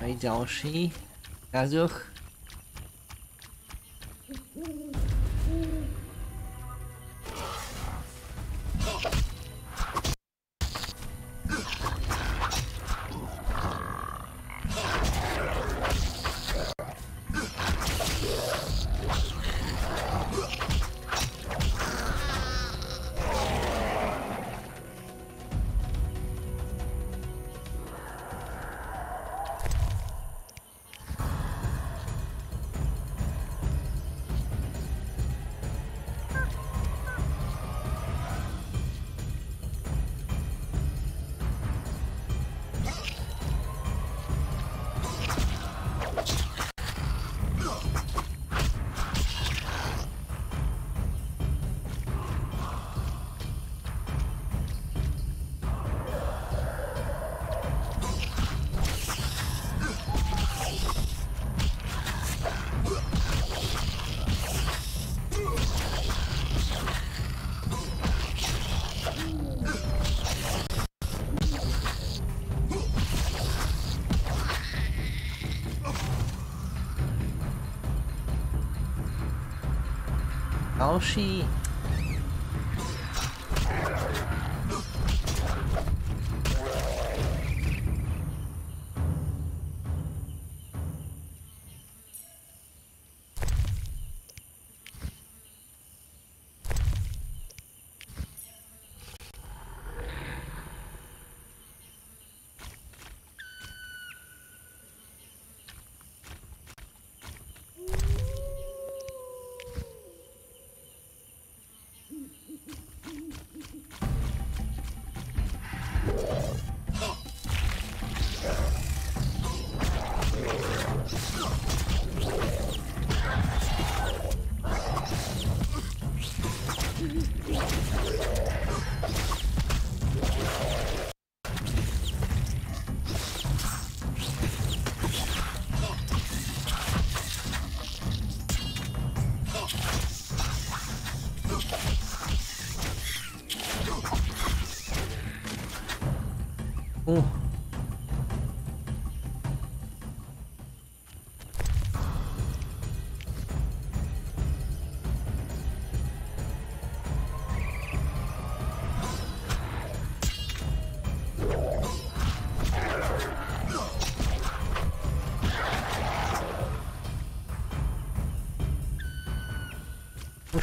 Speaker 1: Tady další kazuch. Další. Uh.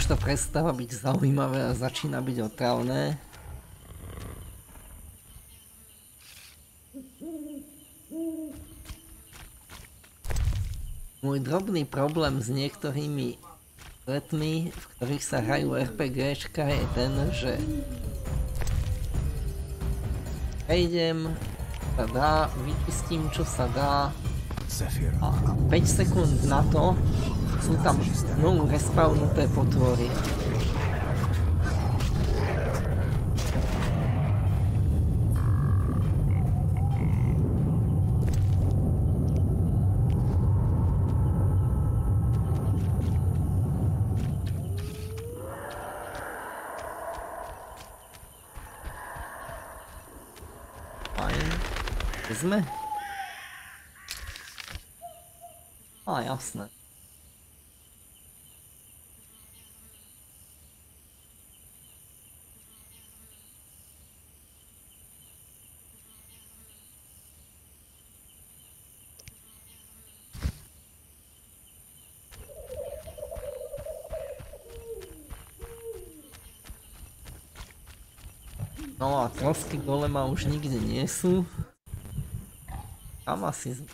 Speaker 1: Už to prestáva byť zaujímavé a začína byť otravné. Môj drobný problém s niektorými letmi, v ktorých sa hrajú RPGčka je ten, že prejdem, sa dá, vyčistím čo sa dá. A 5 sekúnd na to sú tam znovu respawnuté potvory. Fajn. Kde sme? A jasné. Trosky golema už nikde nie sú. Kam asi... z-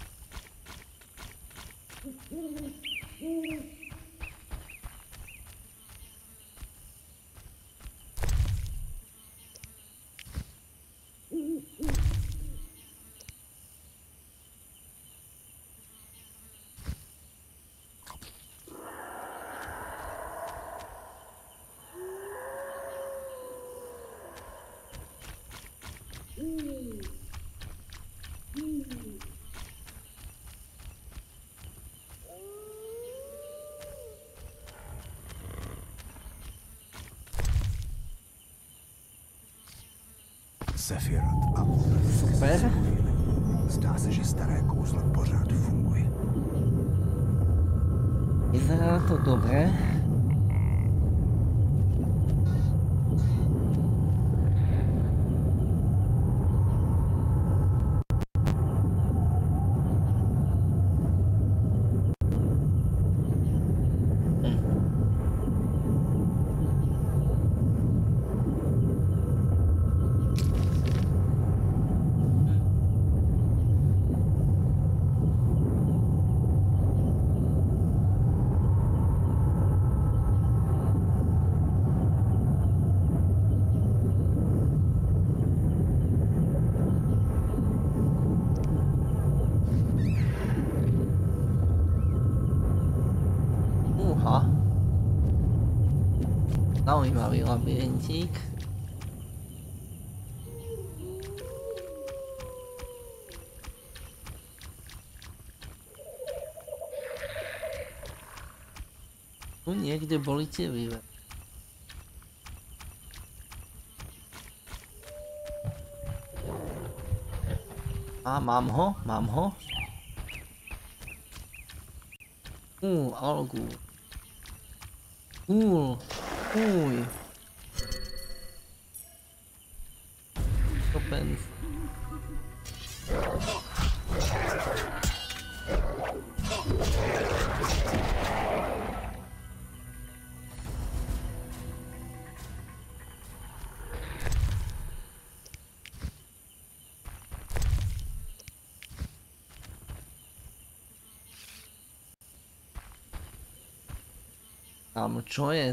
Speaker 4: Sephiroth a
Speaker 1: Super.
Speaker 4: Zdá se, že staré kouzlo pořád funguje.
Speaker 1: Vyzerá to dobre. Uha. Zaujímavý labyrintík. Tu niekde boli tie výve. A mám ho, mám ho. Uh, algu. Cool. Uj. Kámo, čo je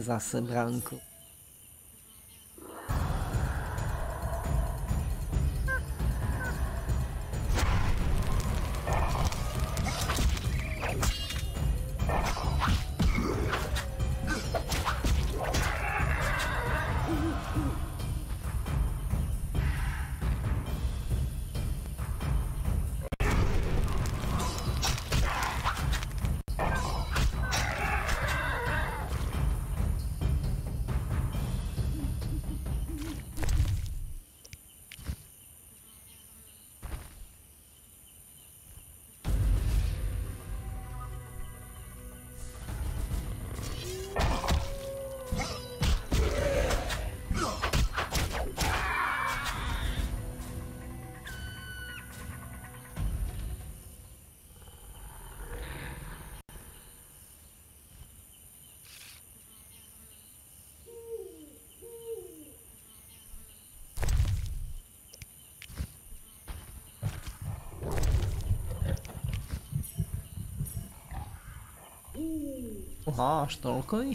Speaker 1: zase bránko? Aha, až toľko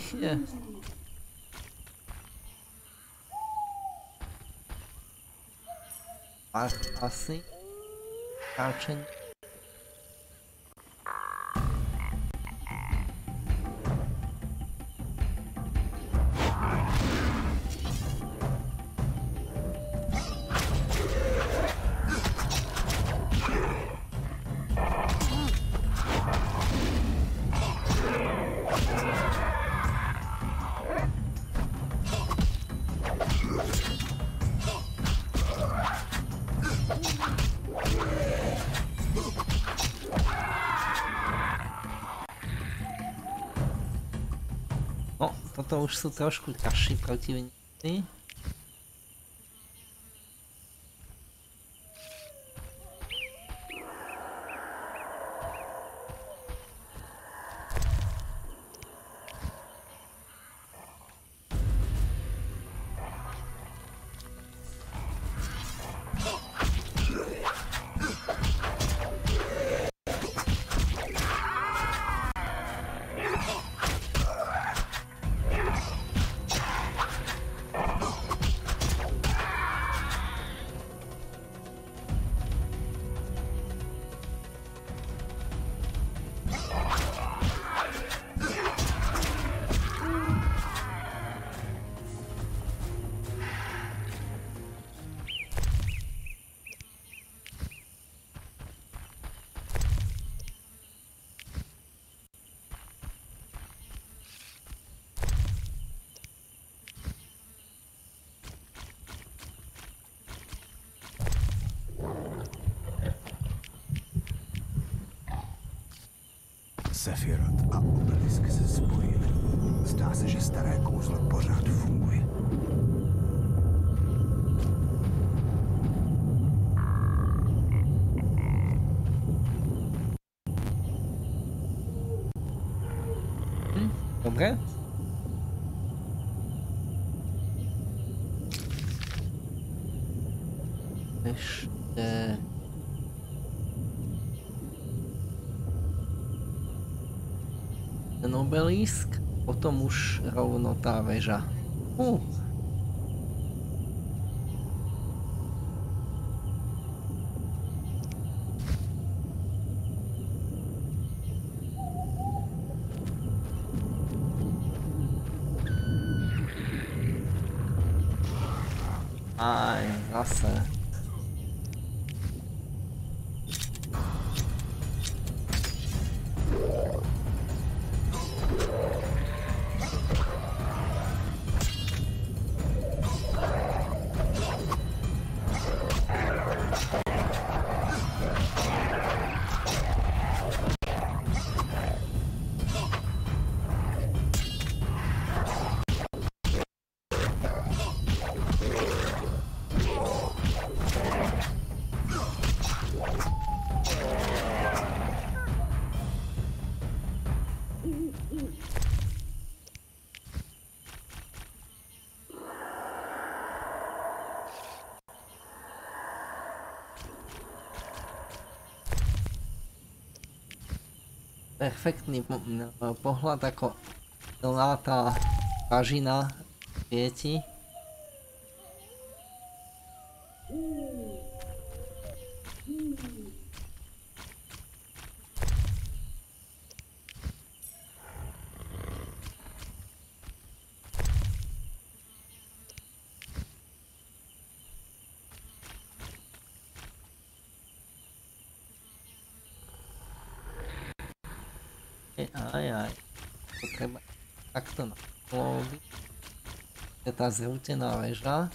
Speaker 1: toto už sú trošku ťažší
Speaker 4: Obelisk,
Speaker 1: potom už rovno tá väža. Uh. Perfektný po- pohľad ako celá tá bažina svieti. Aj, aj. To treba takto nakloviť. Je tá zrútená väža.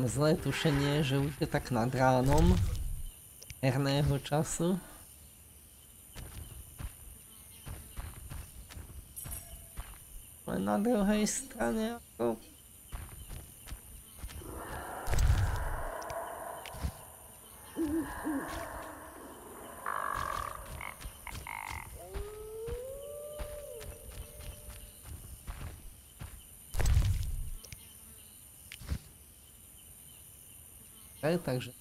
Speaker 1: Mám zlé tušenie, že už je tak nad ránom herného času. Ale na druhej strane ako... Okay,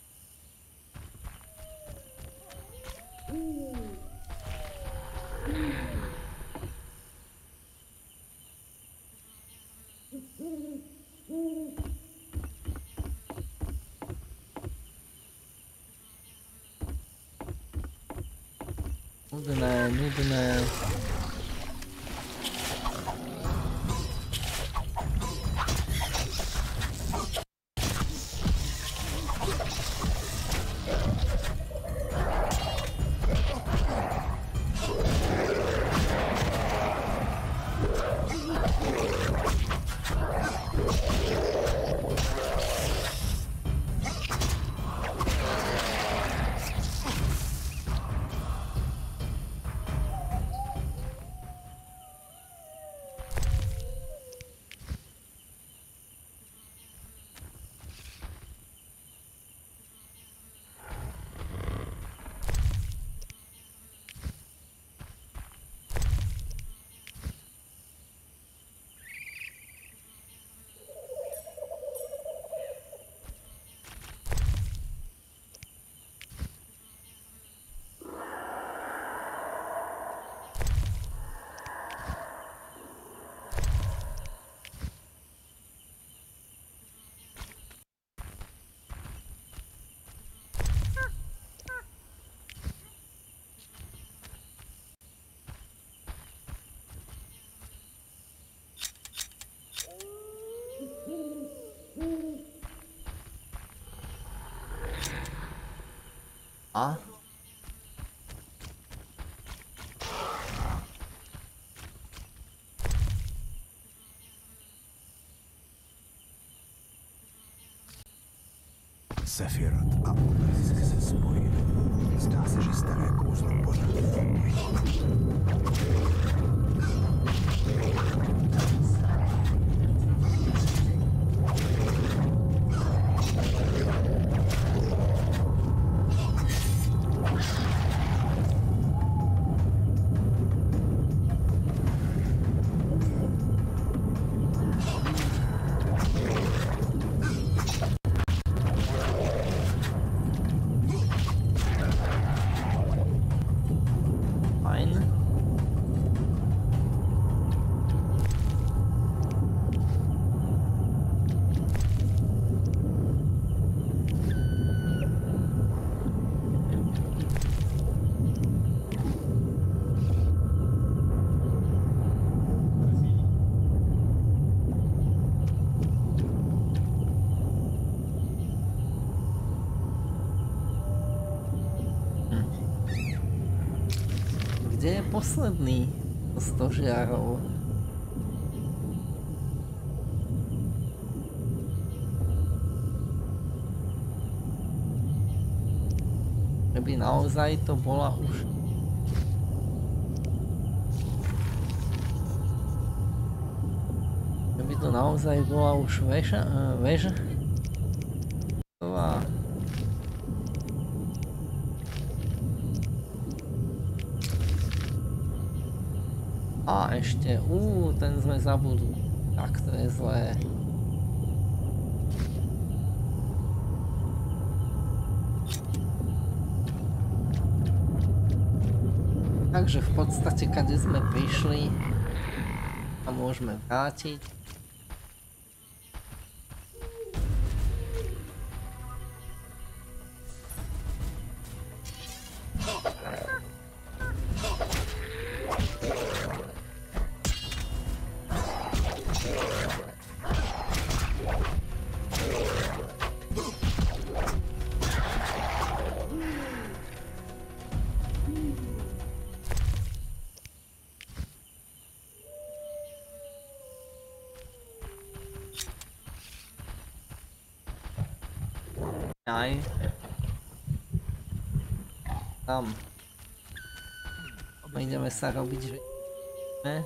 Speaker 1: A?
Speaker 4: Sefirot a Obelisk se spojili. Zdá se,
Speaker 1: z stožiarov? Keby naozaj to bola už Keby to naozaj bola už väža, eh, väža.Tová. A ešte, zabudli. Tak to je zlé. Takže v podstate, kade sme prišli, a môžeme vrátiť. Ideme sa robiť, že... Ne?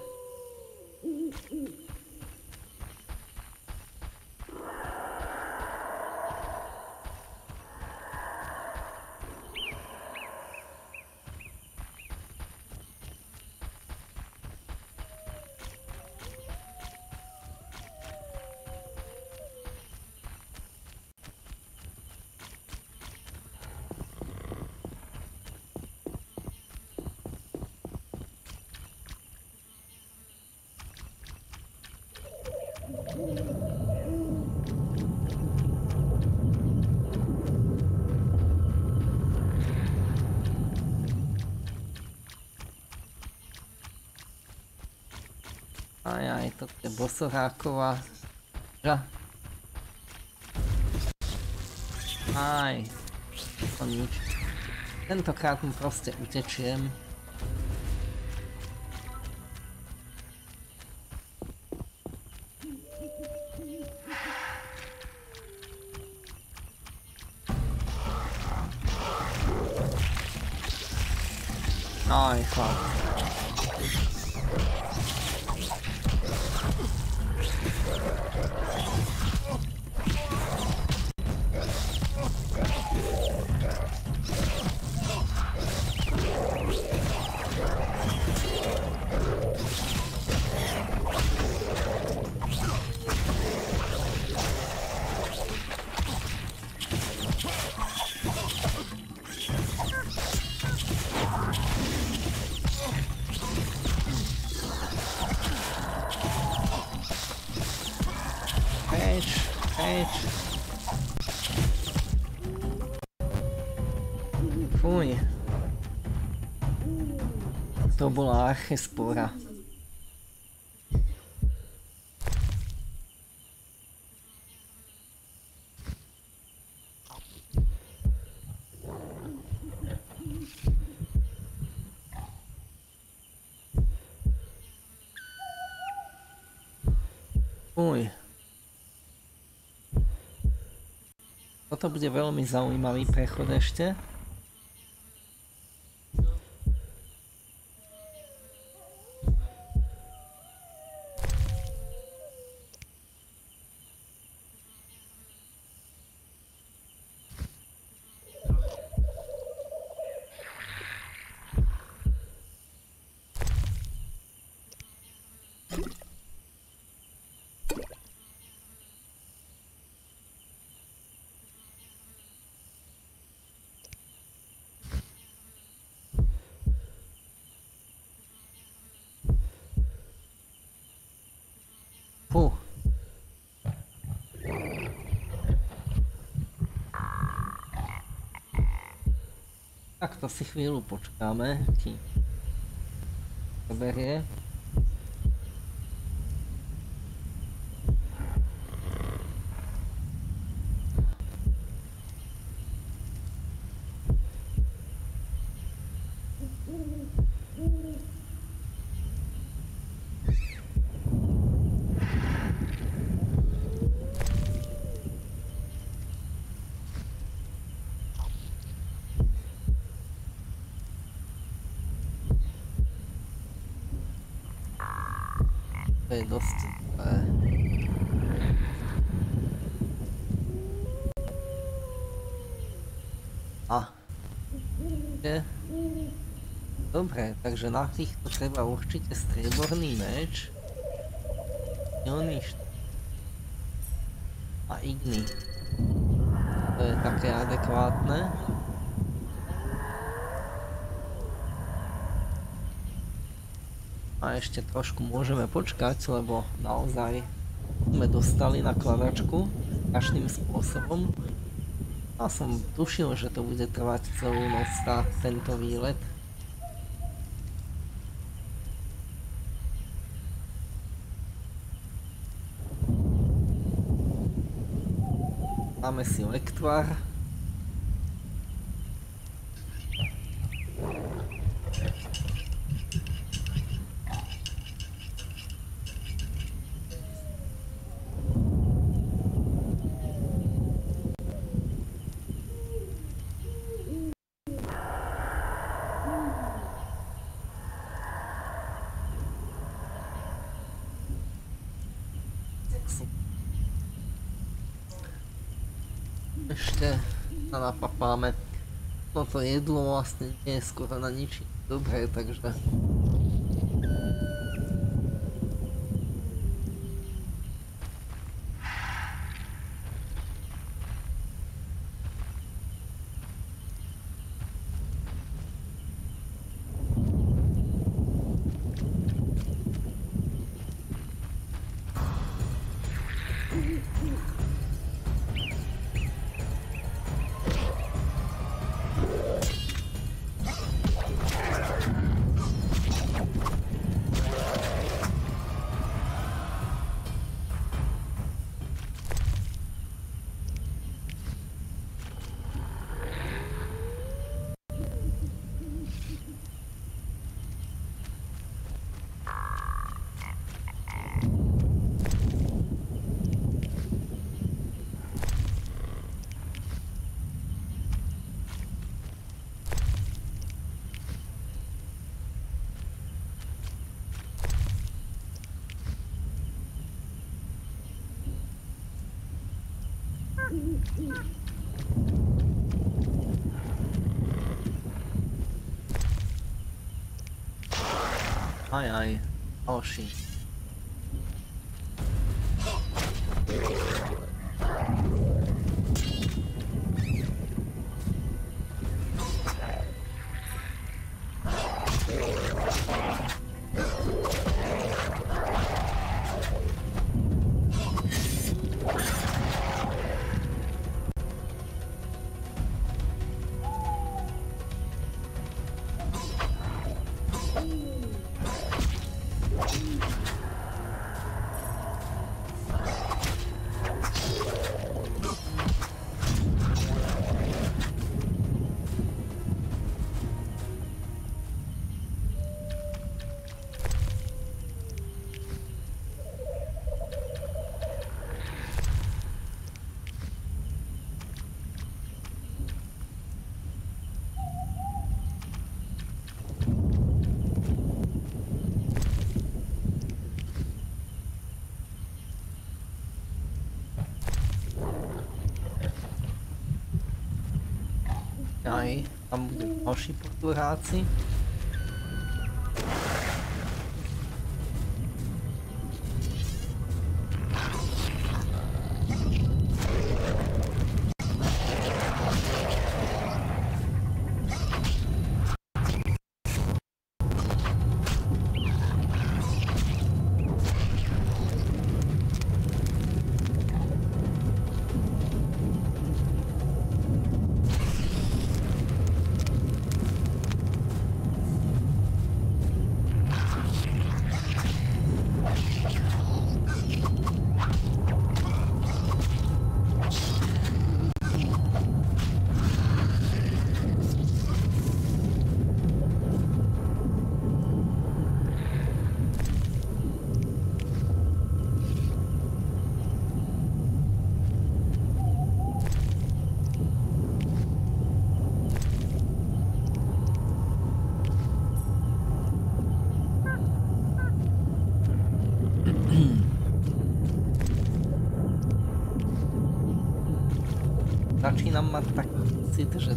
Speaker 1: Aj, aj, bosoráková. Ža. Aj. To nič. Tentokrát mu proste utečiem. Bola archespora. Fuj. Toto bude veľmi zaujímavý prechod ešte. Tak to si chvíľu počkáme, to berie. To je dost dobré. A. Je. Dobre, takže na týchto treba určite strieborný meč. Silný A igny. To je také adekvátne. A ešte trošku môžeme počkať, lebo naozaj sme dostali nakladačku každým spôsobom. A som tušil, že to bude trvať celú noc tá, tento výlet. Máme si lektvar. Ešte sa napapáme. No to jedlo vlastne nie je skoro na ničím dobré, takže... Aj, aj. Další. Aj, do rato, sim. Taký pocit, že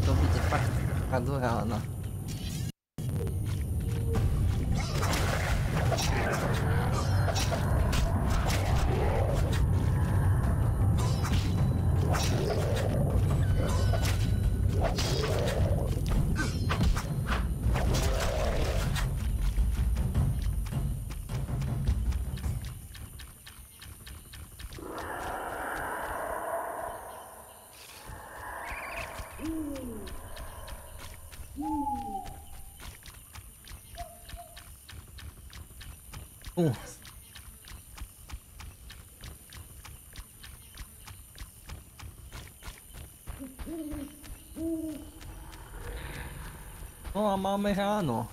Speaker 1: máme ráno.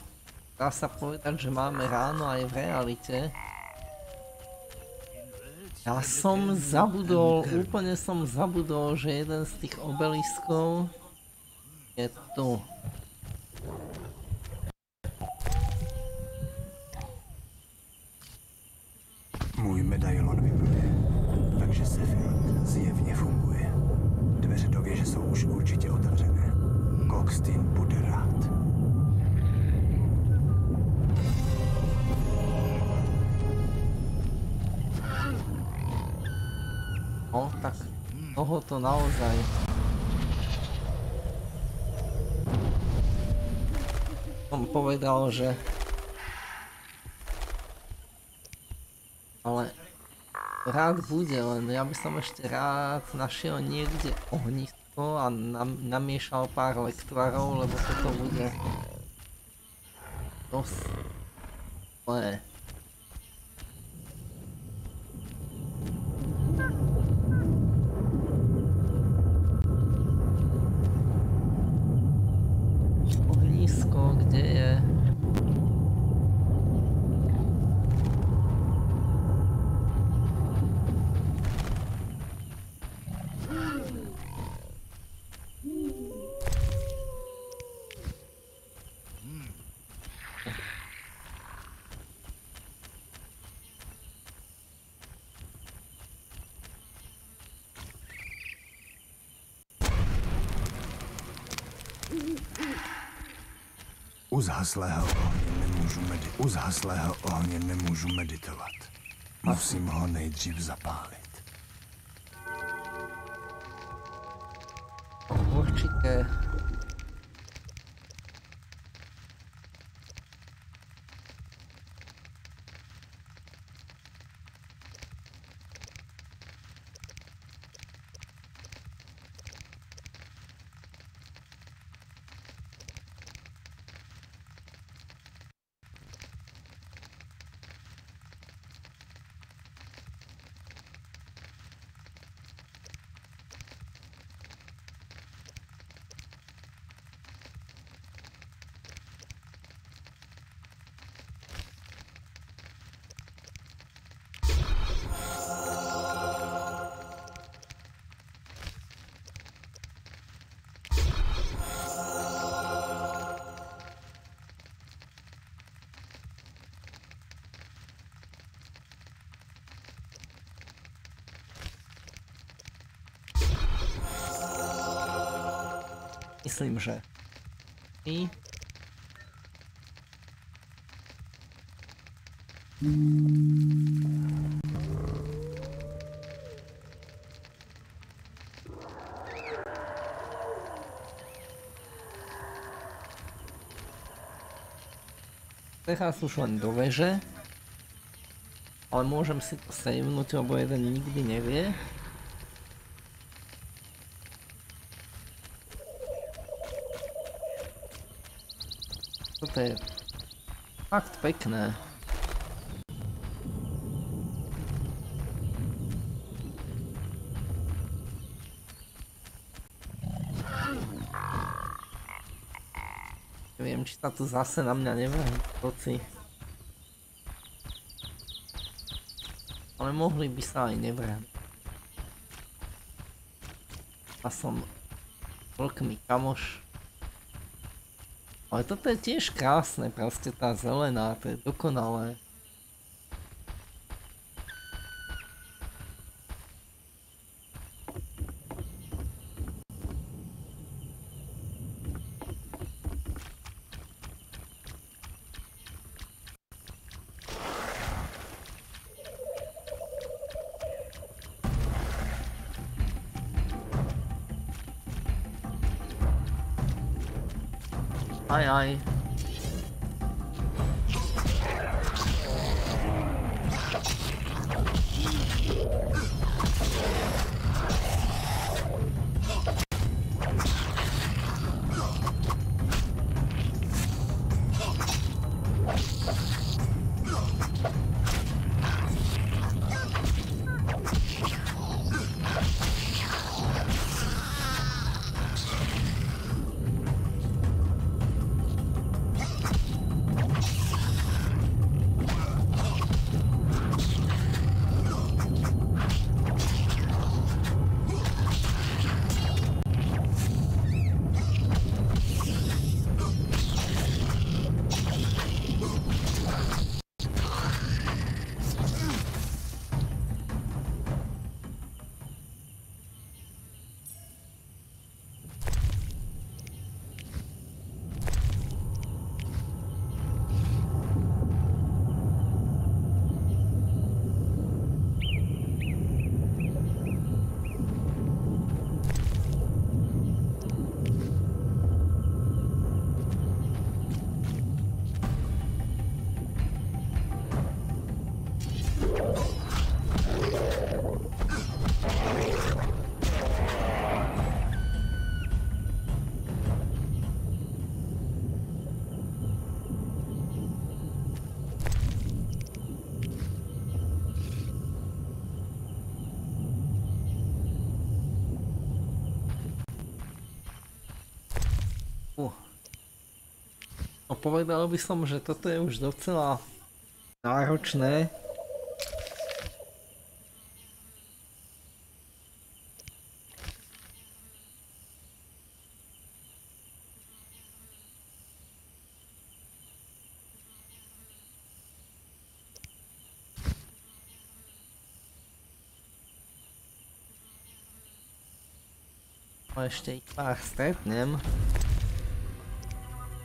Speaker 1: Dá sa povedať, že máme ráno aj v realite. Ja som zabudol, úplne som zabudol, že jeden z tých obeliskov je tu. Povedal, že... Ale rád bude, len ja by som ešte rád našiel niekde ohnisko a nam, namiešal pár lektvárov, lebo toto bude dosť zlé. Ohnisko, kde je?
Speaker 4: U zhaslého ohně nemůžu medi- u zhaslého ohně nemůžu meditovat. Musím ho nejdřív zapálit.
Speaker 1: Myslím, že. I Teraz už len do veže. Ale môžem si to savenúť, lebo jeden nikdy nevie. Toto je fakt pekné. Neviem, či sa tu zase na mňa nevrhne koci. Ale mohli by sa aj nevrhnúť. A som veľký kamoš. Ale toto je tiež krásne, proste tá zelená, to je dokonalé. Povedal by som, že toto je už docela náročné. Ešte ich pár stretnem.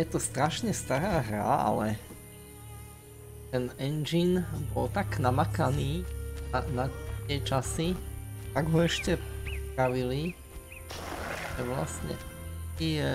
Speaker 1: Je to strašne stará hra, ale ten engine bol tak namakaný na, na tie časy, tak ho ešte pravili, že vlastne je...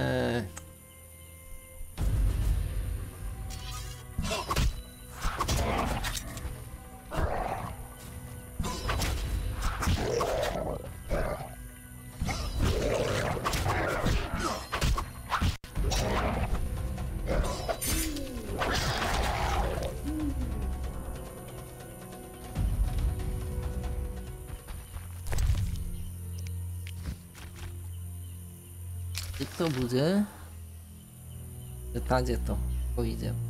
Speaker 1: Že Tady to pôjdem. Už.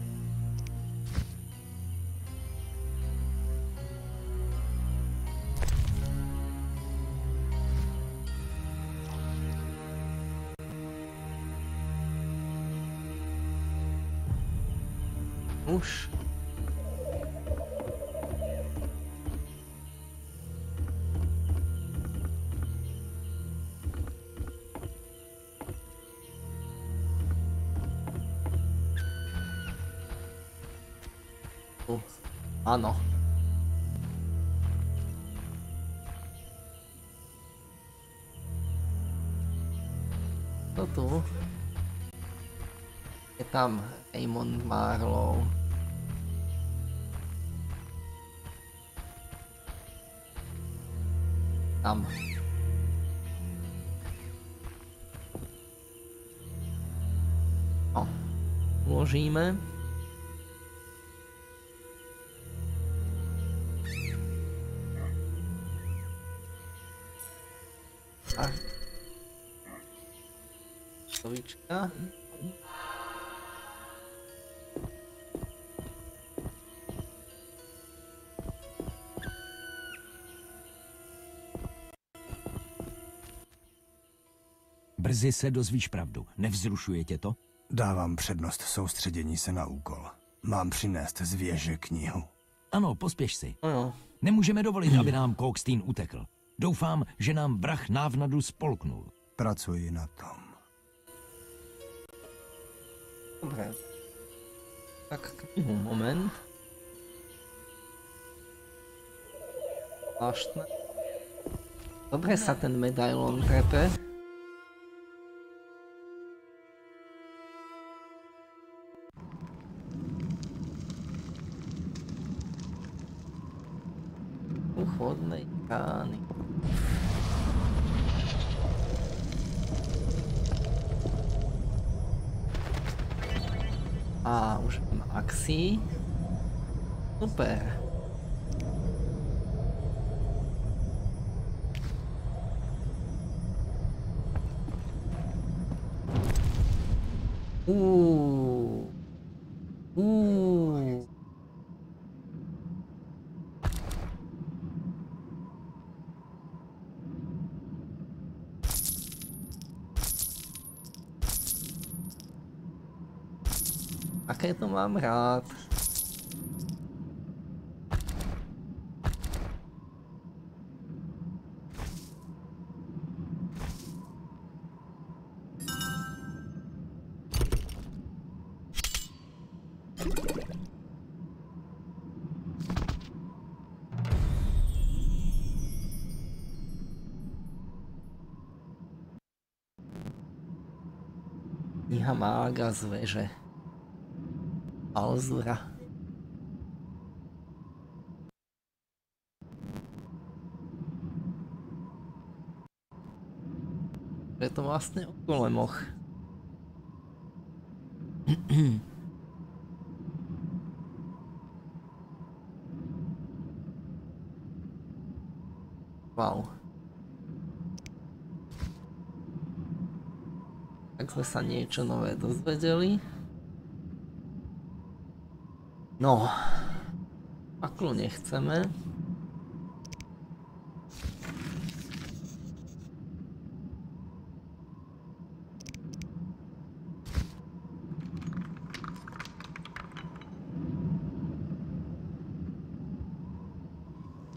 Speaker 1: Áno. To tu. Je tam Raymond Marlowe. Tam. No. Uložíme. Stovička.
Speaker 8: Brzy se dozvíš pravdu. Nevzrušuje tě to?
Speaker 4: Dávám přednost soustředění se na úkol. Mám přinést z věže knihu.
Speaker 8: Ano, pospěš si.
Speaker 1: Ano.
Speaker 8: Nemůžeme dovolit, aby nám Kokstein utekl. Doufám, že nám vrah návnadu spolknul.
Speaker 4: Pracuji na tom.
Speaker 1: Dobre. Tak knihu, moment. Zvláštne. Dobre sa ten medailon mám akcí. Aké to mám rád. Kniha Alzura. Je to vlastne o golemoch. <clears throat> wow. Tak sme sa niečo nové dozvedeli. No, paklu nechceme.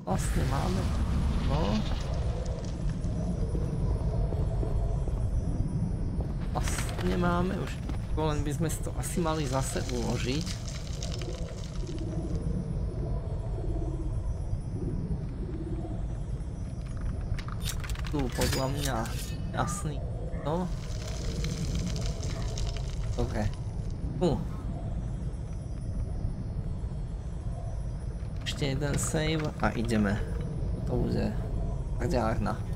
Speaker 1: Vlastne máme, no. Vlastne máme už, len by sme si to asi mali zase uložiť. Podľa mňa jasný. No. Dobre. Tu. Ešte jeden save a ideme. To bude hrďárna. Aj,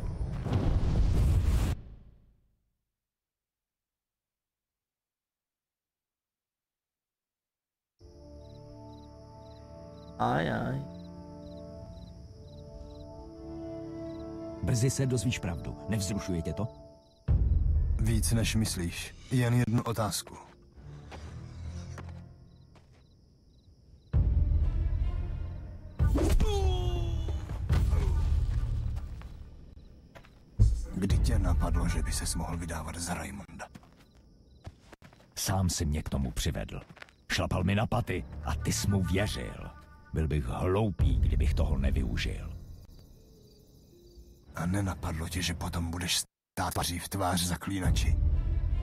Speaker 8: Brzy se dozvíš pravdu. Nevzrušuje tě to?
Speaker 4: Víc než myslíš. Jen jednu otázku. Kdy tě napadlo, že by ses mohl vydávat za Raimonda?
Speaker 8: Sám si mě k tomu přivedl. Šlapal mi na paty a ty jsi mu věřil. Byl bych hloupý, kdybych toho nevyužil.
Speaker 4: A nenapadlo tě, že potom budeš stát tvaří v tvář zaklínači?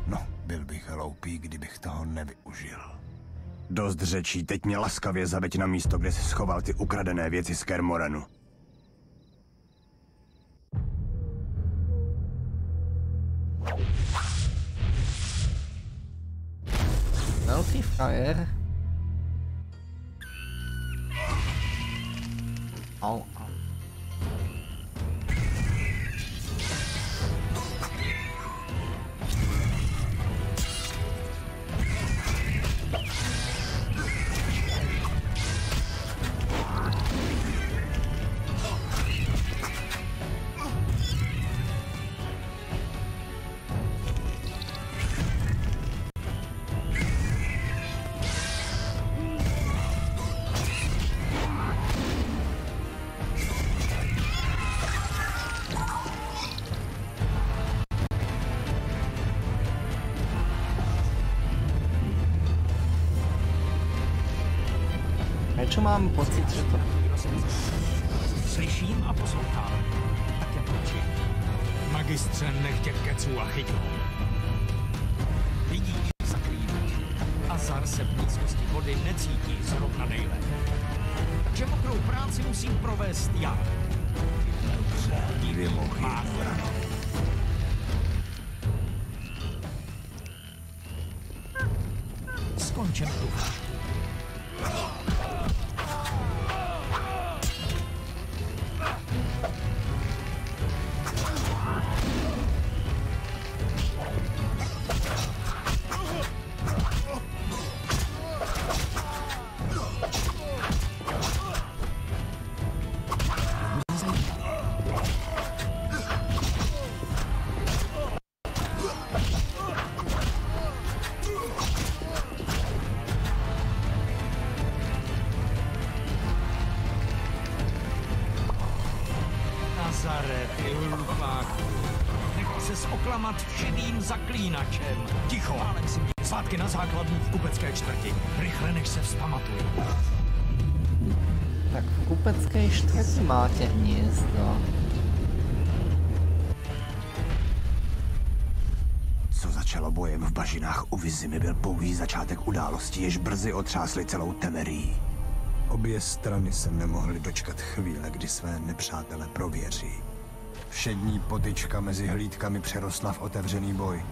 Speaker 4: No, byl bych hloupý, kdybych toho nevyužil. Dost řečí, teď mě laskavě zaveď na místo, kde jsi schoval ty ukradené věci z Kermoranu.
Speaker 3: Velký frajer. Prečo
Speaker 4: bažinách u Vizimy byl pouhý začátek události, jež brzy otřásly celou Temerii. Obě strany se nemohly dočkat chvíle, kdy své nepřátele prověří. Všední potyčka mezi hlídkami přerostla v otevřený boj.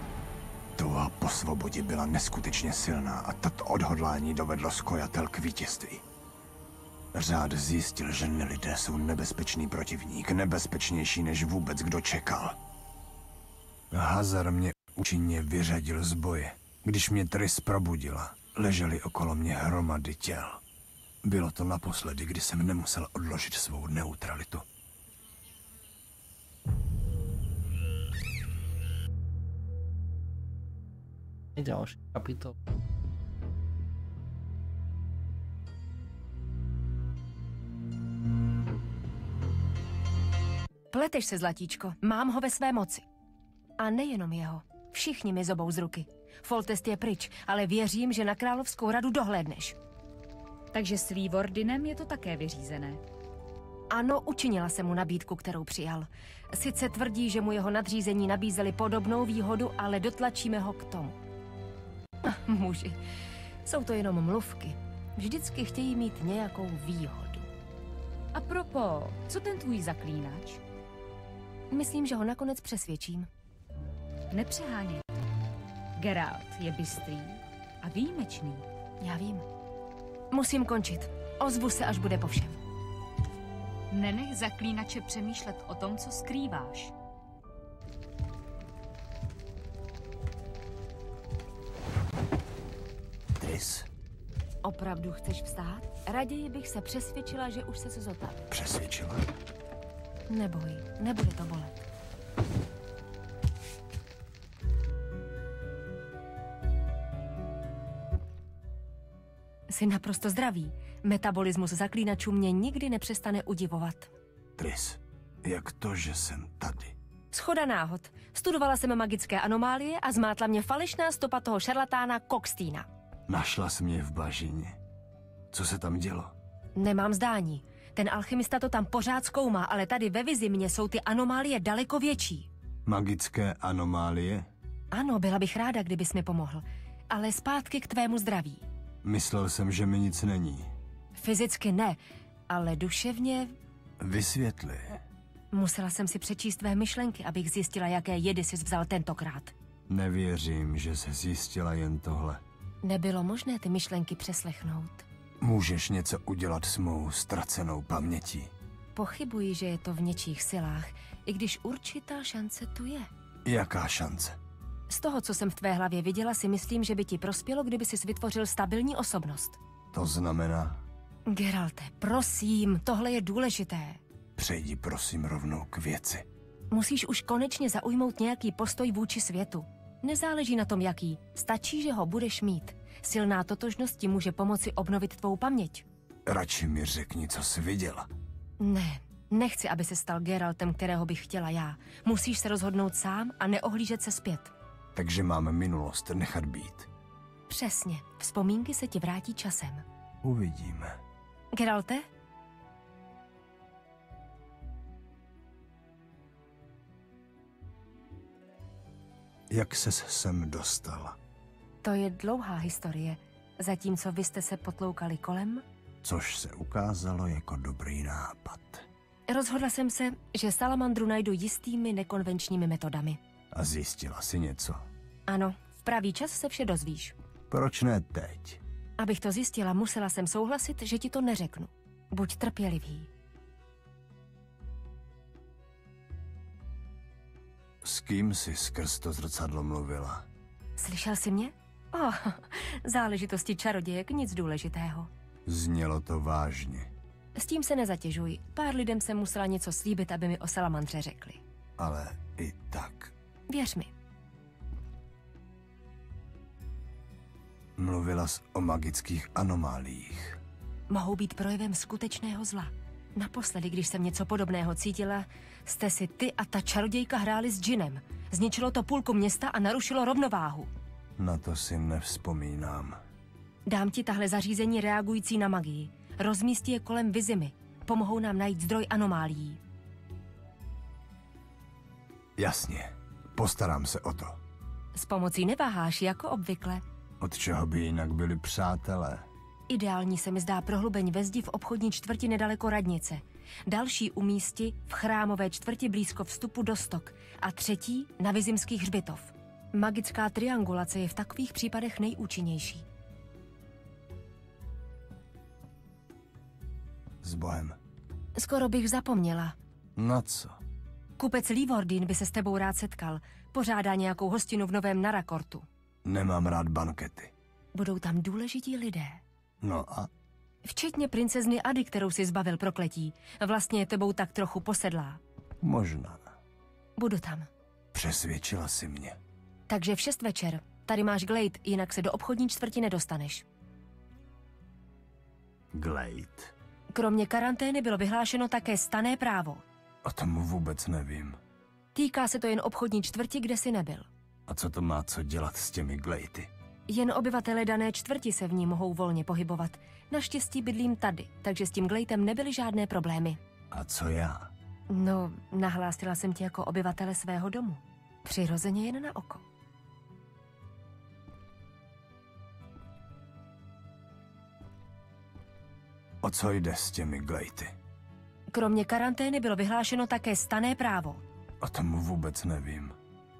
Speaker 4: Touha po svobodě byla neskutečně silná a tato odhodlání dovedlo skojatel k vítězství. Řád zjistil, že nelidé jsou nebezpečný protivník, nebezpečnější než vůbec kdo čekal. Hazar mě účinně vyřadil z boje. Když mě Tris probudila, ležely okolo mě hromady těl. Bylo to naposledy, kdy jsem nemusel odložit svou neutralitu.
Speaker 3: Další kapitol.
Speaker 16: Pleteš se, zlatíčko. Mám ho ve své moci. A nejenom jeho. Všichni mi zobou z ruky. Foltest je pryč, ale věřím, že na královskou radu dohlédneš.
Speaker 17: Takže s Lívordinem je to také vyřízené.
Speaker 16: Ano, učinila jsem mu nabídku, kterou přijal. Sice tvrdí, že mu jeho nadřízení nabízeli podobnou výhodu, ale dotlačíme ho k tomu. Ach, Muži, jsou to jenom mluvky. Vždycky chtějí mít nějakou výhodu.
Speaker 17: A propo, co ten tvůj zaklínač?
Speaker 16: Myslím, že ho nakonec přesvědčím.
Speaker 17: Nepřeháněj. Geralt je bystrý a výjimečný.
Speaker 16: Já vím. Musím končit. Ozvu se, až bude po všem.
Speaker 17: Nenech zaklínače přemýšlet o tom, co skrýváš.
Speaker 4: Tris,
Speaker 16: Opravdu chceš vstát? Raději bych se přesvědčila, že už se zotavil.
Speaker 4: přesvědčila?
Speaker 16: Neboj, nebude to bolet. Jsi naprosto zdravý. Metabolismus zaklínačů mě nikdy nepřestane udivovat.
Speaker 4: Tris, jak to, že jsem tady?
Speaker 16: Schoda náhod. Studovala jsem magické anomálie a zmátla mě falešná stopa toho šarlatána Kokstýna.
Speaker 4: Našla jsi mě v bažině. Co se tam dělo?
Speaker 16: Nemám zdání. Ten alchymista to tam pořád zkoumá, ale tady ve Vizimě jsou ty anomálie daleko větší.
Speaker 4: Magické anomálie?
Speaker 16: Ano, byla bych ráda, kdybys mi pomohl. Ale zpátky k tvému zdraví.
Speaker 4: Myslel jsem, že mi nic není.
Speaker 16: Fyzicky ne, ale duševně
Speaker 4: Vysvětli.
Speaker 16: musela jsem si přečíst tvé myšlenky, abych zjistila, jaké jedy jsi vzal tentokrát.
Speaker 4: Nevěřím, že se zjistila jen tohle.
Speaker 16: Nebylo možné ty myšlenky přeslechnout.
Speaker 4: Můžeš něco udělat s mou ztracenou pamětí.
Speaker 16: Pochybuji, že je to v něčích silách, i když určitá šance tu je.
Speaker 4: Jaká šance?
Speaker 16: Z toho, co jsem v tvé hlavě viděla, si myslím, že by ti prospělo, kdyby si vytvořil stabilní osobnost.
Speaker 4: To znamená,
Speaker 16: Geralte, prosím, tohle je důležité.
Speaker 4: přejdi prosím rovnou k věci.
Speaker 16: Musíš už konečně zaujmout nějaký postoj vůči světu. Nezáleží na tom, jaký. Stačí, že ho budeš mít. Silná totožnost ti může pomoci obnovit tvou paměť.
Speaker 4: Radši mi řekni, co jsi viděla.
Speaker 16: Ne, nechci, aby se stal Geraltem, kterého bych chtěla já. Musíš se rozhodnout sám a neohlížet se zpět.
Speaker 4: Takže máme minulost nechat být.
Speaker 16: Přesně. Vzpomínky se ti vrátí časem.
Speaker 4: Uvidíme.
Speaker 16: Geralte?
Speaker 4: Jak ses sem dostala?
Speaker 16: To je dlouhá historie. Zatímco vy jste se potloukali kolem,
Speaker 4: Což se ukázalo jako dobrý nápad.
Speaker 16: rozhodla jsem se, že salamandru najdu jistými nekonvenčními metodami.
Speaker 4: A zjistila si něco.
Speaker 16: Ano, v pravý čas se vše dozvíš.
Speaker 4: Proč ne teď?
Speaker 16: Abych to zjistila, musela jsem souhlasit, že ti to neřeknu. Buď trpělivý.
Speaker 4: S kým si skrz to zrcadlo mluvila?
Speaker 16: Slyšel jsi mě? Oh, <laughs> záležitosti čarodějek, nic důležitého.
Speaker 4: Znělo to vážně,
Speaker 16: S tím se nezatěžuj. Pár lidem jsem musela něco slíbit, aby mi o salamandře řekli.
Speaker 4: ale i tak.
Speaker 16: Věř mi.
Speaker 4: Mluvila jsi o magických anomáliích.
Speaker 16: Mohou být projevem skutečného zla. Naposledy, když jsem něco podobného cítila, jste si ty a ta čarodějka hráli s džinem. Zničilo to půlku města a narušilo rovnováhu.
Speaker 4: Na to si nevzpomínám.
Speaker 16: Dám ti tahle zařízení reagující na magii. Rozmístí je kolem Vizimy. Pomohou nám najít zdroj anomálií.
Speaker 4: Jasně, postarám se o to.
Speaker 16: S pomocí neváháš, jako obvykle.
Speaker 4: Od čeho by jinak byli přátelé?
Speaker 16: Ideální se mi zdá prohlubeň ve zdi v obchodní čtvrti nedaleko radnice. Další umísti v chrámové čtvrti blízko vstupu do stok. A třetí na Vizimských hřbitov. Magická triangulace je v takových případech nejúčinnější.
Speaker 4: S Bohem.
Speaker 16: Skoro bych zapomněla.
Speaker 4: Na co?
Speaker 16: Kupec Livordin by se s tebou rád setkal. Pořádá nějakou hostinu v Novém Narakortu.
Speaker 4: Nemám rád bankety.
Speaker 16: Budou tam důležití lidé.
Speaker 4: No a
Speaker 16: Včetně princezny Ady, kterou si zbavil prokletí. Vlastně je tebou tak trochu posedlá.
Speaker 4: možná.
Speaker 16: Budu tam.
Speaker 4: Přesvědčila si mě.
Speaker 16: Takže v šest večer. Tady máš Glade, jinak se do obchodní čtvrti nedostaneš.
Speaker 4: Glade.
Speaker 16: Kromě karantény bylo vyhlášeno také stané právo.
Speaker 4: O tom vůbec nevím.
Speaker 16: Týká se to jen obchodní čtvrti, kde si nebyl.
Speaker 4: A co to má co dělat s těmi glejty?
Speaker 16: Jen obyvatele dané čtvrti se v ní mohou volně pohybovat. Naštěstí bydlím tady, takže s tím Glejtem nebyly žádné problémy.
Speaker 4: A co já?
Speaker 16: No, nahlásila jsem tě jako obyvatele svého domu. Přirozeně jen na oko.
Speaker 4: O co jde s těmi glejty?
Speaker 16: Kromě karantény bylo vyhlášeno také stané právo.
Speaker 4: O tom vůbec nevím.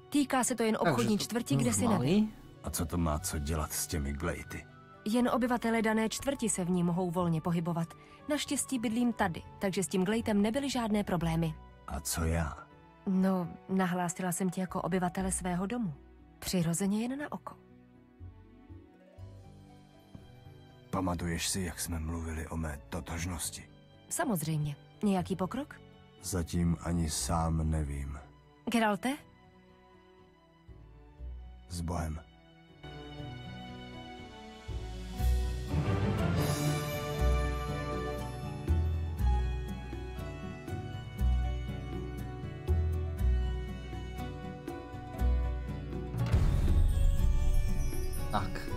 Speaker 16: Týká se to jen obchodní čtvrti, kde si nebyl.
Speaker 4: A co to má co dělat s těmi glejty?
Speaker 16: Jen obyvatele dané čtvrti se v ní mohou volně pohybovat. Naštěstí bydlím tady, takže s tím Glejtem nebyly žádné problémy.
Speaker 4: A co já?
Speaker 16: No, nahlásila jsem tě jako obyvatele svého domu. Přirozeně jen na oko.
Speaker 4: Pamatuješ si, jak jsme mluvili o mé totožnosti?
Speaker 16: Samozřejmě. Nějaký pokrok?
Speaker 4: Zatím ani sám nevím.
Speaker 16: Geralte?
Speaker 4: S Bohem.
Speaker 1: Tak.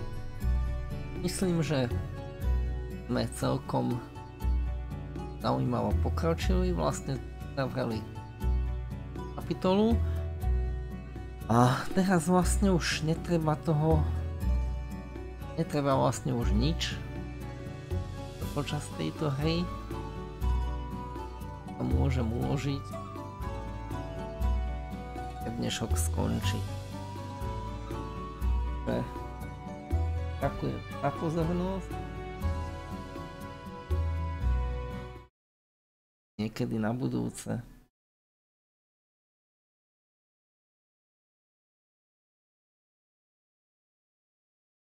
Speaker 1: Myslím, že jsme celkom zaujímavo pokročili, vlastne zavreli kapitolu. A teraz vlastne už netreba toho... Netreba vlastne už nič počas tejto hry. To môžem uložiť. Dnešok skončí. Ďakujem za pozornosť. Niekedy na budúce.